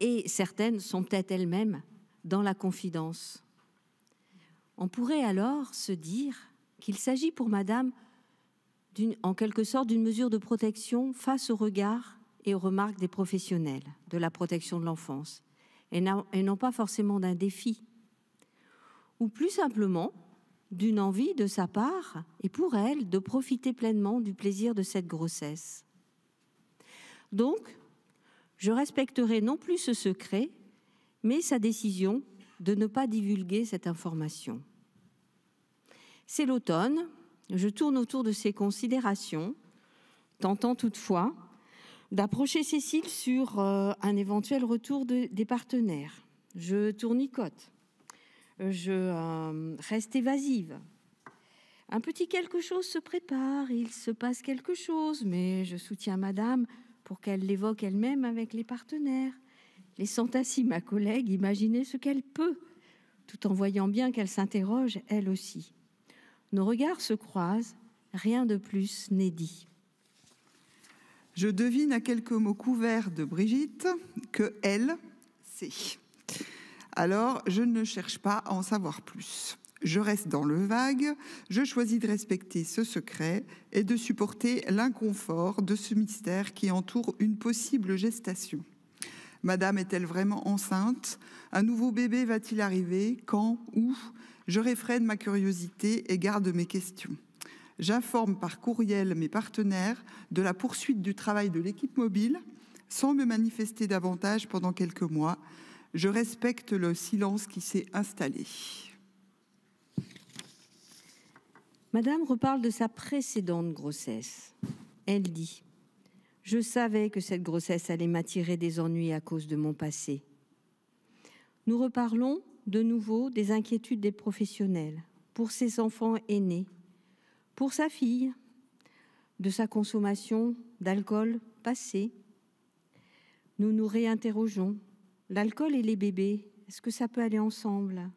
Et certaines sont peut-être elles-mêmes dans la confidence. On pourrait alors se dire qu'il s'agit pour Madame en quelque sorte d'une mesure de protection face aux regards et aux remarques des professionnels de la protection de l'enfance, et non pas forcément d'un défi, ou plus simplement d'une envie de sa part et pour elle de profiter pleinement du plaisir de cette grossesse. Donc, je respecterai non plus ce secret, mais sa décision de ne pas divulguer cette information. C'est l'automne, je tourne autour de ces considérations, tentant toutefois d'approcher Cécile sur euh, un éventuel retour des partenaires. Je tournicote, je euh, reste évasive. Un petit quelque chose se prépare, il se passe quelque chose, mais je soutiens Madame pour qu'elle l'évoque elle-même avec les partenaires, laissant ainsi ma collègue imaginer ce qu'elle peut, tout en voyant bien qu'elle s'interroge elle aussi. Nos regards se croisent, rien de plus n'est dit. Je devine à quelques mots couverts de Brigitte que elle sait. Alors, je ne cherche pas à en savoir plus. Je reste dans le vague, je choisis de respecter ce secret et de supporter l'inconfort de ce mystère qui entoure une possible gestation. Madame est-elle vraiment enceinte? Un nouveau bébé va-t-il arriver? Quand? Où? Je réfrène ma curiosité et garde mes questions. J'informe par courriel mes partenaires de la poursuite du travail de l'équipe mobile sans me manifester davantage pendant quelques mois. Je respecte le silence qui s'est installé. Madame reparle de sa précédente grossesse. Elle dit je savais que cette grossesse allait m'attirer des ennuis à cause de mon passé. Nous reparlons de nouveau des inquiétudes des professionnels pour ses enfants aînés, pour sa fille, de sa consommation d'alcool passé. Nous nous réinterrogeons. L'alcool et les bébés, est-ce que ça peut aller ensemble?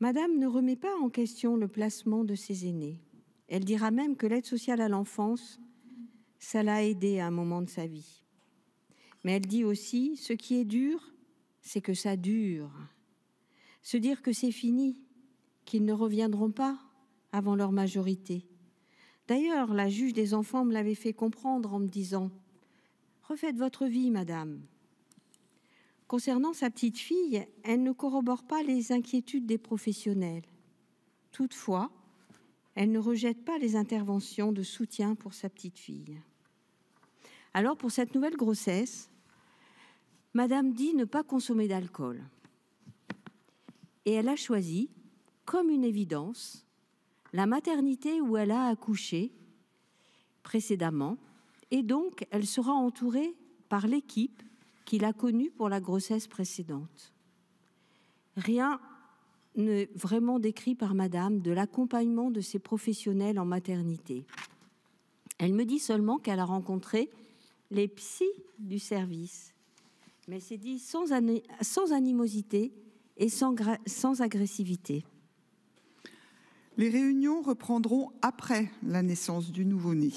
Madame ne remet pas en question le placement de ses aînés. Elle dira même que l'aide sociale à l'enfance ça l'a aidé à un moment de sa vie. Mais elle dit aussi, ce qui est dur, c'est que ça dure. Se dire que c'est fini, qu'ils ne reviendront pas avant leur majorité. D'ailleurs, la juge des enfants me l'avait fait comprendre en me disant Refaites votre vie, madame. Concernant sa petite fille, elle ne corrobore pas les inquiétudes des professionnels. Toutefois, elle ne rejette pas les interventions de soutien pour sa petite fille. Alors pour cette nouvelle grossesse, Madame dit ne pas consommer d'alcool. Et elle a choisi, comme une évidence, la maternité où elle a accouché précédemment, et donc elle sera entourée par l'équipe qui l'a connue pour la grossesse précédente. Rien n'est vraiment décrit par Madame de l'accompagnement de ses professionnels en maternité. Elle me dit seulement qu'elle a rencontré les psys du service. Mais c'est dit sans, animosité et sans agressivité. Les réunions reprendront après la naissance du nouveau-né.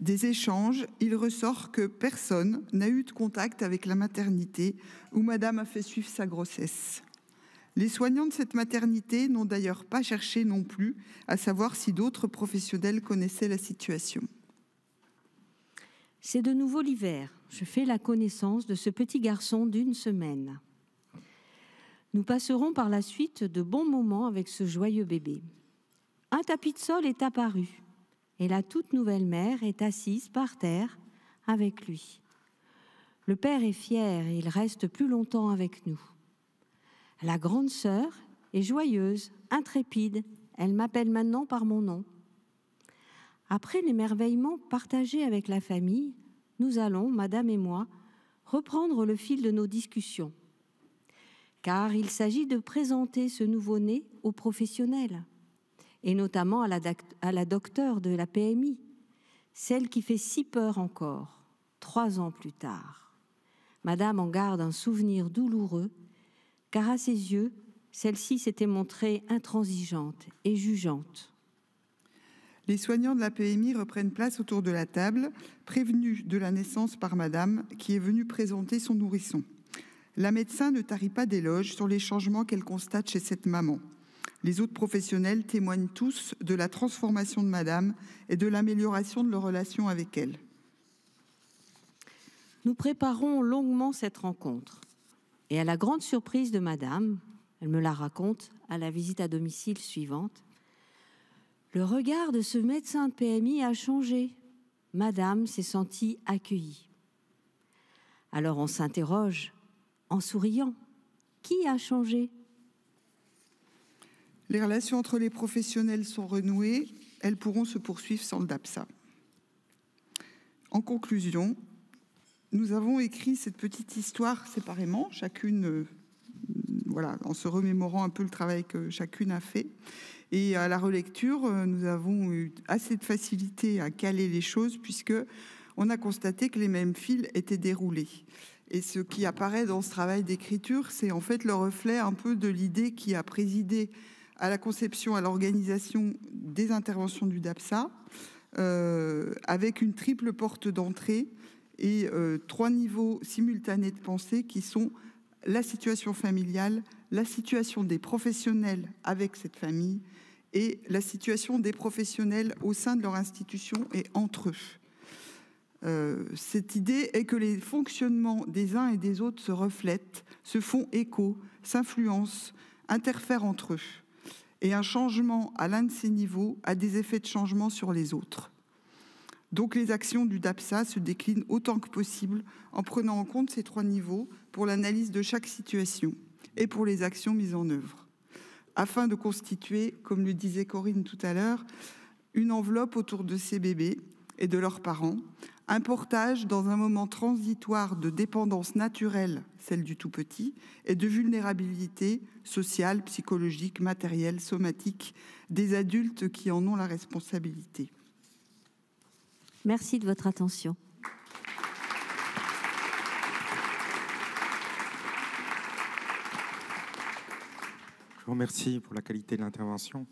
Des échanges, il ressort que personne n'a eu de contact avec la maternité où Madame a fait suivre sa grossesse. Les soignants de cette maternité n'ont d'ailleurs pas cherché non plus à savoir si d'autres professionnels connaissaient la situation. C'est de nouveau l'hiver. Je fais la connaissance de ce petit garçon d'une semaine. Nous passerons par la suite de bons moments avec ce joyeux bébé. Un tapis de sol est apparu et la toute nouvelle mère est assise par terre avec lui. Le père est fier et il reste plus longtemps avec nous. La grande sœur est joyeuse, intrépide. Elle m'appelle maintenant par mon nom. Après l'émerveillement partagé avec la famille, nous allons, Madame et moi, reprendre le fil de nos discussions. Car il s'agit de présenter ce nouveau-né aux professionnels, et notamment à la, docteure de la PMI, celle qui fait si peur encore, trois ans plus tard. Madame en garde un souvenir douloureux, car à ses yeux, celle-ci s'était montrée intransigeante et jugeante. Les soignants de la PMI reprennent place autour de la table, prévenus de la naissance par Madame, qui est venue présenter son nourrisson. La médecin ne tarit pas d'éloges sur les changements qu'elle constate chez cette maman. Les autres professionnels témoignent tous de la transformation de Madame et de l'amélioration de leur relation avec elle. Nous préparons longuement cette rencontre. Et à la grande surprise de Madame, elle me la raconte à la visite à domicile suivante, le regard de ce médecin de PMI a changé. Madame s'est sentie accueillie. Alors on s'interroge en souriant. Qui a changé? Les relations entre les professionnels sont renouées. Elles pourront se poursuivre sans le DAPSA. En conclusion, nous avons écrit cette petite histoire séparément, chacune, euh, voilà, en se remémorant un peu le travail que chacune a fait. Et à la relecture, euh, nous avons eu assez de facilité à caler les choses puisque on a constaté que les mêmes fils étaient déroulés. Et ce qui apparaît dans ce travail d'écriture, c'est en fait le reflet un peu de l'idée qui a présidé à la conception, à l'organisation des interventions du DAPSA, euh, avec une triple porte d'entrée et euh, trois niveaux simultanés de pensée qui sont la situation familiale, la situation des professionnels avec cette famille et la situation des professionnels au sein de leur institution et entre eux. Euh, cette idée est que les fonctionnements des uns et des autres se reflètent, se font écho, s'influencent, interfèrent entre eux. Et un changement à l'un de ces niveaux a des effets de changement sur les autres. Donc les actions du DAPSA se déclinent autant que possible en prenant en compte ces trois niveaux pour l'analyse de chaque situation et pour les actions mises en œuvre, afin de constituer, comme le disait Corinne tout à l'heure, une enveloppe autour de ces bébés et de leurs parents, un portage dans un moment transitoire de dépendance naturelle, celle du tout petit, et de vulnérabilité sociale, psychologique, matérielle, somatique des adultes qui en ont la responsabilité. Merci de votre attention. Je vous remercie pour la qualité de l'intervention.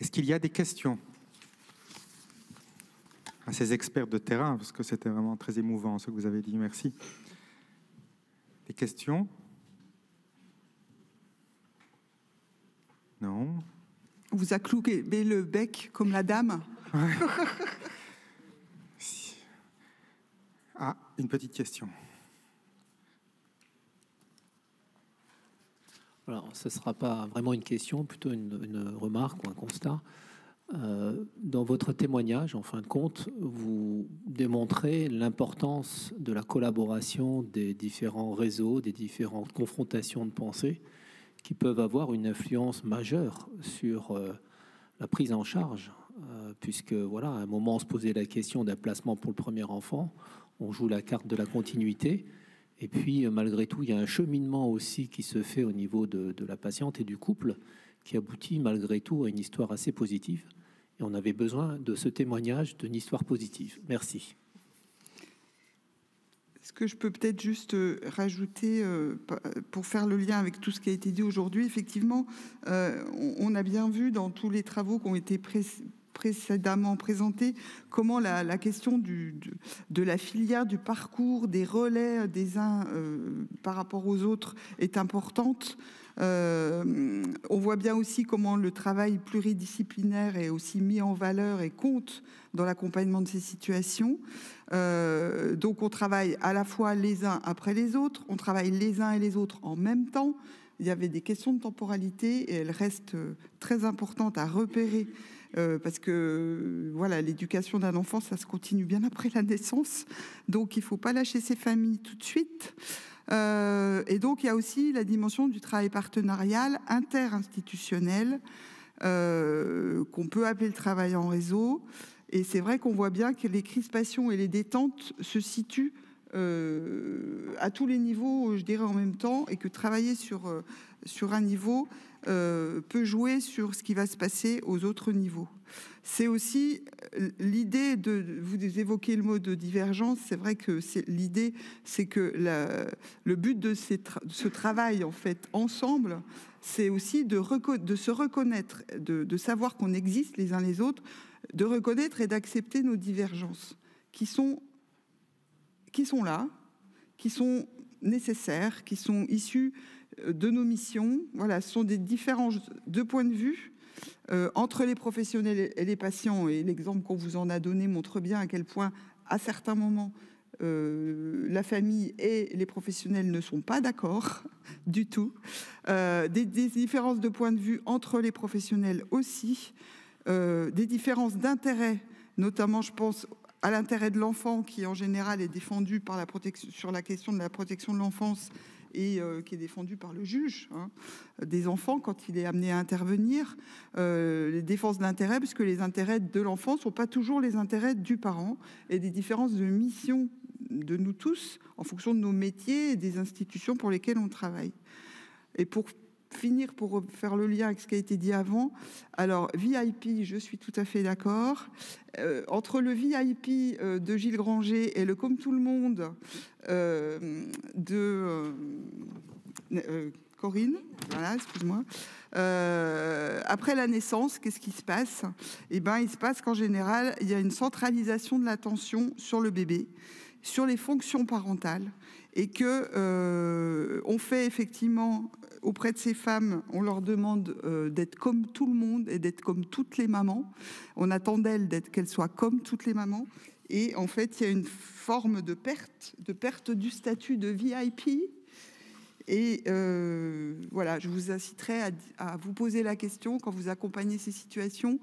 Est-ce qu'il y a des questions? À ces experts de terrain Parce que c'était vraiment très émouvant ce que vous avez dit. Merci. Des questions? Non On vous a cloué le bec comme la dame? (laughs) Ah, une petite question. Alors, ce ne sera pas vraiment une question, plutôt une, remarque ou un constat. Euh, dans votre témoignage, en fin de compte, vous démontrez l'importance de la collaboration des différents réseaux, des différentes confrontations de pensée qui peuvent avoir une influence majeure sur euh, la prise en charge, euh, puisque voilà, à un moment on se posait la question d'un placement pour le premier enfant, on joue la carte de la continuité. Et puis, euh, malgré tout, il y a un cheminement aussi qui se fait au niveau de, la patiente et du couple qui aboutit malgré tout à une histoire assez positive. Et on avait besoin de ce témoignage d'une histoire positive. Merci. Ce que je peux peut-être juste euh, rajouter euh, pour faire le lien avec tout ce qui a été dit aujourd'hui, effectivement, on a bien vu dans tous les travaux qui ont été précédemment présenté, comment la, question de, la filière, du parcours, des relais des uns euh, par rapport aux autres est importante. Euh, on voit bien aussi comment le travail pluridisciplinaire est aussi mis en valeur et compte dans l'accompagnement de ces situations. Euh, donc on travaille à la fois les uns après les autres, on travaille les uns et les autres en même temps. Il y avait des questions de temporalité et elles restent très importantes à repérer euh, parce que voilà, l'éducation d'un enfant, ça se continue bien après la naissance, donc il ne faut pas lâcher ses familles tout de suite. Euh, et donc il y a aussi la dimension du travail partenarial interinstitutionnel euh, qu'on peut appeler le travail en réseau. Et c'est vrai qu'on voit bien que les crispations et les détentes se situent à tous les niveaux, je dirais en même temps, et que travailler sur, sur un niveau, euh, peut jouer sur ce qui va se passer aux autres niveaux. C'est aussi euh, l'idée de, vous évoquez le mot de divergence, c'est vrai que l'idée, c'est que le but de, ce travail, en fait, ensemble, c'est aussi de, se reconnaître, de, savoir qu'on existe les uns les autres, de reconnaître et d'accepter nos divergences, qui sont, qui sont là, qui sont nécessaires, qui sont issus de nos missions. Voilà, ce sont des différents de points de vue entre les professionnels et les patients. Et l'exemple qu'on vous en a donné montre bien à quel point, à certains moments, euh, la famille et les professionnels ne sont pas d'accord (laughs) du tout. Euh, des, différences de point de vue entre les professionnels aussi. Euh, des différences d'intérêt, notamment je pense à l'intérêt de l'enfant qui en général est défendu par la protection, sur la question de la protection de l'enfance et qui est défendu par le juge hein, des enfants quand il est amené à intervenir, les défenses d'intérêt, puisque les intérêts de l'enfant ne sont pas toujours les intérêts du parent, et des différences de mission de nous tous en fonction de nos métiers et des institutions pour lesquelles on travaille. Et pour finir, pour faire le lien avec ce qui a été dit avant, alors VIP, je suis tout à fait d'accord. Euh, entre le VIP euh, de Gilles Granger et le Comme tout le monde euh, de Corinne, voilà, excuse-moi. après la naissance, qu'est-ce qui se passe? Eh ben, il se passe qu'en général, il y a une centralisation de l'attention sur le bébé sur les fonctions parentales et que on fait effectivement auprès de ces femmes, on leur demande euh, d'être comme tout le monde et d'être comme toutes les mamans. On attend d'elles qu'elles soient comme toutes les mamans. Et en fait, il y a une forme de perte, de perte du statut de VIP. Et euh, voilà, je vous inciterai à, vous poser la question quand vous accompagnez ces situations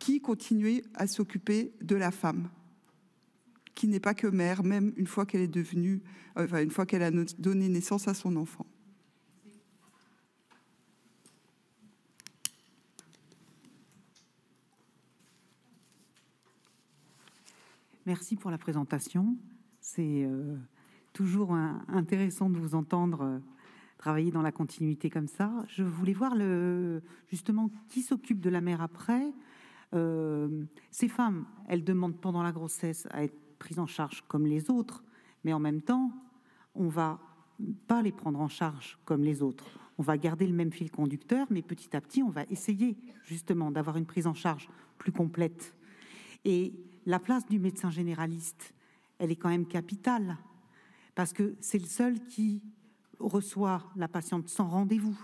qui continuez à s'occuper de la femme qui n'est pas que mère, même euh, une fois qu'elle a donné naissance à son enfant. Merci pour la présentation. C'est euh, toujours intéressant de vous entendre euh, travailler dans la continuité comme ça. Je voulais voir justement qui s'occupe de la mère après. ces femmes, elles demandent pendant la grossesse à être prise en charge comme les autres, mais en même temps, on va pas les prendre en charge comme les autres. On va garder le même fil conducteur, mais petit à petit, on va essayer justement d'avoir une prise en charge plus complète. Et la place du médecin généraliste, elle est quand même capitale, parce que c'est le seul qui reçoit la patiente sans rendez-vous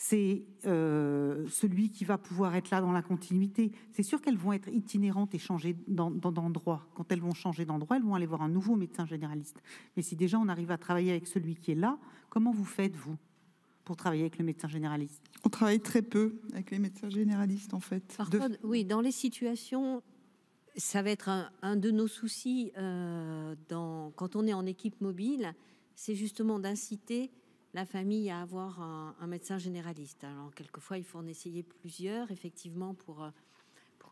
c'est euh, celui qui va pouvoir être là dans la continuité. C'est sûr qu'elles vont être itinérantes et changer d'endroit. Quand elles vont changer d'endroit, elles vont aller voir un nouveau médecin généraliste. Mais si déjà on arrive à travailler avec celui qui est là, comment vous faites, vous, pour travailler avec le médecin généraliste? On travaille très peu avec les médecins généralistes, en fait. Parfois, oui, dans les situations, ça va être un, de nos soucis euh, quand on est en équipe mobile, c'est justement d'inciter la famille à avoir un, médecin généraliste. Alors, quelquefois, il faut en essayer plusieurs, effectivement, pour, euh,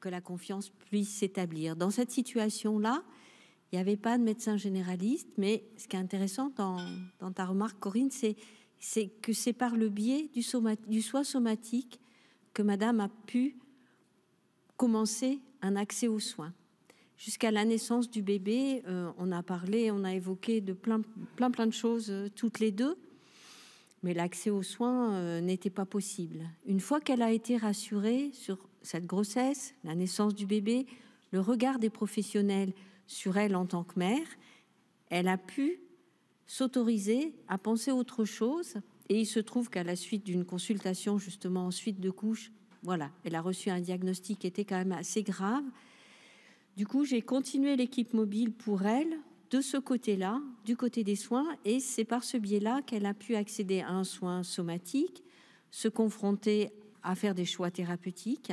que la confiance puisse s'établir. Dans cette situation-là, il n'y avait pas de médecin généraliste, mais ce qui est intéressant dans, ta remarque, Corinne, c'est, c'est que c'est par le biais du, du soin somatique que madame a pu commencer un accès aux soins. Jusqu'à la naissance du bébé, euh, on a parlé, on a évoqué de plein, plein, plein de choses euh, toutes les deux mais l'accès aux soins euh, n'était pas possible. Une fois qu'elle a été rassurée sur cette grossesse, la naissance du bébé, le regard des professionnels sur elle en tant que mère, elle a pu s'autoriser à penser autre chose. Et il se trouve qu'à la suite d'une consultation, justement en suite de couche, voilà, elle a reçu un diagnostic qui était quand même assez grave. Du coup, j'ai continué l'équipe mobile pour elle de ce côté-là, du côté des soins, et c'est par ce biais-là qu'elle a pu accéder à un soin somatique, se confronter à faire des choix thérapeutiques,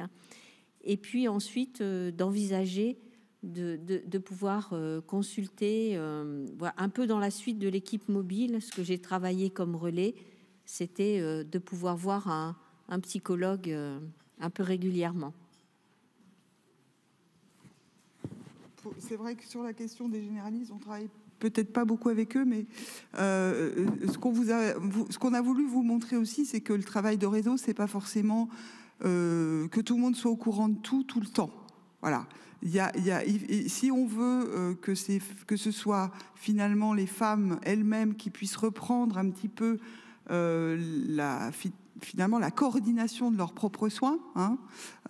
et puis ensuite euh, d'envisager de, pouvoir euh, consulter euh, un peu dans la suite de l'équipe mobile, ce que j'ai travaillé comme relais, c'était de pouvoir voir un psychologue un peu régulièrement. c'est vrai que sur la question des généralistes, on travaille peut-être pas beaucoup avec eux, mais euh, ce qu'on a, voulu vous montrer aussi, c'est que le travail de réseau, c'est pas forcément euh, que tout le monde soit au courant de tout tout le temps. Voilà. Il y a, si on veut euh, que, que ce soit finalement les femmes elles-mêmes qui puissent reprendre un petit peu la, finalement la coordination de leurs propres soins, hein,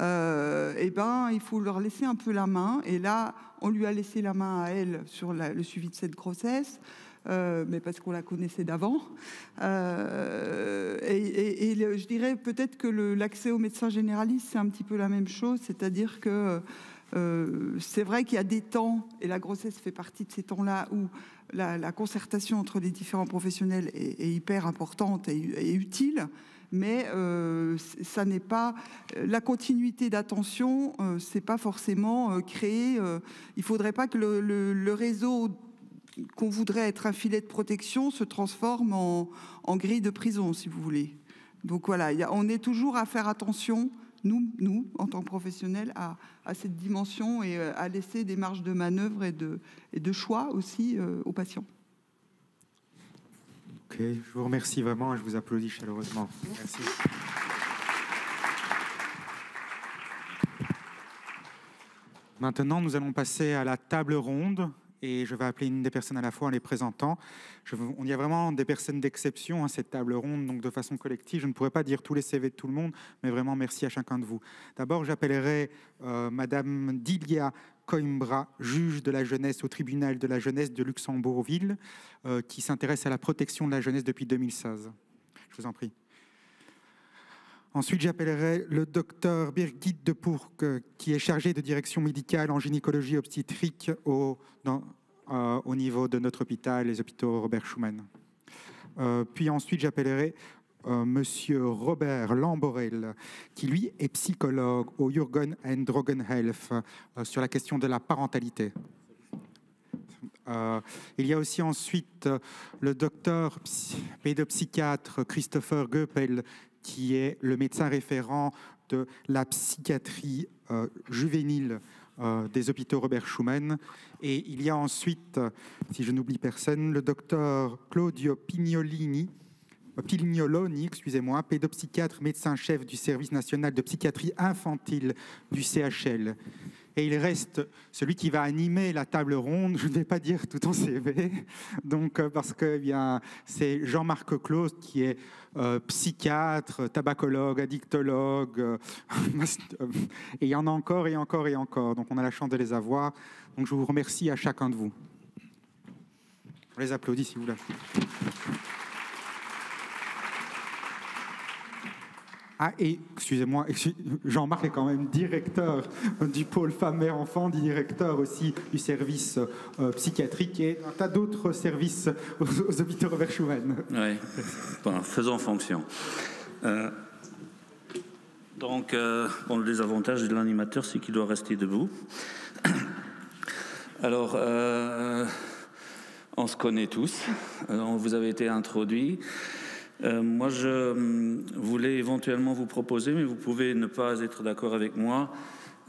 euh, eh ben, il faut leur laisser un peu la main. Et là, on lui a laissé la main à elle sur le suivi de cette grossesse. euh, mais parce qu'on la connaissait d'avant. Euh, et, je dirais peut-être que l'accès aux médecins généralistes, c'est un petit peu la même chose, c'est-à-dire que c'est vrai qu'il y a des temps, et la grossesse fait partie de ces temps-là, où la, concertation entre les différents professionnels est, hyper importante et, utile, mais ça n'est pas la continuité d'attention, c'est pas forcément créé. il faudrait pas que le, réseau qu'on voudrait être un filet de protection se transforme en, grille de prison, si vous voulez. Donc voilà, on est toujours à faire attention, nous, en tant que professionnels, à, cette dimension et euh, à laisser des marges de manœuvre et de, choix aussi euh, aux patients. Je vous remercie vraiment et je vous applaudis chaleureusement. Merci. Maintenant, nous allons passer à la table ronde et je vais appeler une des personnes à la fois en les présentant. Je, on y a vraiment des personnes d'exception à cette table ronde, donc de façon collective. Je ne pourrais pas dire tous les CV de tout le monde, mais vraiment merci à chacun de vous. D'abord, j'appellerai euh, Madame Dilia Coimbra, juge de la jeunesse au tribunal de la jeunesse de Luxembourgville, euh, qui s'intéresse à la protection de la jeunesse depuis 2016. Je vous en prie. Ensuite, j'appellerai le docteur Birgit de qui est chargé de direction médicale en gynécologie obstétrique au, euh, au niveau de notre hôpital, les hôpitaux Robert Schumann. Euh, puis ensuite, j'appellerai euh, Monsieur Robert Lamborel, qui lui est psychologue au Jürgen and Drogen Health sur la question de la parentalité. il y a aussi ensuite le docteur pédopsychiatre Christopher Goepel, qui est le médecin référent de la psychiatrie euh, juvénile euh, des hôpitaux Robert Schumann. Et il y a ensuite, si je n'oublie personne, le docteur Claudio Pignolini, euh, Pignoloni, excusez-moi, pédopsychiatre, médecin-chef du service national de psychiatrie infantile du CHL. Et il reste celui qui va animer la table ronde. Je ne vais pas dire tout en CV, donc parce que eh c'est Jean-Marc Claude qui est euh, psychiatre, tabacologue, addictologue, (laughs) euh, et il y en a encore et encore et encore. Donc on a la chance de les avoir. Donc je vous remercie à chacun de vous. On les applaudit si vous voulez. Ah, et excusez-moi, (laughs) Jean-Marc est quand même directeur du pôle femmes-mères-enfants, directeur aussi du service euh, psychiatrique et un tas d'autres services aux, hôpitaux Robert Schumann. Oui, faisons fonction. Euh, donc, euh, le désavantage de l'animateur, c'est qu'il doit rester debout. (coughs) Alors, on se connaît tous, vous avez été introduits. Euh, moi, je euh, voulais éventuellement vous proposer, mais vous pouvez ne pas être d'accord avec moi,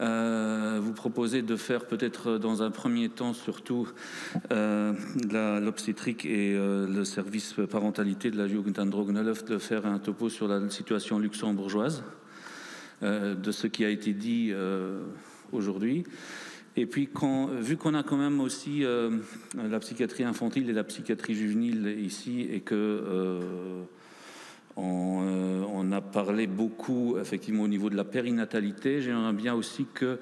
euh, vous proposer de faire peut-être dans un premier temps surtout l'obstétrique et le service parentalité de la Jugendandrogenhilfe de faire un topo sur la situation luxembourgeoise, de ce qui a été dit aujourd'hui. Et puis, vu qu'on a quand même aussi la psychiatrie infantile et la psychiatrie juvénile ici, et que euh, on, a parlé beaucoup, effectivement, au niveau de la périnatalité. J'aimerais bien aussi que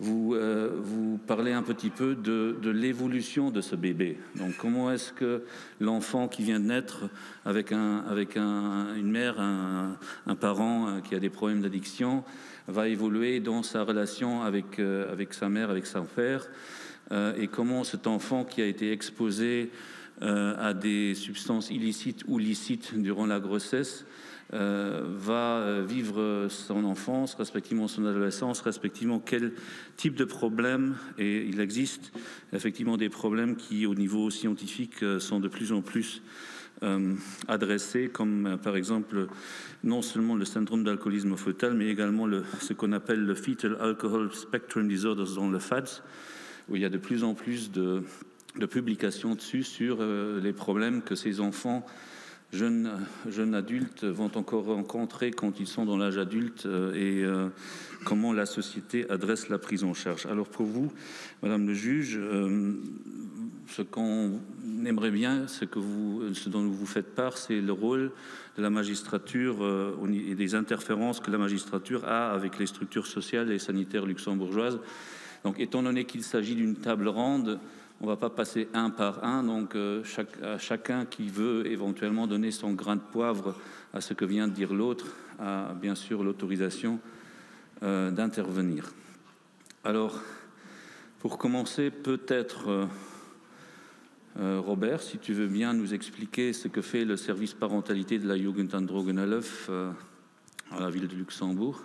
vous, euh, vous parlez un petit peu de, l'évolution de ce bébé. Donc, comment est-ce que l'enfant qui vient de naître avec, un, avec une mère, un, parent euh, qui a des problèmes d'addiction, va évoluer dans sa relation avec, avec sa mère, avec son père, et comment cet enfant qui a été exposé euh, à des substances illicites ou licites durant la grossesse euh, va euh, vivre son enfance, respectivement son adolescence, respectivement quel type de problème, et il existe effectivement des problèmes qui, au niveau scientifique, sont de plus en plus adressés, comme par exemple non seulement le syndrome d'alcoolisme fœtal, mais également le, ce qu'on appelle le Fetal Alcohol Spectrum Disorders dans le FADS, où il y a de plus en plus de publications dessus sur euh, les problèmes que ces enfants, jeunes, adultes, vont encore rencontrer quand ils sont dans l'âge adulte euh, et euh, comment la société adresse la prise en charge. Alors pour vous, Madame le juge, ce qu'on aimerait bien, ce, que vous, ce dont vous faites part, c'est le rôle de la magistrature et des interférences que la magistrature a avec les structures sociales et sanitaires luxembourgeoises. Donc, étant donné qu'il s'agit d'une table ronde, on ne va pas passer un par un, donc chacun qui veut éventuellement donner son grain de poivre à ce que vient de dire l'autre a bien sûr l'autorisation d'intervenir. Alors, pour commencer, peut-être euh, Robert, si tu veux bien nous expliquer ce que fait le service parentalité de la Jugend an euh, à la ville de Luxembourg.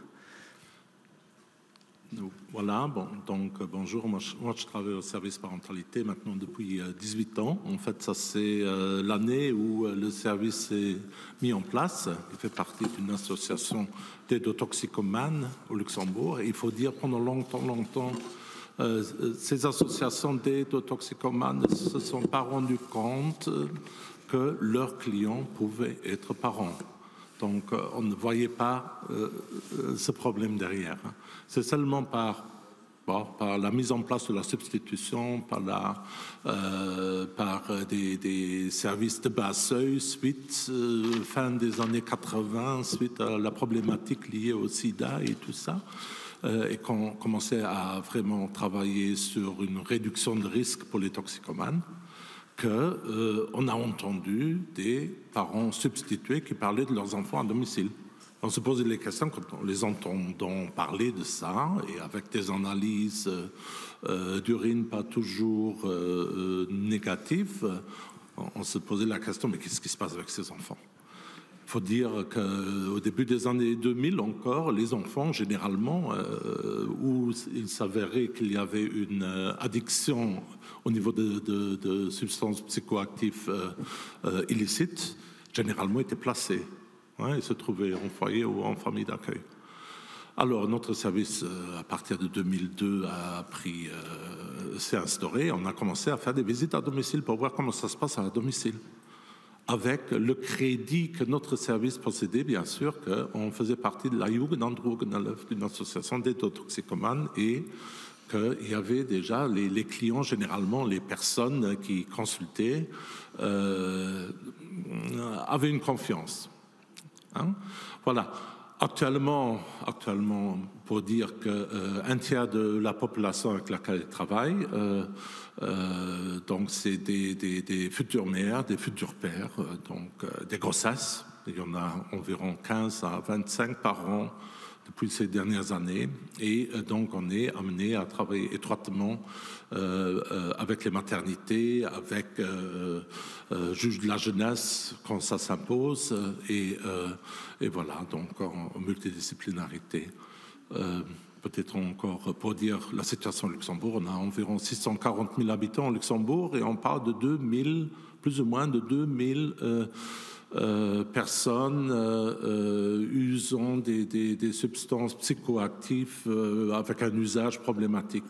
Voilà, donc euh, bonjour, moi je, travaille au service parentalité maintenant depuis 18 ans. En fait, ça c'est l'année où le service est mis en place. Il fait partie d'une association aux toxicomanes au Luxembourg. il faut dire pendant longtemps, longtemps, euh, ces associations d'aide aux toxicomanes ne se sont pas rendues compte que leurs clients pouvaient être parents. Donc euh, on ne voyait pas euh, ce problème derrière. C'est seulement par, la mise en place de la substitution, par, des, services de bas seuil suite fin des années 80, suite à la problématique liée au sida et tout ça, et qu'on commençait à vraiment travailler sur une réduction de risque pour les toxicomanes, qu'on euh, a entendu des parents substitués qui parlaient de leurs enfants à domicile. On se posait les questions quand on les entendant parler de ça, et avec des analyses euh, d'urine pas toujours négatives, on se posait la question, mais qu'est-ce qui se passe avec ces enfants? Faut dire qu'au début des années 2000 encore, les enfants, généralement, euh, où il s'avérait qu'il y avait une euh, addiction au niveau de, substances psychoactives euh, illicites, généralement étaient placés. Hein, ils se trouvaient en foyer ou en famille d'accueil. Alors, notre service, à partir de 2002, a pris, s'est instauré. On a commencé à faire des visites à domicile pour voir comment ça se passe à domicile avec le crédit que notre service possédait, bien sûr, qu'on faisait partie de la Jugendandrogenhilfe, d'une association aux toxicomanes, et qu'il y avait déjà les, clients, généralement les personnes qui consultaient, euh, avaient une confiance. Hein. Voilà. Actuellement, actuellement, pour dire qu'un euh, tiers de la population avec laquelle ils travaillent, euh, euh, donc c'est des, des, futures mères, des futurs pères, donc des grossesses. Il y en a environ 15 à 25 par an depuis ces dernières années. Et donc, on est amené à travailler étroitement avec les maternités, avec euh, juge de la jeunesse quand ça s'impose, et, voilà, donc en multidisciplinarité. Euh, peut-être encore pour dire la situation au Luxembourg, on a environ 640 000 habitants au Luxembourg et on parle de 2000, plus ou moins de 2000 euh, euh, personnes usant des, substances psychoactives avec un usage problématique.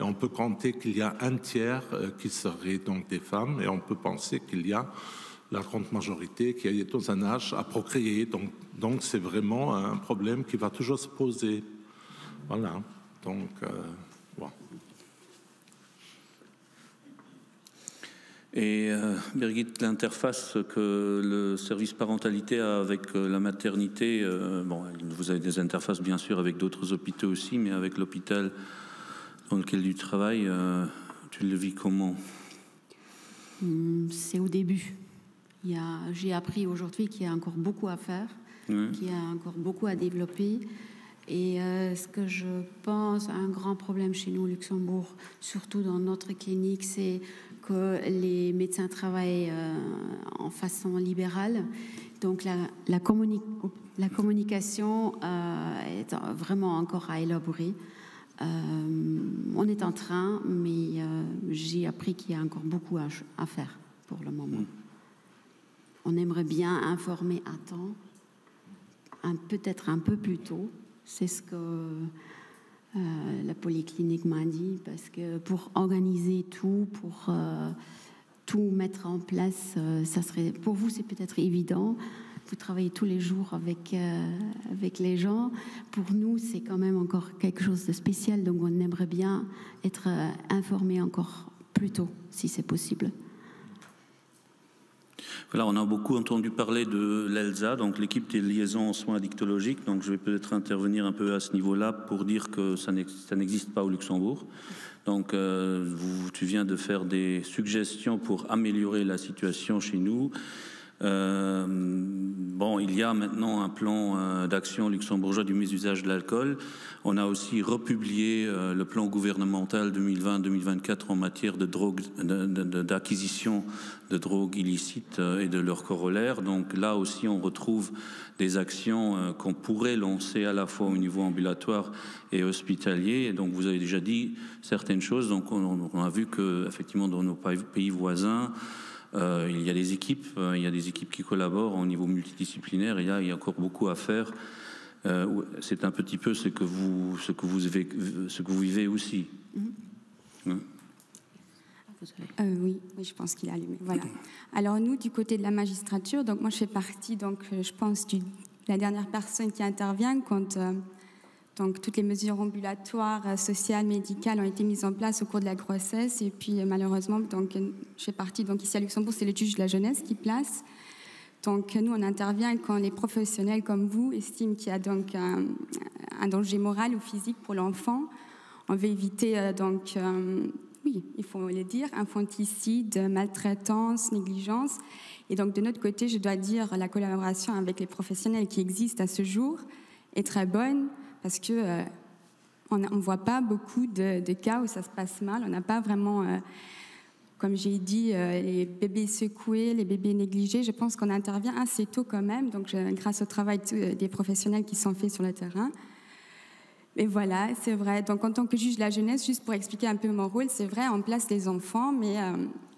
Et on peut compter qu'il y a un tiers qui serait donc des femmes et on peut penser qu'il y a la grande majorité qui est dans un âge à procréer. Donc, donc c'est vraiment un problème qui va toujours se poser. Voilà. Donc, Et euh, Birgit, l'interface que le service parentalité a avec euh, la maternité, euh, bon, vous avez des interfaces bien sûr avec d'autres hôpitaux aussi, mais avec l'hôpital dans lequel tu travailles, tu le vis comment? Hum, C'est au début. J'ai appris aujourd'hui qu'il y a encore beaucoup à faire, qu'il y a encore beaucoup à développer. Et euh, ce que je pense, un grand problème chez nous au Luxembourg, surtout dans notre clinique, c'est que les médecins travaillent euh, en façon libérale. Donc la, la, la communication euh, est vraiment encore à élaborer. on est en train, mais j'ai appris qu'il y a encore beaucoup à, à faire pour le moment. Mm on aimerait bien informer à temps, peut-être un peu plus tôt. C'est ce que euh, la polyclinique m'a dit, parce que pour organiser tout, pour euh, tout mettre en place, euh, ça serait, pour vous, c'est peut-être évident. Vous travaillez tous les jours avec, avec les gens. Pour nous, c'est quand même encore quelque chose de spécial, donc on aimerait bien être informé encore plus tôt, si c'est possible. Voilà, on a beaucoup entendu parler de l'ELSA, donc l'équipe des liaisons en soins addictologiques. Donc je vais peut-être intervenir un peu à ce niveau-là pour dire que ça n'existe pas au Luxembourg. Donc euh, tu viens de faire des suggestions pour améliorer la situation chez nous. Euh, bon, il y a maintenant un plan euh, d'action luxembourgeois du mésusage de l'alcool. On a aussi republié euh, le plan gouvernemental 2020-2024 en matière d'acquisition de, drogue illicite et de leurs corollaires. Donc là aussi, on retrouve des actions qu'on pourrait lancer à la fois au niveau ambulatoire et hospitalier. Et donc, vous avez déjà dit certaines choses. Donc, on, on a vu que, effectivement, dans nos pays voisins, euh, il y a des équipes, euh, il y a des équipes qui collaborent au niveau multidisciplinaire. Et là, il y a encore beaucoup à faire. Euh, c'est un petit peu ce que vous, ce que vous, vivez, ce que vous vivez aussi. Mm-hmm. oui, oui, je pense qu'il a allumé. Voilà. Alors nous, du côté de la magistrature, donc moi je fais partie, donc je pense, de la dernière personne qui intervient quand donc toutes les mesures ambulatoires, euh, sociales, médicales ont été mises en place au cours de la grossesse. Et puis euh, malheureusement, donc, je fais partie, donc ici à Luxembourg, c'est le juge de la jeunesse qui place. Donc nous, on intervient quand les professionnels comme vous estiment qu'il y a donc un, danger moral ou physique pour l'enfant. On veut éviter euh, donc, oui, il faut le dire, infanticide, maltraitance, négligence. Et donc de notre côté, je dois dire la collaboration avec les professionnels qui existent à ce jour est très bonne parce que euh, on ne voit pas beaucoup de, cas où ça se passe mal. On n'a pas vraiment, euh, comme j'ai dit, euh, les bébés secoués, les bébés négligés. Je pense qu'on intervient assez tôt quand même, donc grâce au travail des professionnels qui sont faits sur le terrain. Mais voilà, c'est vrai. Donc en tant que juge de la jeunesse, juste pour expliquer un peu mon rôle, c'est vrai, on place les enfants, mais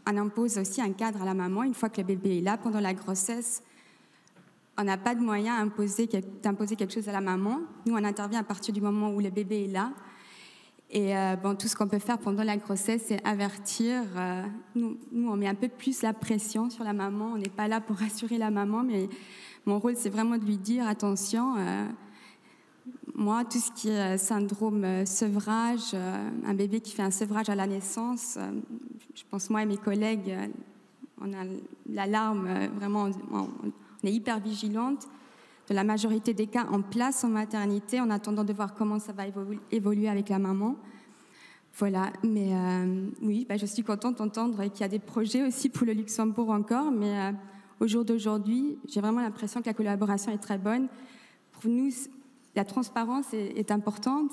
on impose aussi un cadre à la maman une fois que le bébé est là pendant la grossesse on n'a pas de moyen d'imposer quelque chose à la maman. Nous, on intervient à partir du moment où le bébé est là. Et euh, tout ce qu'on peut faire pendant la grossesse, c'est avertir. Euh, nous, nous, on met un peu plus la pression sur la maman. On n'est pas là pour (laughs) rassurer la maman, mais mon rôle, c'est vraiment de lui dire attention. Euh, moi, tout ce qui est syndrome sevrage, un bébé qui fait un sevrage à la naissance, je pense moi et mes collègues, on a l'alarme vraiment est hyper vigilante de la majorité des cas en place en maternité en attendant de voir comment ça va évoluer avec la maman. Voilà, mais euh, oui, bah, je suis contente d'entendre qu'il y a des projets aussi pour le Luxembourg encore, mais euh, au jour d'aujourd'hui, j'ai vraiment l'impression que la collaboration est très bonne. Pour nous, la transparence est, importante.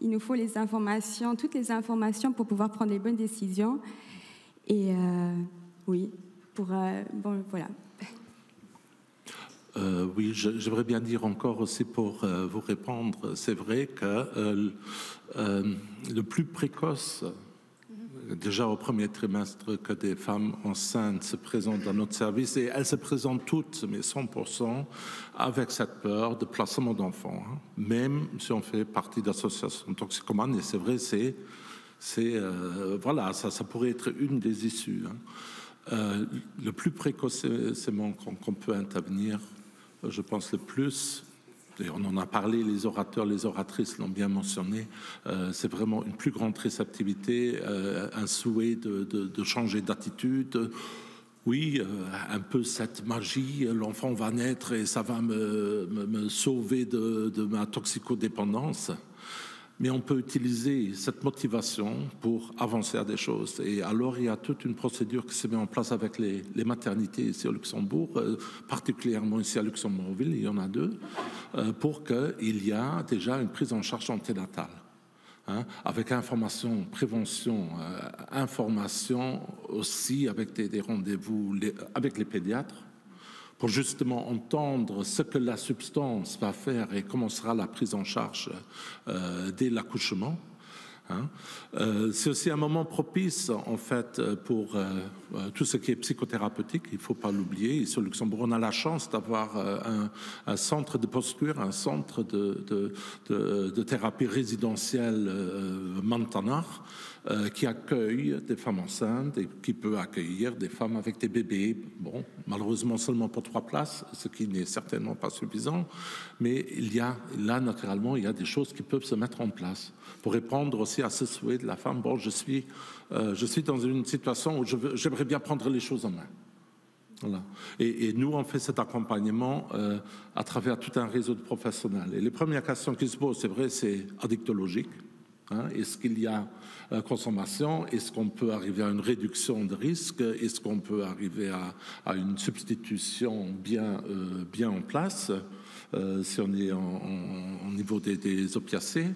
Il nous faut les informations, toutes les informations pour pouvoir prendre les bonnes décisions. Et euh, oui, pour bon, voilà. Euh, oui, j'aimerais bien dire encore aussi pour euh, vous répondre, c'est vrai que euh, le plus précoce, déjà au premier trimestre, que des femmes enceintes se présentent dans notre service, et elles se présentent toutes, mais 100%, avec cette peur de placement d'enfants, hein. même si on fait partie d'associations toxicomanes, et c'est vrai, c'est, voilà, ça, ça pourrait être une des issues. Hein. le plus précocement qu'on peut intervenir, je pense, le plus, et on en a parlé, les orateurs, les oratrices l'ont bien mentionné, euh, c'est vraiment une plus grande réceptivité, euh, un souhait de, changer d'attitude. Oui, euh, un peu cette magie, l'enfant va naître et ça va me, sauver de ma toxicodépendance mais on peut utiliser cette motivation pour avancer à des choses. Et alors, il y a toute une procédure qui se met en place avec les, maternités ici au Luxembourg, euh, particulièrement ici à Luxembourgville, il y en a deux, euh, pour qu'il y a déjà une prise en charge anténatale. Hein, avec information, prévention, euh, information aussi avec des, des rendez-vous avec les pédiatres pour justement entendre ce que la substance va faire et comment sera la prise en charge euh, dès l'accouchement. Hein. Euh, c'est aussi un moment propice, en fait, pour euh, tout ce qui est psychothérapeutique. Il ne faut pas l'oublier. Ici au Luxembourg, on a la chance d'avoir un, centre de posture, un centre de, de, thérapie résidentielle Montanar, euh, qui accueille des femmes enceintes et qui peut accueillir des femmes avec des bébés. Bon, malheureusement seulement pour trois places, ce qui n'est certainement pas suffisant, mais il y a là naturellement il y a des choses qui peuvent se mettre en place pour répondre aussi à ce souhait de la femme. Bon, je suis, euh, je suis dans une situation où j'aimerais bien prendre les choses en main. Voilà. Et, nous, on fait cet accompagnement euh, à travers tout un réseau de professionnels. Et les premières questions qui se posent, c'est vrai, c'est addictologique. Hein. Est-ce qu'il y a consommation Est-ce qu'on peut arriver à une réduction de risque Est-ce qu'on peut arriver à, une substitution bien, euh, bien en place si on est au niveau des, opiacés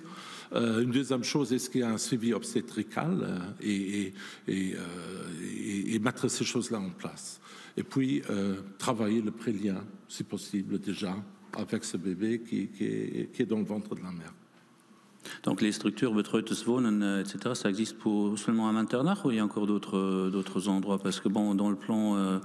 une deuxième chose, est-ce qu'il y a un suivi obstétrical et, et, et mettre ces choses-là en place et puis euh, travailler le prélien, si possible déjà, avec ce bébé qui, qui, est, dans le ventre de la mère. Donc les structures Betreutes Wohnen, euh, etc., ça existe pour seulement à Manternach ou il y a encore d'autres, d'autres endroits? Parce que bon, dans le plan euh,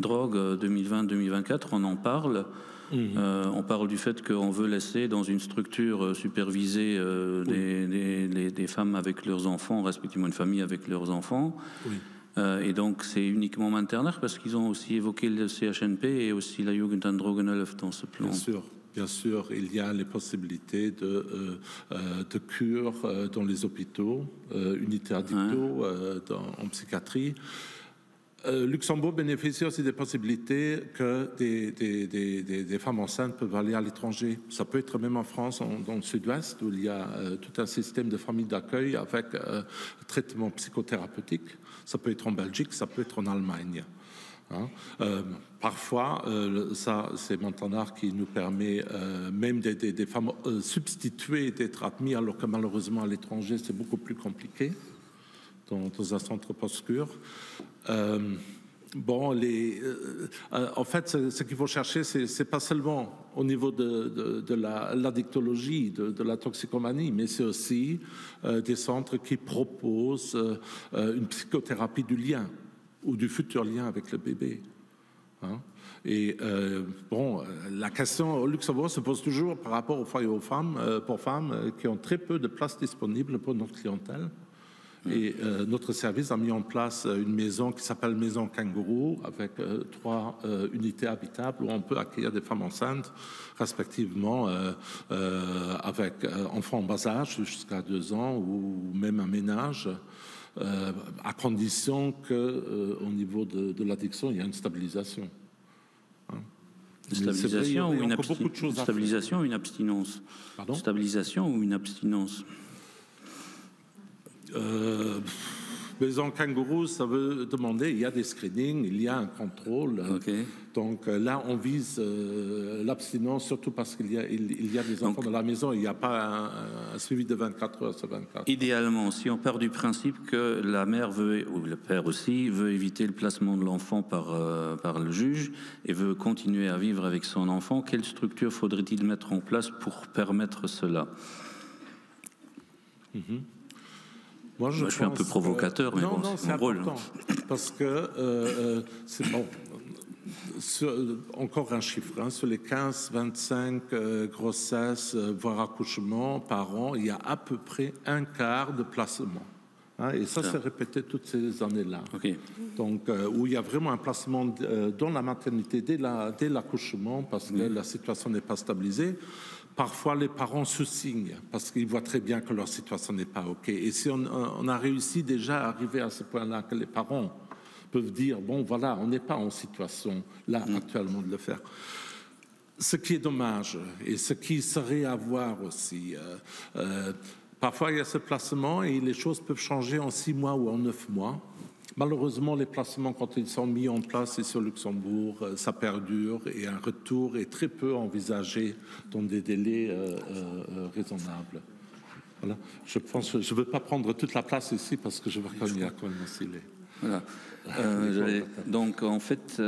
drogue 2020-2024, on en parle. Mhm. on parle du fait qu'on veut laisser dans une structure supervisée des, des, des, femmes avec leurs enfants, respectivement une famille avec leurs enfants. Oui. Euh, et donc, c'est uniquement Manternach parce qu'ils ont aussi évoqué le CHNP et aussi la Jugend an dans ce plan. Bien sûr. Bien sûr, il y a les possibilités de, euh, euh de cure euh, dans les hôpitaux, unitaires dictaux, en psychiatrie. Luxembourg bénéficie aussi des possibilités que des, des, des, des, femmes enceintes peuvent aller à l'étranger. Ça peut être même en France, dans le sud-ouest, où il y a tout un système de familles d'accueil avec traitement psychothérapeutique. Ça peut être en Belgique, ça peut être en Allemagne. Hein. Euh, parfois, euh, ça, c'est Montanard qui nous permet euh, même des, des, femmes substituées d'être admises, alors que malheureusement à l'étranger, c'est beaucoup plus compliqué dans, un centre obscur. Bon, en fait, ce, qu'il faut chercher, c'est pas seulement au niveau de, l'addictologie, de, la toxicomanie, mais c'est aussi des centres qui proposent une psychothérapie du lien ou du futur lien avec le bébé. Hein. Et bon, la question au Luxembourg se pose toujours par rapport aux foyers aux femmes, pour femmes qui ont très peu de place disponible pour notre clientèle. Et euh, notre service a mis en place euh, une maison qui s'appelle Maison Kangourou, avec euh, trois unités habitables où on peut accueillir des femmes enceintes, respectivement avec enfants en bas âge jusqu'à deux ans ou même un ménage. À condition qu'au au niveau de, l'addiction, il y a une stabilisation. Hein. Stabilisation, ou une, stabilisation ou une abstinence Pardon? Stabilisation ou une abstinence? Euh, mais en kangourou, ça veut demander, il y a des screenings, il y a un contrôle. Donc euh, là, on vise euh, l'abstinence, surtout parce qu'il y, a, il, y a des enfants dans la maison, il n'y a pas un, suivi de 24 heures sur 24. Idéalement, si on part du principe que la mère veut, ou le père aussi, veut éviter le placement de l'enfant par, par le juge et veut continuer à vivre avec son enfant, quelle structure faudrait-il mettre en place pour permettre cela? Mhm. Moi, je, suis un peu provocateur, mais bon, c'est mon rôle. Parce que euh, euh, c'est bon. encore un chiffre, hein, sur les 15-25 euh, grossesses, voire accouchements par an, il y a à peu près un quart de placement. Hein, et ça, s'est répété toutes ces années-là. Donc, où il y a vraiment un placement dans la maternité dès l'accouchement, la, dès parce que la situation n'est pas stabilisée parfois les parents se signent parce qu'ils voient très bien que leur situation n'est pas OK. Et si on, a réussi déjà à arriver à ce point-là, que les parents peuvent dire, bon voilà, on n'est pas en situation là mm. actuellement de le faire. Ce qui est dommage et ce qui serait à voir aussi, euh, euh, parfois il y a ce placement et les choses peuvent changer en six mois ou en neuf mois. Malheureusement, les placements, quand ils sont mis en place ici au Luxembourg, euh, ça perdure et un retour est très peu envisagé dans des délais euh, euh, raisonnables. Voilà. Je pense, je ne veux pas prendre toute la place ici parce que je vois qu'il y a quand même aussi les. Voilà. donc, en fait,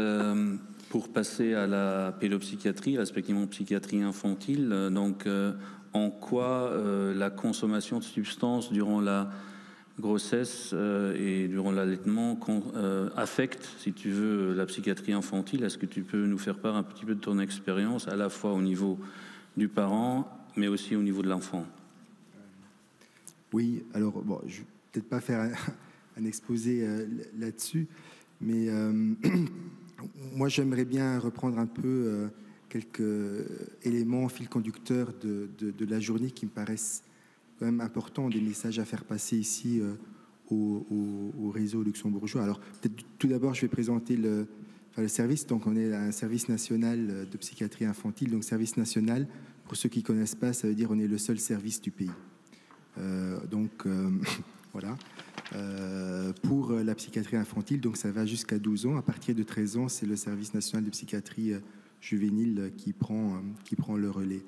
pour passer à la pédopsychiatrie, respectivement psychiatrie infantile, donc, en quoi la consommation de substances durant la grossesse euh, et durant l'allaitement euh, affecte, si tu veux, la psychiatrie infantile. Est-ce que tu peux nous faire part un petit peu de ton expérience, à la fois au niveau du parent, mais aussi au niveau de l'enfant Oui, alors, bon, je vais peut-être pas faire un, (laughs) exposé euh, là-dessus, mais (clears throat) moi j'aimerais bien reprendre un peu quelques éléments, fil conducteur de, de, la journée qui me paraissent quand même important, des messages à faire passer ici euh, au, réseau luxembourgeois. Alors, tout d'abord, je vais présenter le, service, donc on est un service national de psychiatrie infantile, donc service national, pour ceux qui ne connaissent pas, ça veut dire on est le seul service du pays. donc (laughs) voilà. pour la psychiatrie infantile, donc ça va jusqu'à 12 ans. À partir de 13 ans, c'est le service national de psychiatrie juvénile qui prend, qui prend le relais.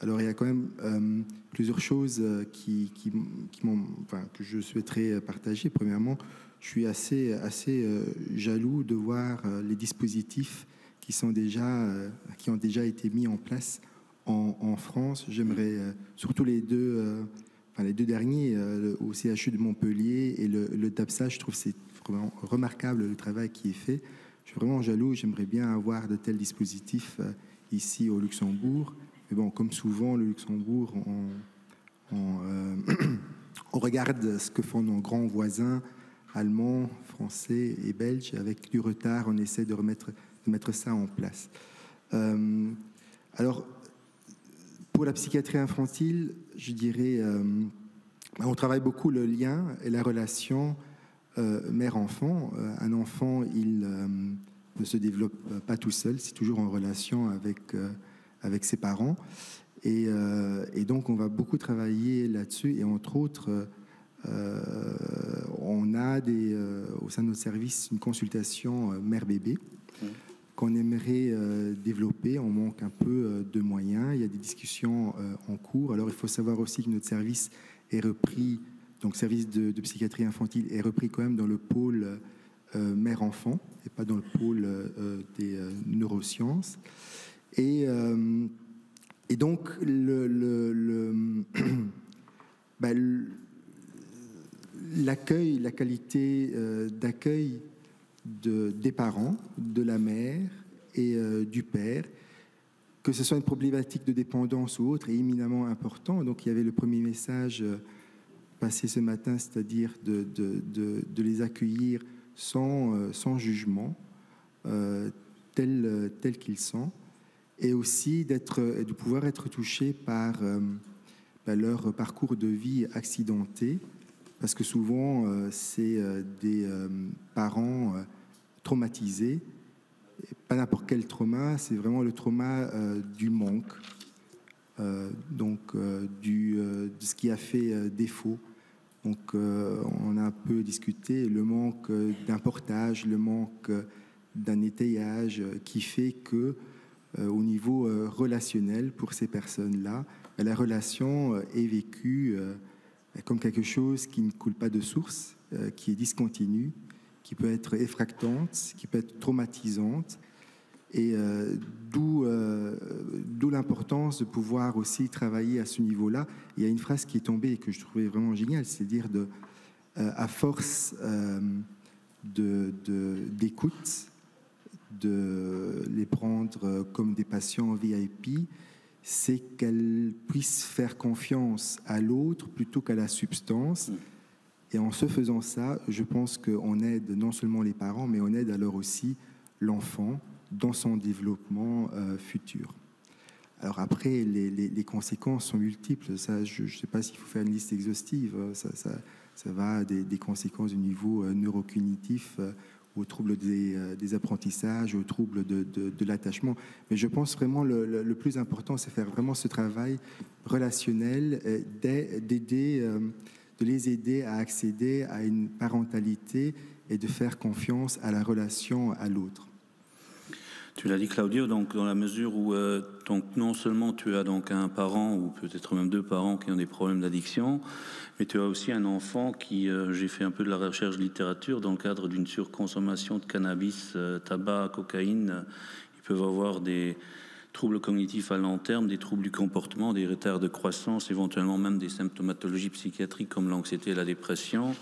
Alors il y a quand même euh, plusieurs choses euh, que je souhaiterais partager. Premièrement, je suis assez, euh, jaloux de voir les dispositifs qui, sont déjà, qui ont déjà été mis en place en, France. J'aimerais surtout les deux, enfin, les deux derniers, au CHU de Montpellier et le, le TAPSA, je trouve c'est vraiment remarquable le travail qui est fait. Je suis vraiment jaloux, j'aimerais bien avoir de tels dispositifs ici au Luxembourg. Mais bon, comme souvent, le Luxembourg, euh, (clears throat) on, regarde ce que font nos grands voisins allemands, français et belges. Avec du retard, on essaie de, remettre, mettre ça en place. Euh, alors, pour la psychiatrie infantile, je dirais, euh, on travaille beaucoup le lien et la relation mère-enfant. un enfant, il ne se développe pas tout seul, c'est toujours en relation avec avec ses parents. Euh, et, donc, on va beaucoup travailler là-dessus. Et entre autres, euh, on a des, euh, au sein de notre service une consultation mère-bébé qu'on aimerait développer. On manque un peu de moyens. Il y a des discussions en cours. Alors, il faut savoir aussi que notre service est repris, donc service de, de psychiatrie infantile, est repris quand même dans le pôle mère-enfant et pas dans le pôle des neurosciences. Euh, et, donc, (clears throat) bah, l'accueil, la qualité euh, d'accueil des parents, de la mère et euh, du père, que ce soit une problématique de dépendance ou autre, est éminemment important. Donc, il y avait le premier message passé ce matin, c'est-à-dire de, les accueillir sans, jugement, tels qu'ils sont et aussi de pouvoir être touché par euh, bah, leur parcours de vie accidenté, parce que souvent euh, c'est euh, des parents traumatisés, pas n'importe quel trauma, c'est vraiment le trauma du manque, donc du, de ce qui a fait défaut. Donc on a un peu discuté le manque d'un portage, le manque d'un étayage qui fait que au niveau euh, relationnel pour ces personnes-là. La relation euh, est vécue comme quelque chose qui ne coule pas de source, qui est discontinu, qui peut être effractante, qui peut être traumatisante. Et d'où l'importance de pouvoir aussi travailler à ce niveau-là. Il y a une phrase qui est tombée et que je trouvais vraiment géniale, c'est dire de, à force d'écoute, de les prendre comme des patients VIP, c'est qu'elles puissent faire confiance à l'autre plutôt qu'à la substance. Et en se faisant ça, je pense qu'on aide non seulement les parents, mais on aide alors aussi l'enfant dans son développement euh, futur. Alors après, les, conséquences sont multiples. Ça, je ne sais pas s'il faut faire une liste exhaustive. Ça, ça, va des, des, conséquences au niveau euh, neurocognitif, euh, aux troubles des, euh, apprentissages, aux troubles de, l'attachement. Mais je pense vraiment le, le, plus important, c'est faire vraiment ce travail relationnel, euh, d'aider, euh, de les aider à accéder à une parentalité et de faire confiance à la relation à l'autre. Tu l'as dit Claudio, donc dans la mesure où donc non seulement tu as donc un parent ou peut-être même deux parents qui ont des problèmes d'addiction, mais tu as aussi un enfant qui, euh, j'ai fait un peu de la recherche de littérature, dans le cadre d'une surconsommation de cannabis, euh, tabac, cocaïne, ils peuvent avoir des troubles cognitifs à long terme, des troubles du comportement, des retards de croissance, éventuellement même des symptomatologies psychiatriques comme l'anxiété et la dépression.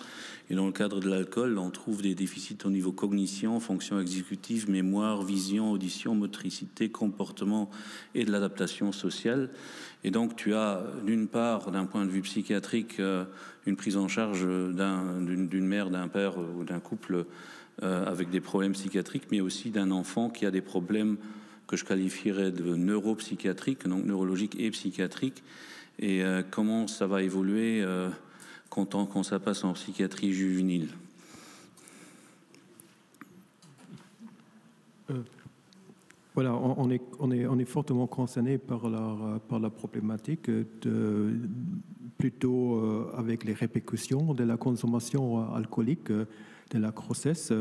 Et dans le cadre de l'alcool, on trouve des déficits au niveau cognition, fonction exécutive, mémoire, vision, audition, motricité, comportement et de l'adaptation sociale. Et donc tu as d'une part, d'un point de vue psychiatrique, euh, une prise en charge d'une mère, d'un père ou d'un couple euh, avec des problèmes psychiatriques, mais aussi d'un enfant qui a des problèmes que je qualifierais de neuropsychiatriques, donc neurologiques et psychiatriques, et euh, comment ça va évoluer quand, quand ça passe en psychiatrie juvénile. Voilà, on est, on, est, on est fortement concerné par la, par la problématique, plutôt avec les répercussions de la consommation alcoolique de la grossesse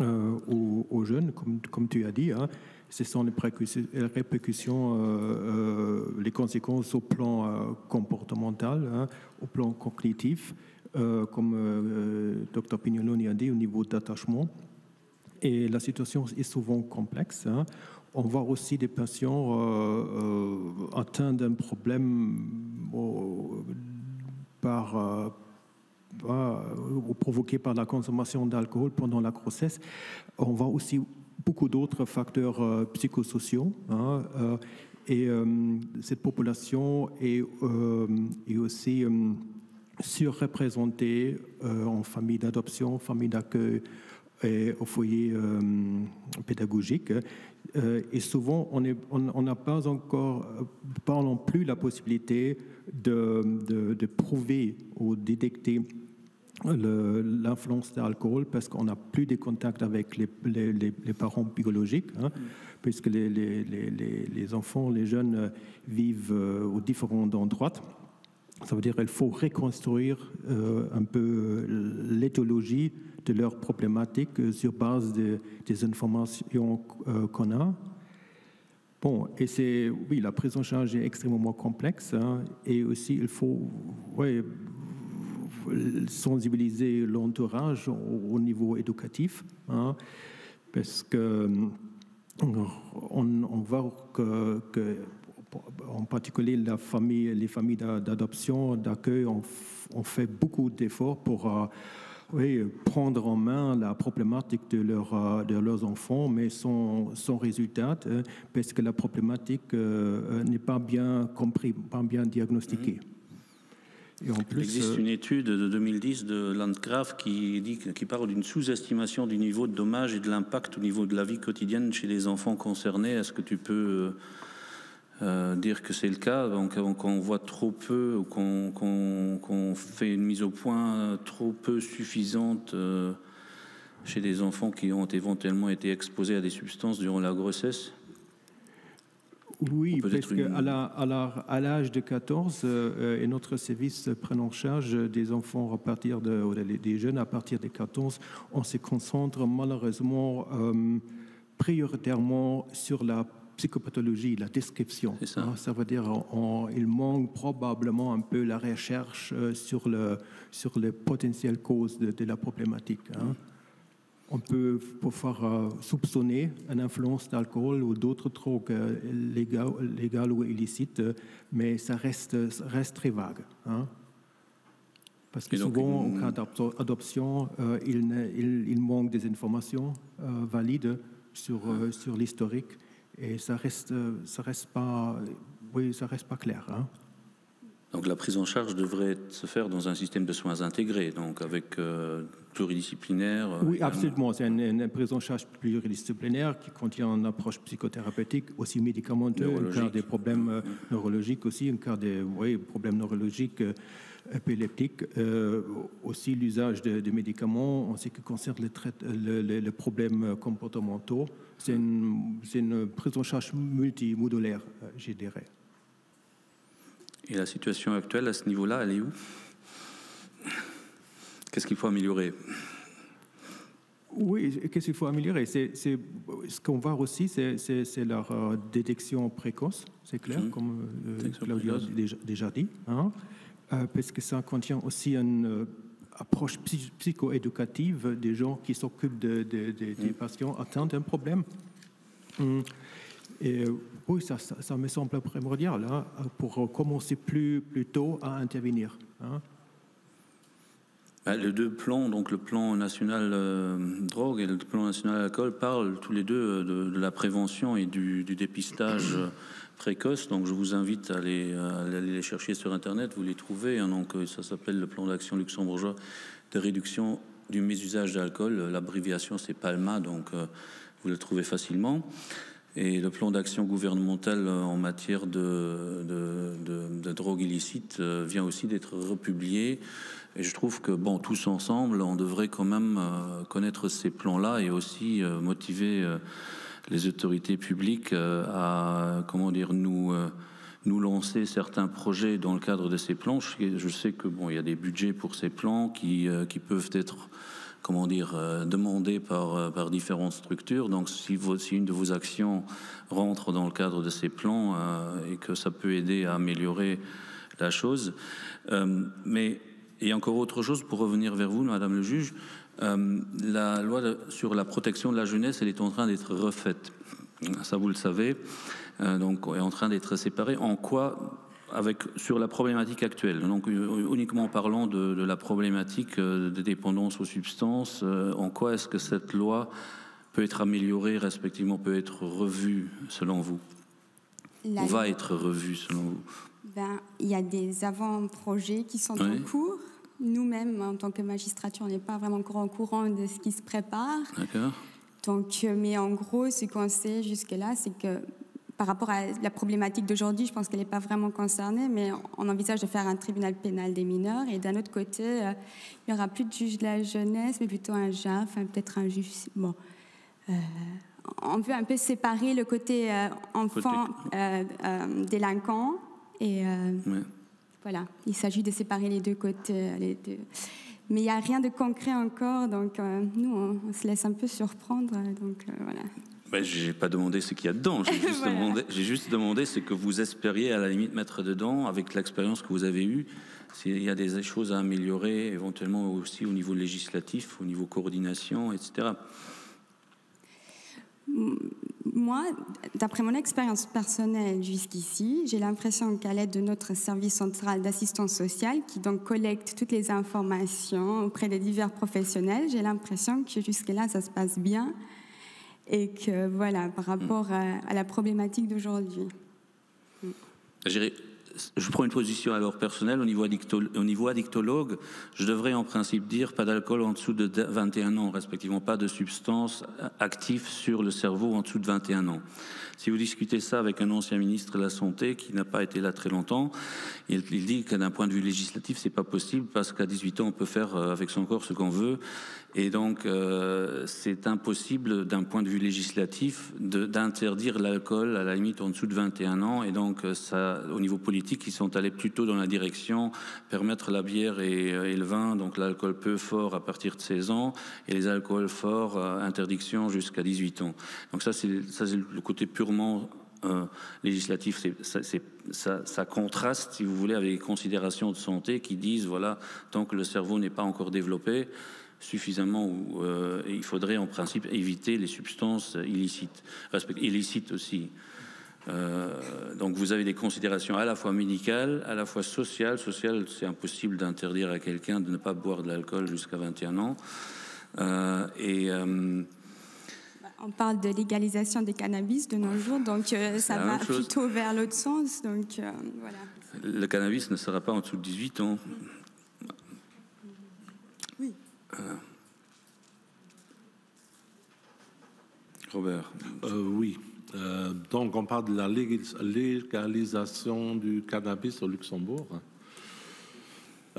aux, aux, jeunes, comme, comme tu as dit. Hein ce sont les répercussions, euh, euh, les conséquences au plan euh, comportemental, hein, au plan cognitif, comme Dr Pignoloni a dit, au niveau d'attachement. Et la situation est souvent complexe. Hein. On voit aussi des patients atteints d'un problème par provoqué par la consommation d'alcool pendant la grossesse. On voit aussi beaucoup d'autres facteurs euh, psychosociaux. Hein, euh, et euh, cette population est, est aussi surreprésentée en famille d'adoption, famille d'accueil et au foyer pédagogique. et souvent, on n'a pas encore, pas non plus la possibilité de, de, de prouver ou détecter l'influence de l'alcool parce qu'on n'a plus de contact avec les, parents biologiques, hein, puisque les, enfants, les jeunes euh, vivent euh, aux différents endroits. Ça veut dire qu'il faut reconstruire euh, un peu l'éthologie de leurs problématiques sur base de, des informations qu'on a. Bon, et c'est, oui, la prise en charge est extrêmement complexe hein, et aussi il faut sensibiliser l'entourage au, niveau éducatif, hein, parce que on, voit que, en particulier la famille, les familles d'adoption, d'accueil, ont, fait beaucoup d'efforts pour euh, prendre en main la problématique de, leur, de leurs enfants, mais sans, sans résultat, hein, parce que la problématique euh, n'est pas bien comprise, pas bien diagnostiquée. Mmh. Il existe euh, une étude de 2010 de Landgraf qui, dit, qui parle d'une sous-estimation du niveau de dommages et de l'impact au niveau de la vie quotidienne chez les enfants concernés. Est-ce que tu peux euh, euh, dire que c'est le cas? Donc, on voit trop peu ou qu'on fait une mise au point trop peu suffisante chez des enfants qui ont éventuellement été exposés à des substances durant la grossesse? Oui, parce qu'à l'âge de 14, euh, et notre service prend en charge des enfants à partir de, des jeunes à partir de 14, on se concentre malheureusement euh, prioritairement sur la psychopathologie, la description. Ça. Hein, ça. veut dire qu'il manque probablement un peu la recherche euh, sur, le, sur les potentielles causes de, la problématique. Hein on peut pouvoir euh, soupçonner une influence d'alcool ou d'autres drogues euh, légales, ou illicites, mais ça reste, reste très vague. Hein. Parce que souvent, en cas d'adoption, euh, il, manque des informations valides sur, sur l'historique et ça reste, ça reste pas, oui, ça reste pas clair. Hein. Donc la prise en charge devrait se faire dans un système de soins intégrés, donc avec euh, pluridisciplinaire. Euh, oui, absolument. C'est une, prise en charge pluridisciplinaire qui contient une approche psychothérapeutique, aussi médicamenteuse, en cas des problèmes euh, neurologiques aussi, en cas des oui, problèmes neurologiques épileptiques, aussi l'usage de, médicaments en ce qui concerne les, les, problèmes comportementaux. C'est une, une, prise en charge multimodulaire, je dirais. Et la situation actuelle à ce niveau-là, elle est où? Qu'est-ce qu'il faut améliorer? Oui, qu'est-ce qu'il faut améliorer? C'est, Ce qu'on voit aussi, c'est, leur euh, détection précoce, c'est clair, mmh. comme euh, Claudia a déjà, dit, hein, euh, parce que ça contient aussi une approche psycho-éducative des gens qui s'occupent de, des mmh. patients atteints d'un problème. Mmh. Et oui, ça, me semble primordial hein, pour commencer plus, plus tôt à intervenir. Hein. Bah, les deux plans, donc le plan national euh, drogue et le plan national alcool, parlent tous les deux euh, de, la prévention et du, dépistage euh, précoce. Donc je vous invite à aller, les chercher sur Internet, vous les trouvez. Hein. donc ça s'appelle le plan d'action luxembourgeois de réduction du mésusage d'alcool. L'abréviation c'est PALMA, donc vous le trouvez facilement. Et le plan d'action gouvernemental en matière de, drogue illicite vient aussi d'être republié. Et je trouve que, bon, tous ensemble, on devrait quand même connaître ces plans-là et aussi motiver les autorités publiques à, comment dire, nous nous lancer certains projets dans le cadre de ces plans. Je sais que bon, il y a des budgets pour ces plans qui, euh, qui peuvent être comment dire, euh, demandés par, euh, par différentes structures. Donc, si, une de vos actions rentre dans le cadre de ces plans et que ça peut aider à améliorer la chose. mais il y a encore autre chose pour revenir vers vous, Madame le juge. la loi sur la protection de la jeunesse, elle est en train d'être refaite. Ça, vous le savez. Euh, donc est en train d'être séparé. En quoi avec, sur la problématique actuelle. Donc, euh, uniquement parlant de, la problématique euh, de dépendance aux substances, en quoi est-ce que cette loi peut être améliorée, respectivement peut être revue, selon vous? Ou va être revue, selon vous? Ben, Il y a des avant-projets qui sont en cours. Nous-mêmes, en tant que magistrature, on n'est pas vraiment encore au courant de ce qui se prépare. D'accord. Donc, mais en gros, ce qu'on sait jusque-là, c'est que par rapport à la problématique d'aujourd'hui, je pense qu'elle n'est pas vraiment concernée, mais on envisage de faire un tribunal pénal des mineurs. Et d'un autre côté, euh, il n'y aura plus de juge de la jeunesse, mais plutôt un JAF, enfin, peut-être un juge. Bon. Euh, on veut un peu séparer le côté euh, enfant délinquant. Et voilà, il s'agit de séparer les deux côtés. Les deux. Mais il n'y a rien de concret encore, donc nous, on, on, se laisse un peu surprendre. Donc voilà. Ben, je n'ai pas demandé ce qu'il y a dedans. J'ai (laughs) juste, demandé, juste demandé ce que vous espériez à la limite mettre dedans avec l'expérience que vous avez eue. S'il y a des choses à améliorer, éventuellement aussi au niveau législatif, au niveau coordination, etc. Moi, d'après mon expérience personnelle jusqu'ici, j'ai l'impression qu'à l'aide de notre service central d'assistance sociale, qui donc collecte toutes les informations auprès des divers professionnels, j'ai l'impression que jusque-là, ça se passe bien et que voilà, par rapport à, la problématique d'aujourd'hui. Je prends une position alors personnelle au niveau, au niveau addictologue. Je devrais en principe dire pas d'alcool en dessous de 21 ans, respectivement pas de substance active sur le cerveau en dessous de 21 ans. Si vous discutez ça avec un ancien ministre de la Santé qui n'a pas été là très longtemps, il, dit que d'un point de vue législatif, c'est pas possible parce qu'à 18 ans, on peut faire euh, avec son corps ce qu'on veut. Et donc, euh, c'est impossible d'un point de vue législatif d'interdire l'alcool à la limite en dessous de 21 ans. Et donc, euh, au niveau politique, ils sont allés plutôt dans la direction permettre la bière et, et le vin, donc l'alcool peu fort à partir de 16 ans, et les alcools forts, interdiction jusqu'à 18 ans. Donc ça, c'est le côté pur euh, législatif, ça, contraste, si vous voulez, avec les considérations de santé qui disent, voilà, tant que le cerveau n'est pas encore développé suffisamment, euh, il faudrait en principe éviter les substances illicites, illicites aussi. Euh, donc vous avez des considérations à la fois médicales, à la fois sociales. Sociales, c'est impossible d'interdire à quelqu'un de ne pas boire de l'alcool jusqu'à 21 ans. et on parle de légalisation des cannabis de nos jours, donc euh, ça va plutôt vers l'autre sens. Donc, euh, voilà. Le cannabis ne sera pas en dessous de 18 ans. Euh. Robert. oui. donc on parle de la légalisation du cannabis au Luxembourg.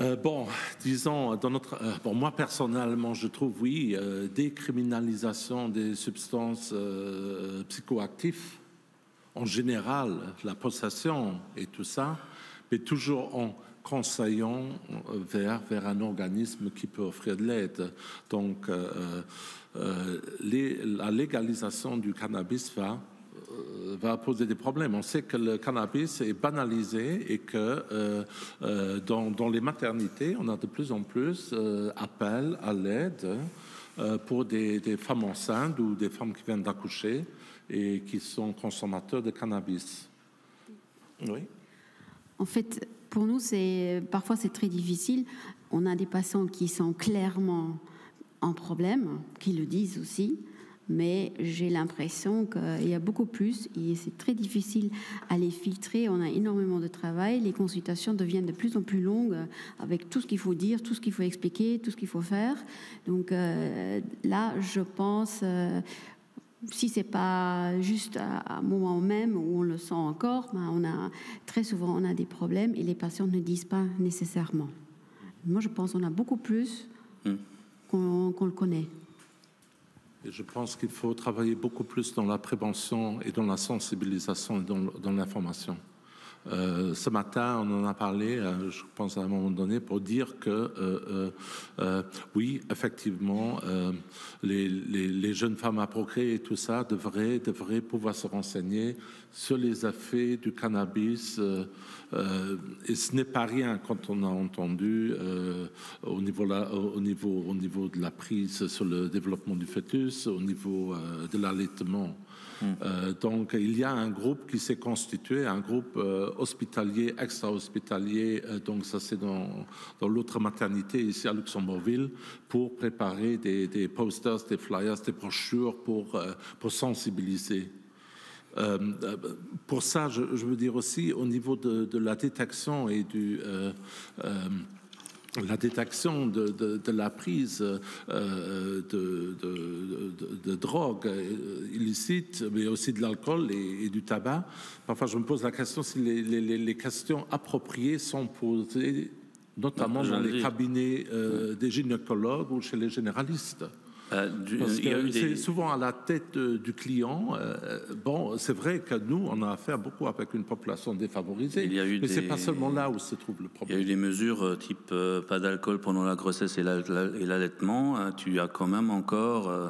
Euh, bon, disons, dans euh, moi personnellement, je trouve, oui, euh, décriminalisation des substances psychoactives, en général, la possession et tout ça, mais toujours en conseillant vers, vers un organisme qui peut offrir de l'aide. Donc, la légalisation du cannabis va euh, va poser des problèmes. On sait que le cannabis est banalisé et que euh, euh, dans, dans, les maternités, on a de plus en plus appel à l'aide pour des, des, femmes enceintes ou des femmes qui viennent d'accoucher et qui sont consommateurs de cannabis. Oui. En fait, pour nous, parfois c'est très difficile. On a des patients qui sont clairement en problème, qui le disent aussi mais j'ai l'impression qu'il y a beaucoup plus et c'est très difficile à les filtrer. On a énormément de travail, les consultations deviennent de plus en plus longues avec tout ce qu'il faut dire, tout ce qu'il faut expliquer, tout ce qu'il faut faire. Donc euh, là, je pense, euh, si c'est pas juste à un moment même où on le sent encore, ben on a très souvent on a des problèmes et les patients ne disent pas nécessairement. Moi, je pense qu'on a beaucoup plus Hmm. qu'on qu'on le connaît. Et je pense qu'il faut travailler beaucoup plus dans la prévention et dans la sensibilisation et dans, dans l'information. Euh, ce matin, on en a parlé, euh, je pense à un moment donné, pour dire que euh, oui, effectivement, les, jeunes femmes à procréer et tout ça devraient, devraient pouvoir se renseigner sur les effets du cannabis. et ce n'est pas rien quand on a entendu au, niveau au, niveau, au niveau de la prise sur le développement du fœtus, au niveau de l'allaitement. Euh, donc, il y a un groupe qui s'est constitué, un groupe euh, hospitalier, extra-hospitalier, euh, donc ça c'est dans, l'autre maternité ici à Luxembourgville, pour préparer des, posters, des flyers, des brochures pour, pour sensibiliser. Pour ça, je, veux dire aussi au niveau de, la détection et du la détection de, de- de la prise euh, de, drogue euh, illicite, mais aussi de l'alcool et, et du tabac. Parfois, je me pose la question si les, les- les- les questions appropriées sont posées, notamment dans les cabinets euh, des gynécologues ou chez les généralistes. Euh, du- Parce il y a que eu c'est souvent à la tête euh, du client. euh, bon, c'est vrai que nous, on a affaire beaucoup avec une population défavorisée. Il y a eu mais c'est des- pas seulement là où se trouve le Il y problème. a eu des mesures euh, type euh, pas d'alcool pendant la grossesse et la- la- et l'allaitement. hein. tu as quand même encore, euh,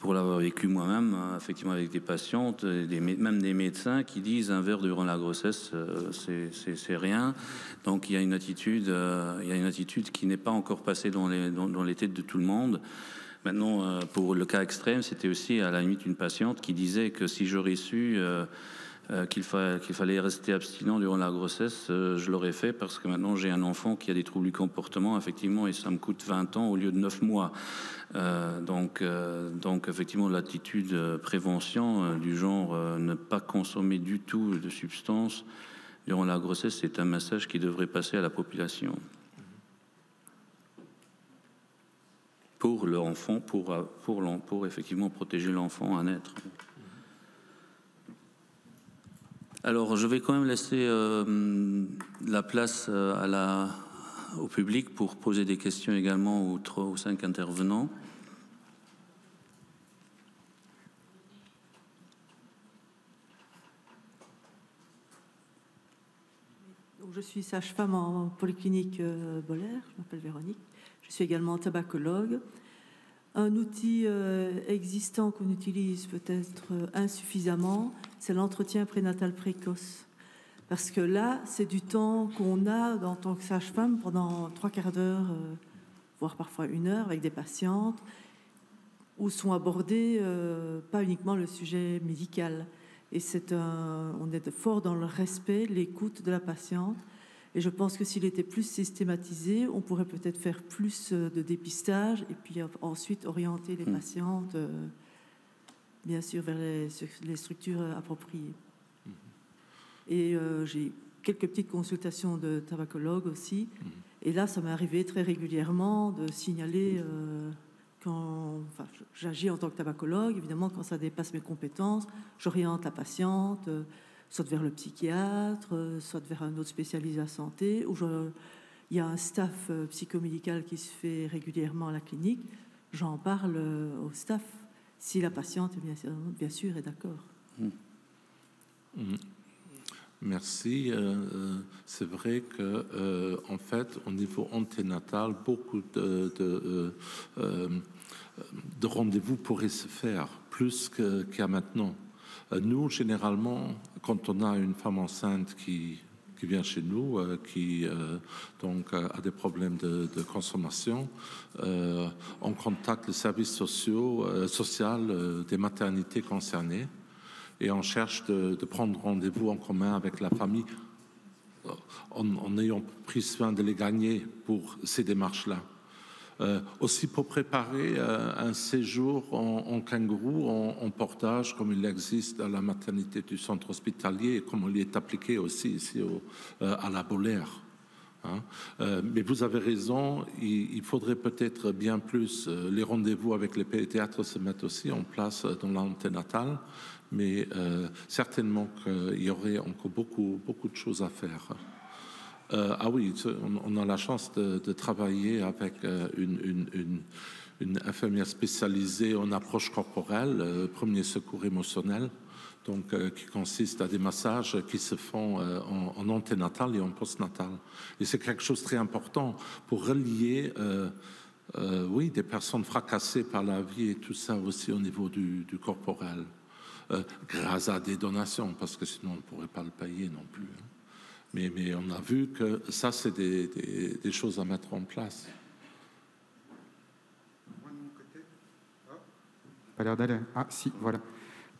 pour l'avoir vécu moi-même, euh, effectivement avec des patientes, des, même des médecins qui disent un verre durant la grossesse, euh, c'est- c'est c'est rien. Donc il y a une attitude, euh, il y a une attitude qui n'est pas encore passée dans les, dans, dans les têtes de tout le monde. Maintenant, euh, pour le cas extrême, c'était aussi à la limite une patiente qui disait que si j'aurais su euh, euh, qu'il fa- qu'il fallait rester abstinent durant la grossesse, je l'aurais fait parce que maintenant j'ai un enfant qui a des troubles du comportement, effectivement, et ça me coûte 20 ans au lieu de 9 mois. Donc, donc, effectivement, l'attitude prévention du genre ne pas consommer du tout de substances durant la grossesse, c'est un message qui devrait passer à la population. Pour l'enfant, pour, euh, pour, effectivement protéger l'enfant à naître. Alors, je vais quand même laisser euh, la place euh, au public pour poser des questions également aux trois ou cinq intervenants. Je suis sage-femme en polyclinique Bollaire, je m'appelle Véronique. Je suis également tabacologue. Un outil euh, existant qu'on utilise peut-être euh, insuffisamment, c'est l'entretien prénatal précoce. Parce que là, c'est du temps qu'on a en tant que sage-femme pendant trois quarts d'heure, euh, voire parfois une heure, avec des patientes, où sont abordés pas uniquement le sujet médical. Et c'est on est fort dans le respect, l'écoute de la patiente. Et je pense que s'il était plus systématisé, on pourrait peut-être faire plus euh, de dépistage et puis euh, ensuite orienter les Mm. patientes, euh, bien sûr, vers les, structures appropriées. Et euh, j'ai quelques petites consultations de tabacologue aussi. Et là, ça m'est arrivé très régulièrement de signaler euh, quand enfin, j'agis en tant que tabacologue, évidemment, quand ça dépasse mes compétences, j'oriente la patiente, soit vers le psychiatre, euh, soit vers un autre spécialiste la santé, où il y a un staff euh, psychomédical qui se fait régulièrement à la clinique. J'en parle euh, au staff, si la patiente, bien sûr, est d'accord. Mhm. Merci. Euh, euh, c'est vrai que, euh, en fait, au niveau anténatal, beaucoup de, de, de rendez-vous pourraient se faire plus a maintenant. Euh, nous, généralement, quand on a une femme enceinte qui, vient chez nous, euh, qui euh, donc a des problèmes de, consommation, on contacte les services sociaux, social des maternités concernées et on cherche de, prendre rendez-vous en commun avec la famille en ayant pris soin de les gagner pour ces démarches-là. Euh, aussi pour préparer euh, un séjour en, kangourou, en, portage, comme il existe à la maternité du centre hospitalier et comme il est appliqué aussi ici euh, à la Bolaire. Hein. Mais vous avez raison, il, faudrait peut-être bien plus les rendez-vous avec les pédiatres se mettent aussi en place dans l'anténatal, mais certainement qu'il y aurait encore beaucoup, beaucoup de choses à faire. Ah oui, on, a la chance de, travailler avec une, une, infirmière spécialisée en approche corporelle, premier secours émotionnel donc, euh, qui consiste à des massages qui se font euh, en, anténatal et en postnatal. Et c'est quelque chose de très important pour relier, euh, oui, des personnes fracassées par la vie et tout ça aussi au niveau du, corporel, grâce à des donations, parce que sinon on ne pourrait pas le payer non plus. Hein. Mais, mais on a vu que ça, c'est des, des, choses à mettre en place. Pas l'air d'aller. Ah, si, voilà.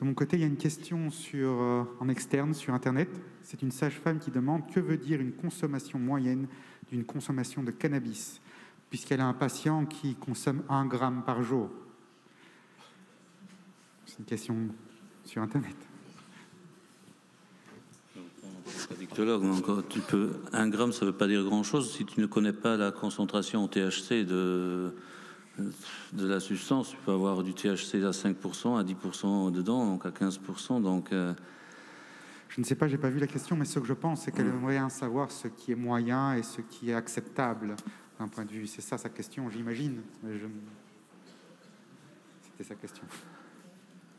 De mon côté, il y a une question sur, euh, en externe sur Internet. C'est une sage-femme qui demande que veut dire une consommation moyenne d'une consommation de cannabis, puisqu'elle a un patient qui consomme un gramme par jour. C'est une question sur Internet. Donc, tu peux, un gramme, ça ne veut pas dire grand-chose si tu ne connais pas la concentration en THC de, de la substance. Tu peux avoir du THC à 5%, à 10% dedans, donc à 15%. Donc, euh, Je ne sais pas, j'ai pas vu la question, mais ce que je pense, c'est qu'elle aimerait savoir ce qui est moyen et ce qui est acceptable d'un point de vue. C'est ça sa question, j'imagine. C'était sa question.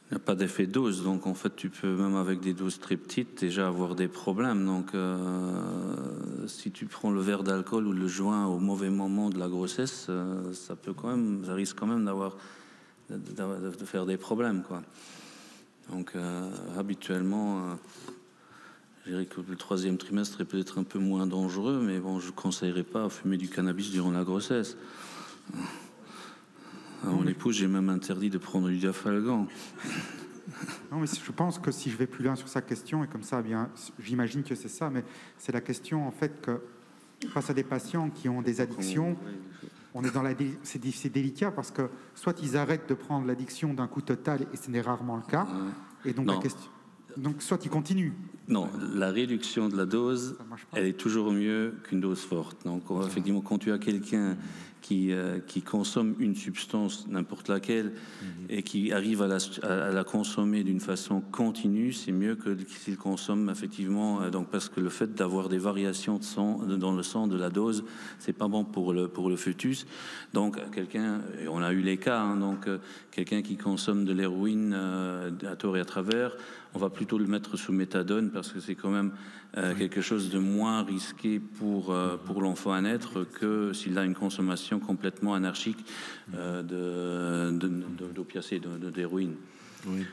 Il n'y a pas d'effet dose, donc en fait tu peux même avec des doses très petites déjà avoir des problèmes. Donc euh, si tu prends le verre d'alcool ou le joint au mauvais moment de la grossesse, euh, ça peut quand même, ça risque quand même d'avoir de, faire des problèmes quoi. Donc euh, habituellement, je dirais que le troisième trimestre est peut-être un peu moins dangereux, mais bon, je conseillerais pas à fumer du cannabis durant la grossesse. À mon épouse, j'ai même interdit de prendre du diafalgan. Non, mais je pense que si je vais plus loin sur sa question, et comme ça, bien, j'imagine que c'est ça, mais c'est la question en fait que face à des patients qui ont des addictions, on est dans la, c'est délicat parce que soit ils arrêtent de prendre l'addiction d'un coup total, et ce n'est rarement le cas, et donc la question, donc soit ils continuent. Non, la réduction de la dose, elle est toujours mieux qu'une dose forte. Donc effectivement, quand tu as quelqu'un qui, euh, qui consomme une substance, n'importe laquelle, mhm. et qui arrive à la, à la consommer d'une façon continue, c'est mieux que s'il consomme effectivement. Euh, donc, parce que le fait d'avoir des variations de sang, dans le sang de la dose, c'est pas bon pour le, pour le fœtus. Donc, quelqu'un, on a eu les cas, hein, donc euh, quelqu'un qui consomme de l'héroïne à tort et à travers, on va plutôt le mettre sous méthadone parce que c'est quand même euh, quelque chose de moins risqué pour, euh, pour l'enfant à naître que s'il a une consommation complètement anarchique euh, d'opiacés, d'héroïne. Oui.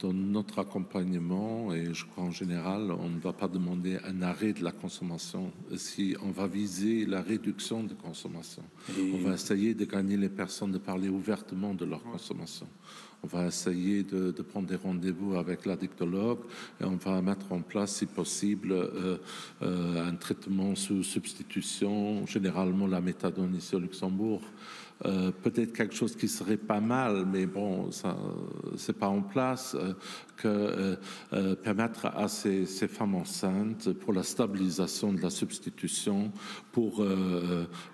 dans notre accompagnement, et je crois en général, on ne va pas demander un arrêt de la consommation. Si on va viser la réduction de consommation, on va essayer de gagner les personnes de parler ouvertement de leur consommation. On va essayer de, prendre des rendez-vous avec l'addictologue et on va mettre en place, si possible, euh, euh, un traitement sous substitution, généralement la méthadone ici au Luxembourg. Euh, peut-être quelque chose qui serait pas mal, mais bon, ça, c'est pas en place, euh, que euh, permettre à ces, femmes enceintes pour la stabilisation de la substitution, pour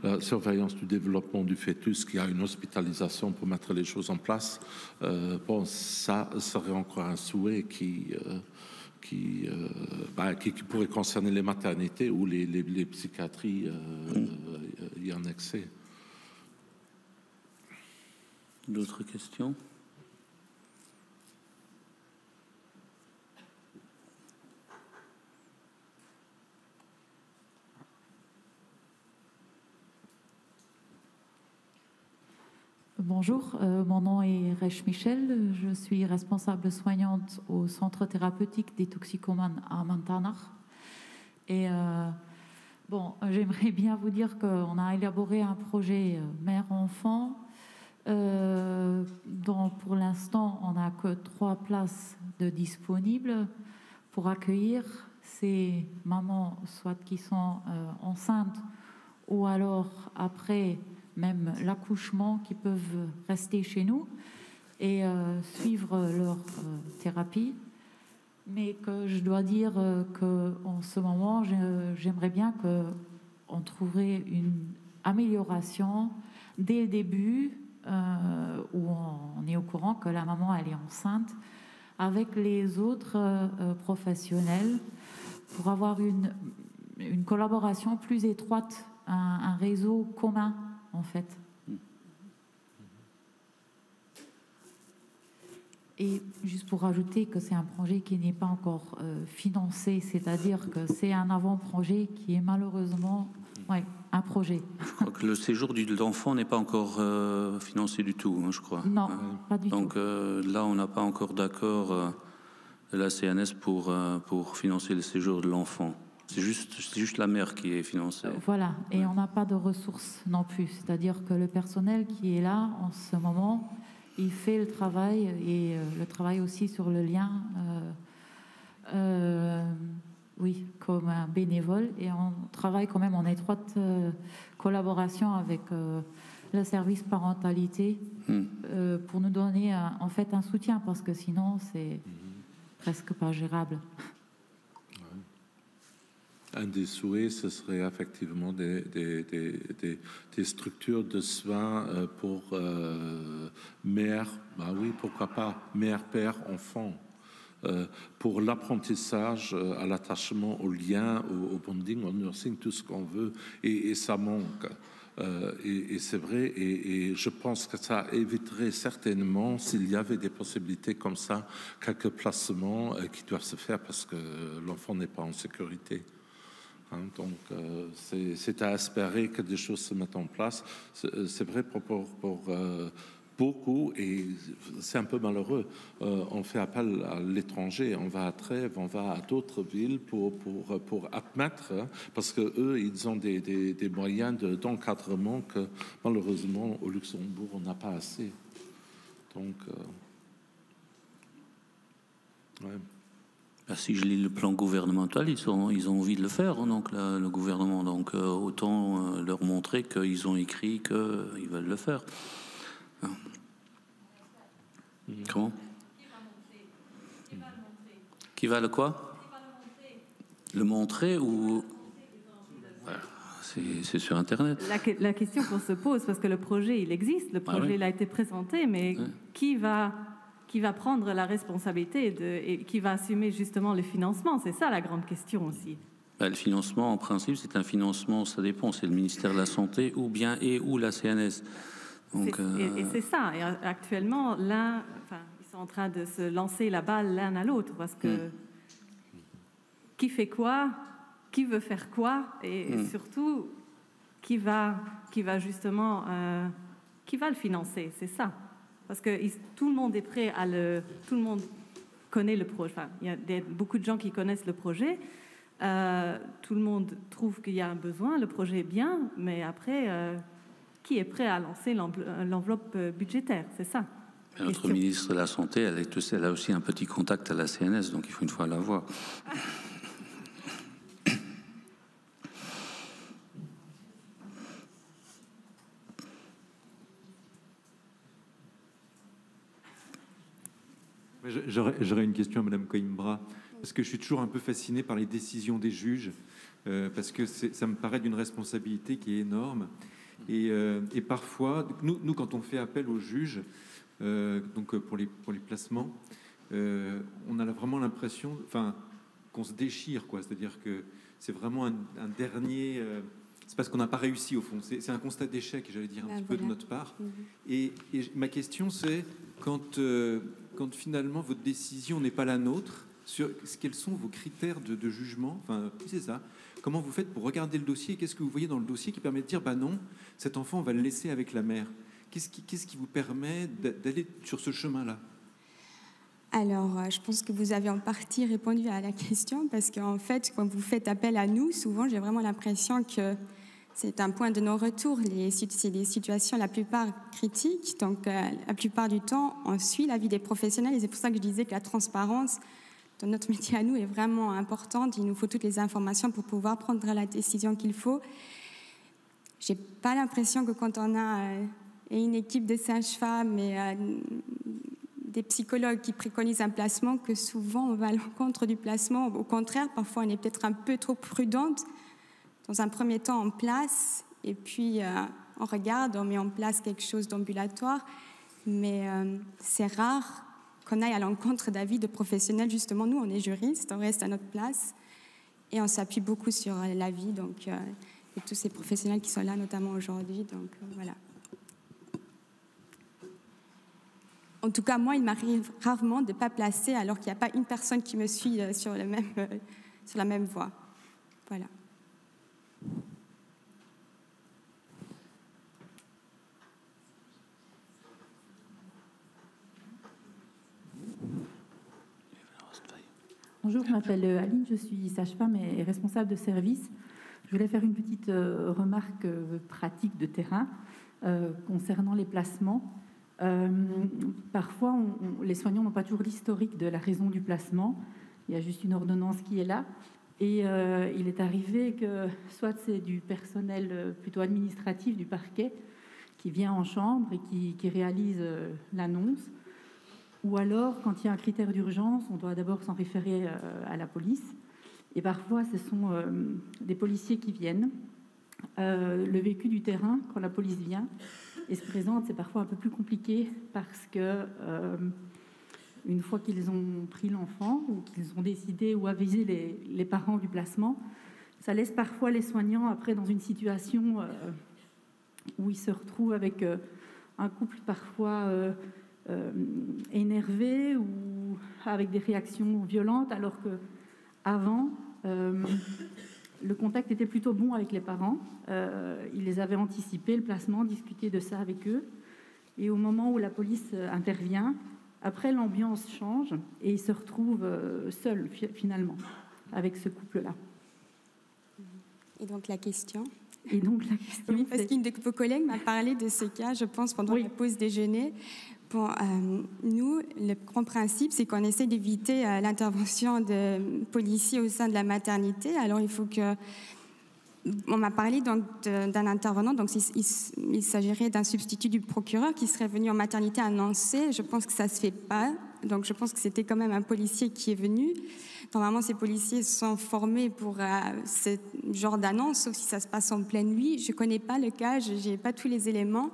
la surveillance du développement du fœtus, qui a une hospitalisation pour mettre les choses en place. bon, ça serait encore un souhait qui qui, bah, qui, pourrait concerner les maternités ou les, les psychiatries y en excès. D'autres questions? Bonjour, euh, mon nom est Rech Michel, je suis responsable soignante au centre thérapeutique des toxicomanes à Montagnard. Et euh, bon, j'aimerais bien vous dire qu'on a élaboré un projet euh, mère-enfant euh, donc pour l'instant, on n'a que trois places de disponibles pour accueillir ces mamans, soit qui sont euh, enceintes ou alors après même l'accouchement, qui peuvent rester chez nous et euh, suivre leur thérapie. mais que je dois dire qu'en ce moment, j'aimerais bien qu'on trouverait une amélioration dès le début, où on est au courant que la maman est enceinte, avec les autres professionnels pour avoir une, une collaboration plus étroite, un, réseau commun en fait. Et juste pour rajouter que c'est un projet qui n'est pas encore euh, financé, c'est-à-dire que c'est un avant-projet qui est malheureusement ouais, un projet. Je crois que le séjour de l'enfant n'est pas encore euh, financé du tout, hein, je crois. Non, pas du tout. Donc euh, là, on n'a pas encore d'accord de la CNS pour, pour financer le séjour de l'enfant. C'est juste, juste la mère qui est financée. Voilà, et on n'a pas de ressources non plus. C'est-à-dire que le personnel qui est là en ce moment, il fait le travail et euh, le travail aussi sur le lien, euh, euh, oui, comme un bénévole. Et on travaille quand même en étroite collaboration avec le service parentalité hmm. pour nous donner en fait un soutien parce que sinon c'est presque pas gérable. Un des souhaits, ce serait effectivement des, des, des, des structures de soins euh, pour euh, mère, bah oui, pourquoi pas, mère, père, enfant, euh, pour l'apprentissage à l'attachement, au lien, au, bonding, au nursing, tout ce qu'on veut, et, ça manque. et, c'est vrai, et, je pense que ça éviterait certainement, s'il y avait des possibilités comme ça, quelques placements qui doivent se faire parce que l'enfant n'est pas en sécurité. Hein, donc, euh, c'est à espérer que des choses se mettent en place. C'est euh, vrai pour, pour, euh, beaucoup, et c'est un peu malheureux. on fait appel à l'étranger, on va à Trèves, on va à d'autres villes pour, pour, pour admettre, hein, parce que eux, ils ont des, des, moyens d'encadrement que malheureusement au Luxembourg, on n'a pas assez. Donc, ouais. Bah, si je lis le plan gouvernemental, ils, sont, ils ont envie de le faire, hein, donc le gouvernement. Donc euh, autant euh, leur montrer qu'ils ont écrit qu'ils veulent le faire. Comment Qui va le quoi Le montrer ou c'est sur Internet. La, question qu'on se pose, parce que le projet, il existe, le ah projet, il a été présenté, mais qui va qui va prendre la responsabilité de, et qui va assumer justement le financement? C'est ça la grande question aussi. Bah, le financement, en principe, c'est un financement, ça dépend, c'est le ministère de la Santé ou bien et ou la CNS. Donc, euh, Et, c'est ça. Et actuellement, l'un, enfin, ils sont en train de se lancer la balle l'un à l'autre parce que hmm. qui fait quoi, qui veut faire quoi, et, hmm. surtout qui va, qui va justement, euh, qui va le financer. C'est ça parce que tout le monde est prêt à le, tout le monde connaît le projet. Enfin, il y a beaucoup de gens qui connaissent le projet. Euh, tout le monde trouve qu'il y a un besoin, le projet est bien, mais après, euh, qui est prêt à lancer l'enveloppe budgétaire C'est ça? Notre ministre de la Santé, elle, est, elle a aussi un petit contact à la CNS, donc il faut une fois la voir. J'aurais une question à Madame Coimbra, parce que je suis toujours un peu fasciné par les décisions des juges, euh, parce que ça me paraît d'une responsabilité qui est énorme. Et, euh, parfois, nous, nous, quand on fait appel aux juges, euh, donc pour les, pour les placements, on a vraiment l'impression enfin, qu'on se déchire, quoi. C'est-à-dire que c'est vraiment un, dernier c'est parce qu'on n'a pas réussi au fond. C'est un constat d'échec, j'allais dire, un ah, petit peu de notre part. Mhm. et, et, ma question, c'est quand, quand finalement votre décision n'est pas la nôtre, sur quels sont vos critères de, jugement? Enfin, c'est ça. Comment vous faites pour regarder le dossier? Qu'est-ce que vous voyez dans le dossier qui permet de dire, bah non, cet enfant, on va le laisser avec la mère. Qu'est-ce qui, vous permet d'aller sur ce chemin-là? Alors, euh, je pense que vous avez en partie répondu à la question parce qu'en fait, quand vous faites appel à nous, souvent, j'ai vraiment l'impression que c'est un point de non-retour. C'est des situations la plupart critiques, donc euh, la plupart du temps, on suit la vie des professionnels et c'est pour ça que je disais que la transparence notre métier à nous est vraiment importante. Il nous faut toutes les informations pour pouvoir prendre la décision qu'il faut. J'ai pas l'impression que quand on a euh, une équipe de sages-femmes et euh, des psychologues qui préconisent un placement que souvent on va à l'encontre du placement. Au contraire, parfois on est peut-être un peu trop prudente. Dans un premier temps, on place et puis euh, on regarde, on met en place quelque chose d'ambulatoire. Mais c'est rare qu'on aille à l'encontre d'avis de professionnels. Justement, nous, on est juristes, on reste à notre place et on s'appuie beaucoup sur l'avis donc, euh, tous ces professionnels qui sont là, notamment aujourd'hui. Donc voilà. En tout cas, moi, il m'arrive rarement de ne pas placer alors qu'il n'y a pas une personne qui me suit euh, sur, même, euh, sur la même voie. Voilà. Bonjour, je m'appelle euh, Aline, je suis sage-femme et responsable de service. Je voulais faire une petite remarque pratique de terrain concernant les placements. Euh, parfois, les soignants n'ont pas toujours l'historique de la raison du placement. Il y a juste une ordonnance qui est là. Et euh, il est arrivé que soit c'est du personnel euh, plutôt administratif du parquet qui vient en chambre et qui, réalise l'annonce, ou alors quand il y a un critère d'urgence, on doit d'abord s'en référer à la police. Et parfois, ce sont des policiers qui viennent. le vécu du terrain, quand la police vient, et se présente, c'est parfois un peu plus compliqué parce que euh, une fois qu'ils ont pris l'enfant ou qu'ils ont décidé ou avisé les, parents du placement, ça laisse parfois les soignants après dans une situation euh, où ils se retrouvent avec euh, un couple parfois énervé ou avec des réactions violentes, alors que avant le contact était plutôt bon avec les parents. Euh, ils les avaient anticipés, le placement, discuté de ça avec eux. Et au moment où la police euh, intervient, après l'ambiance change et ils se retrouvent euh, seuls finalement avec ce couple-là. Et donc la question? Et donc la question. parce qu'une de vos collègues m'a parlé de ce cas, je pense, pendant la pause déjeuner. Bon, nous, le grand principe, c'est qu'on essaie d'éviter l'intervention de policiers au sein de la maternité. Alors, il faut que on m'a parlé d'un intervenant, donc il, s'agirait d'un substitut du procureur qui serait venu en maternité annoncer. Je pense que ça se fait pas, donc je pense que c'était quand même un policier qui est venu. Normalement, ces policiers sont formés pour euh, ce genre d'annonce, sauf si ça se passe en pleine nuit. Je connais pas le cas, je n'ai pas tous les éléments.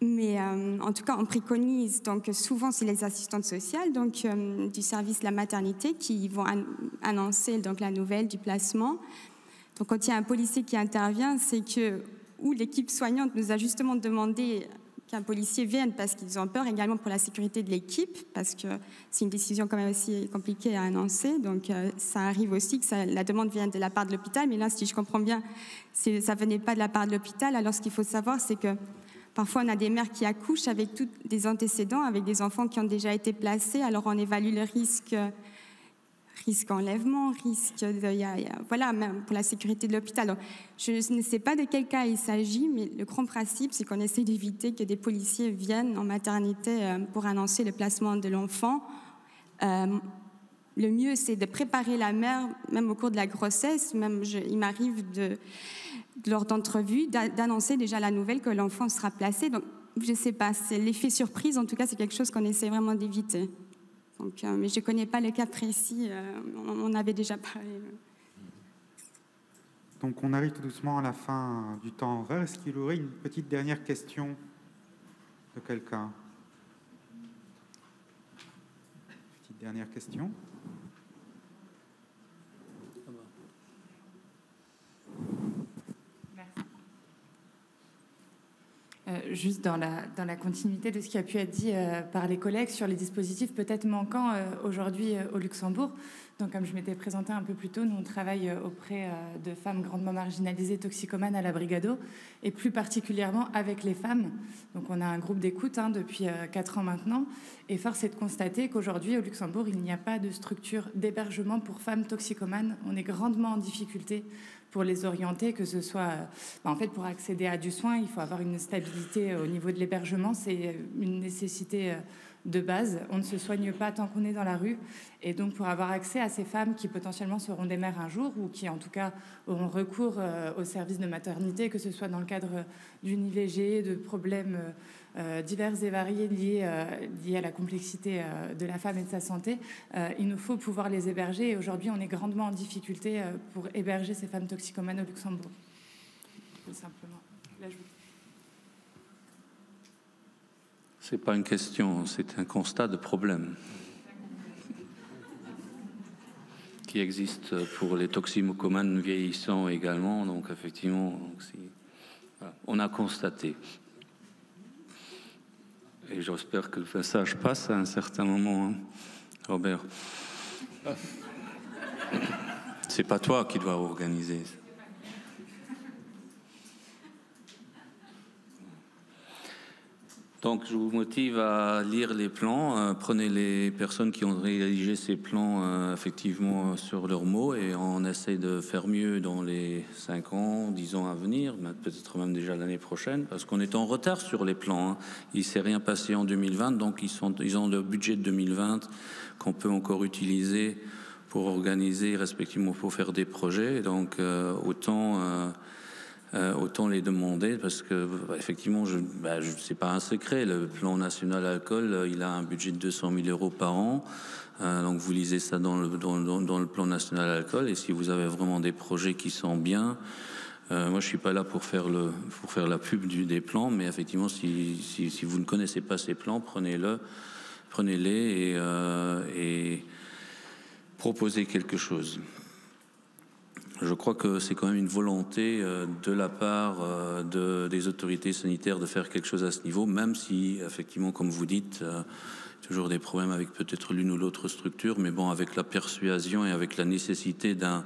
Mais euh, en tout cas, on préconise, donc souvent c'est les assistantes sociales donc, euh, du service de la maternité qui vont annoncer donc, la nouvelle du placement. Donc quand il y a un policier qui intervient, c'est que ou l'équipe soignante nous a justement demandé qu'un policier vienne parce qu'ils ont peur également pour la sécurité de l'équipe, parce que c'est une décision quand même aussi compliquée à annoncer. Donc euh, ça arrive aussi que la demande vienne de la part de l'hôpital, mais là, si je comprends bien, ça venait pas de la part de l'hôpital. Alors ce qu'il faut savoir, c'est que parfois on a des mères qui accouchent avec tous des antécédents, avec des enfants qui ont déjà été placés. Alors on évalue le risque risque enlèvement, risque de, voilà, même pour la sécurité de l'hôpital. Je ne sais pas de quel cas il s'agit, mais le grand principe, c'est qu'on essaie d'éviter que des policiers viennent en maternité euh, pour annoncer le placement de l'enfant. Euh, le mieux, c'est de préparer la mère, même au cours de la grossesse. Même, il m'arrive de, lors d'entrevues d'annoncer déjà la nouvelle que l'enfant sera placé. Donc, je ne sais pas, c'est l'effet surprise. En tout cas, c'est quelque chose qu'on essaie vraiment d'éviter. Euh, mais je ne connais pas le cas précis, euh, on avait déjà parlé. Donc on arrive tout doucement à la fin du temps vert. Est-ce qu'il aurait une petite dernière question de quelqu'un? Petite dernière question Euh, juste dans la, dans la continuité de ce qui a pu être dit euh, par les collègues sur les dispositifs peut-être manquants euh, aujourd'hui au Luxembourg. Donc, comme je m'étais présentée un peu plus tôt, nous on travaille auprès de femmes grandement marginalisées, toxicomanes à la Brigado, et plus particulièrement avec les femmes. Donc, on a un groupe d'écoute hein, depuis quatre ans maintenant, et force est de constater qu'aujourd'hui au Luxembourg, il n'y a pas de structure d'hébergement pour femmes toxicomanes. On est grandement en difficulté pour les orienter, que ce soit, bah, en fait, pour accéder à du soin, il faut avoir une stabilité au niveau de l'hébergement, c'est une nécessité euh, de base. On ne se soigne pas tant qu'on est dans la rue. Et donc, pour avoir accès à ces femmes qui potentiellement seront des mères un jour ou qui, en tout cas, auront recours euh, aux services de maternité, que ce soit dans le cadre d'une IVG, de problèmes euh, divers et variés liés, euh, à la complexité de la femme et de sa santé, il nous faut pouvoir les héberger. Et aujourd'hui, on est grandement en difficulté pour héberger ces femmes toxicomanes au Luxembourg. Tout simplement. Ce n'est pas une question, c'est un constat de problème qui existe pour les toxicomanes vieillissants également. Donc effectivement, on a constaté. Et j'espère que le message passe à un certain moment, hein, Robert. C'est pas toi qui dois organiser. Donc, je vous motive à lire les plans. Euh, prenez les personnes qui ont rédigé ces plans euh, effectivement sur leurs mots et on essaie de faire mieux dans les 5 ans, 10 ans à venir, peut-être même déjà l'année prochaine, parce qu'on est en retard sur les plans. Hein. Il ne s'est rien passé en 2020, donc ils, ont le budget de 2020 qu'on peut encore utiliser pour organiser, respectivement pour faire des projets. Donc, euh, autant autant les demander parce que effectivement, je, bah, je c'est pas un secret. Le plan national alcool, euh, il a un budget de 200 000 euros par an. Euh, donc vous lisez ça dans le, dans, dans, le plan national alcool et si vous avez vraiment des projets qui sont bien, euh, moi je suis pas là pour faire le pour faire la pub du, des plans, mais effectivement si, si, si vous ne connaissez pas ces plans, prenez-le, prenez-les et, euh, et proposez quelque chose. Je crois que c'est quand même une volonté euh, de la part euh, de, des autorités sanitaires de faire quelque chose à ce niveau, même si, effectivement, comme vous dites, euh, toujours des problèmes avec peut-être l'une ou l'autre structure, mais bon, avec la persuasion et avec la nécessité d'un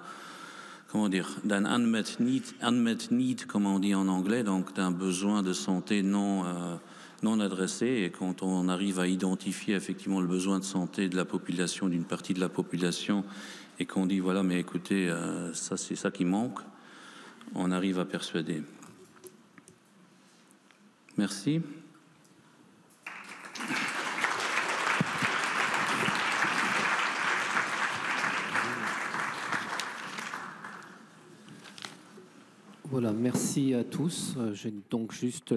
comment dire, d'un unmet need, unmet need, comme on dit en anglais, donc d'un besoin de santé non non adressé. Et quand on arrive à identifier effectivement le besoin de santé de la population, d'une partie de la population, et qu'on dit voilà, mais écoutez, euh, ça c'est ça qui manque, on arrive à persuader. Merci. Voilà, merci à tous. Euh, j'ai donc juste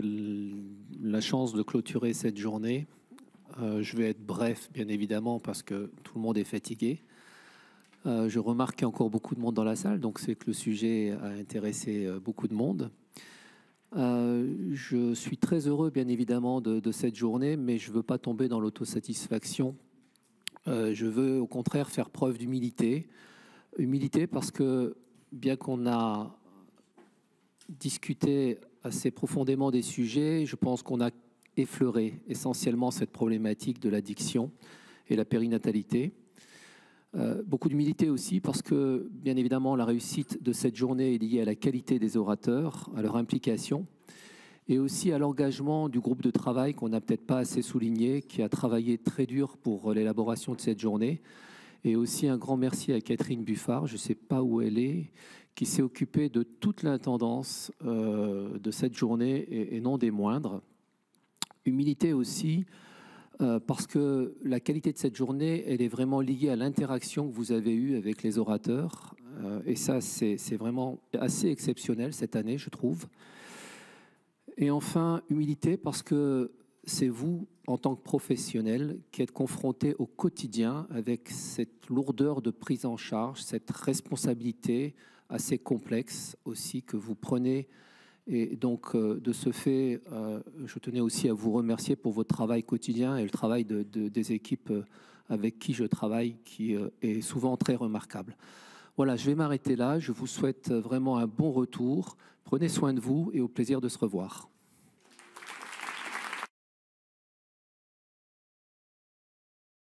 la chance de clôturer cette journée. Euh, je vais être bref, bien évidemment, parce que tout le monde est fatigué. Euh, je remarque qu'il y a encore beaucoup de monde dans la salle, donc c'est que le sujet a intéressé euh, beaucoup de monde. Euh, je suis très heureux, bien évidemment, de, cette journée, mais je ne veux pas tomber dans l'autosatisfaction. je veux, au contraire, faire preuve d'humilité. Humilité parce que, bien qu'on a discuté assez profondément des sujets, je pense qu'on a effleuré essentiellement cette problématique de l'addiction et la périnatalité. Euh, beaucoup d'humilité aussi parce que, bien évidemment, la réussite de cette journée est liée à la qualité des orateurs, à leur implication et aussi à l'engagement du groupe de travail qu'on n'a peut-être pas assez souligné, qui a travaillé très dur pour l'élaboration de cette journée. Et aussi un grand merci à Catherine Buffard, je ne sais pas où elle est, qui s'est occupée de toute l'intendance euh, de cette journée et, et, non des moindres. Humilité aussi euh, parce que la qualité de cette journée, elle est vraiment liée à l'interaction que vous avez eue avec les orateurs. Euh, et ça, c'est vraiment assez exceptionnel cette année, je trouve. Et enfin, humilité, parce que c'est vous, en tant que professionnel, qui êtes confronté au quotidien avec cette lourdeur de prise en charge, cette responsabilité assez complexe aussi que vous prenez et donc, euh, de ce fait, euh, je tenais aussi à vous remercier pour votre travail quotidien et le travail de, des équipes euh, avec qui je travaille, qui est souvent très remarquable. Voilà, je vais m'arrêter là. Je vous souhaite vraiment un bon retour. Prenez soin de vous et au plaisir de se revoir.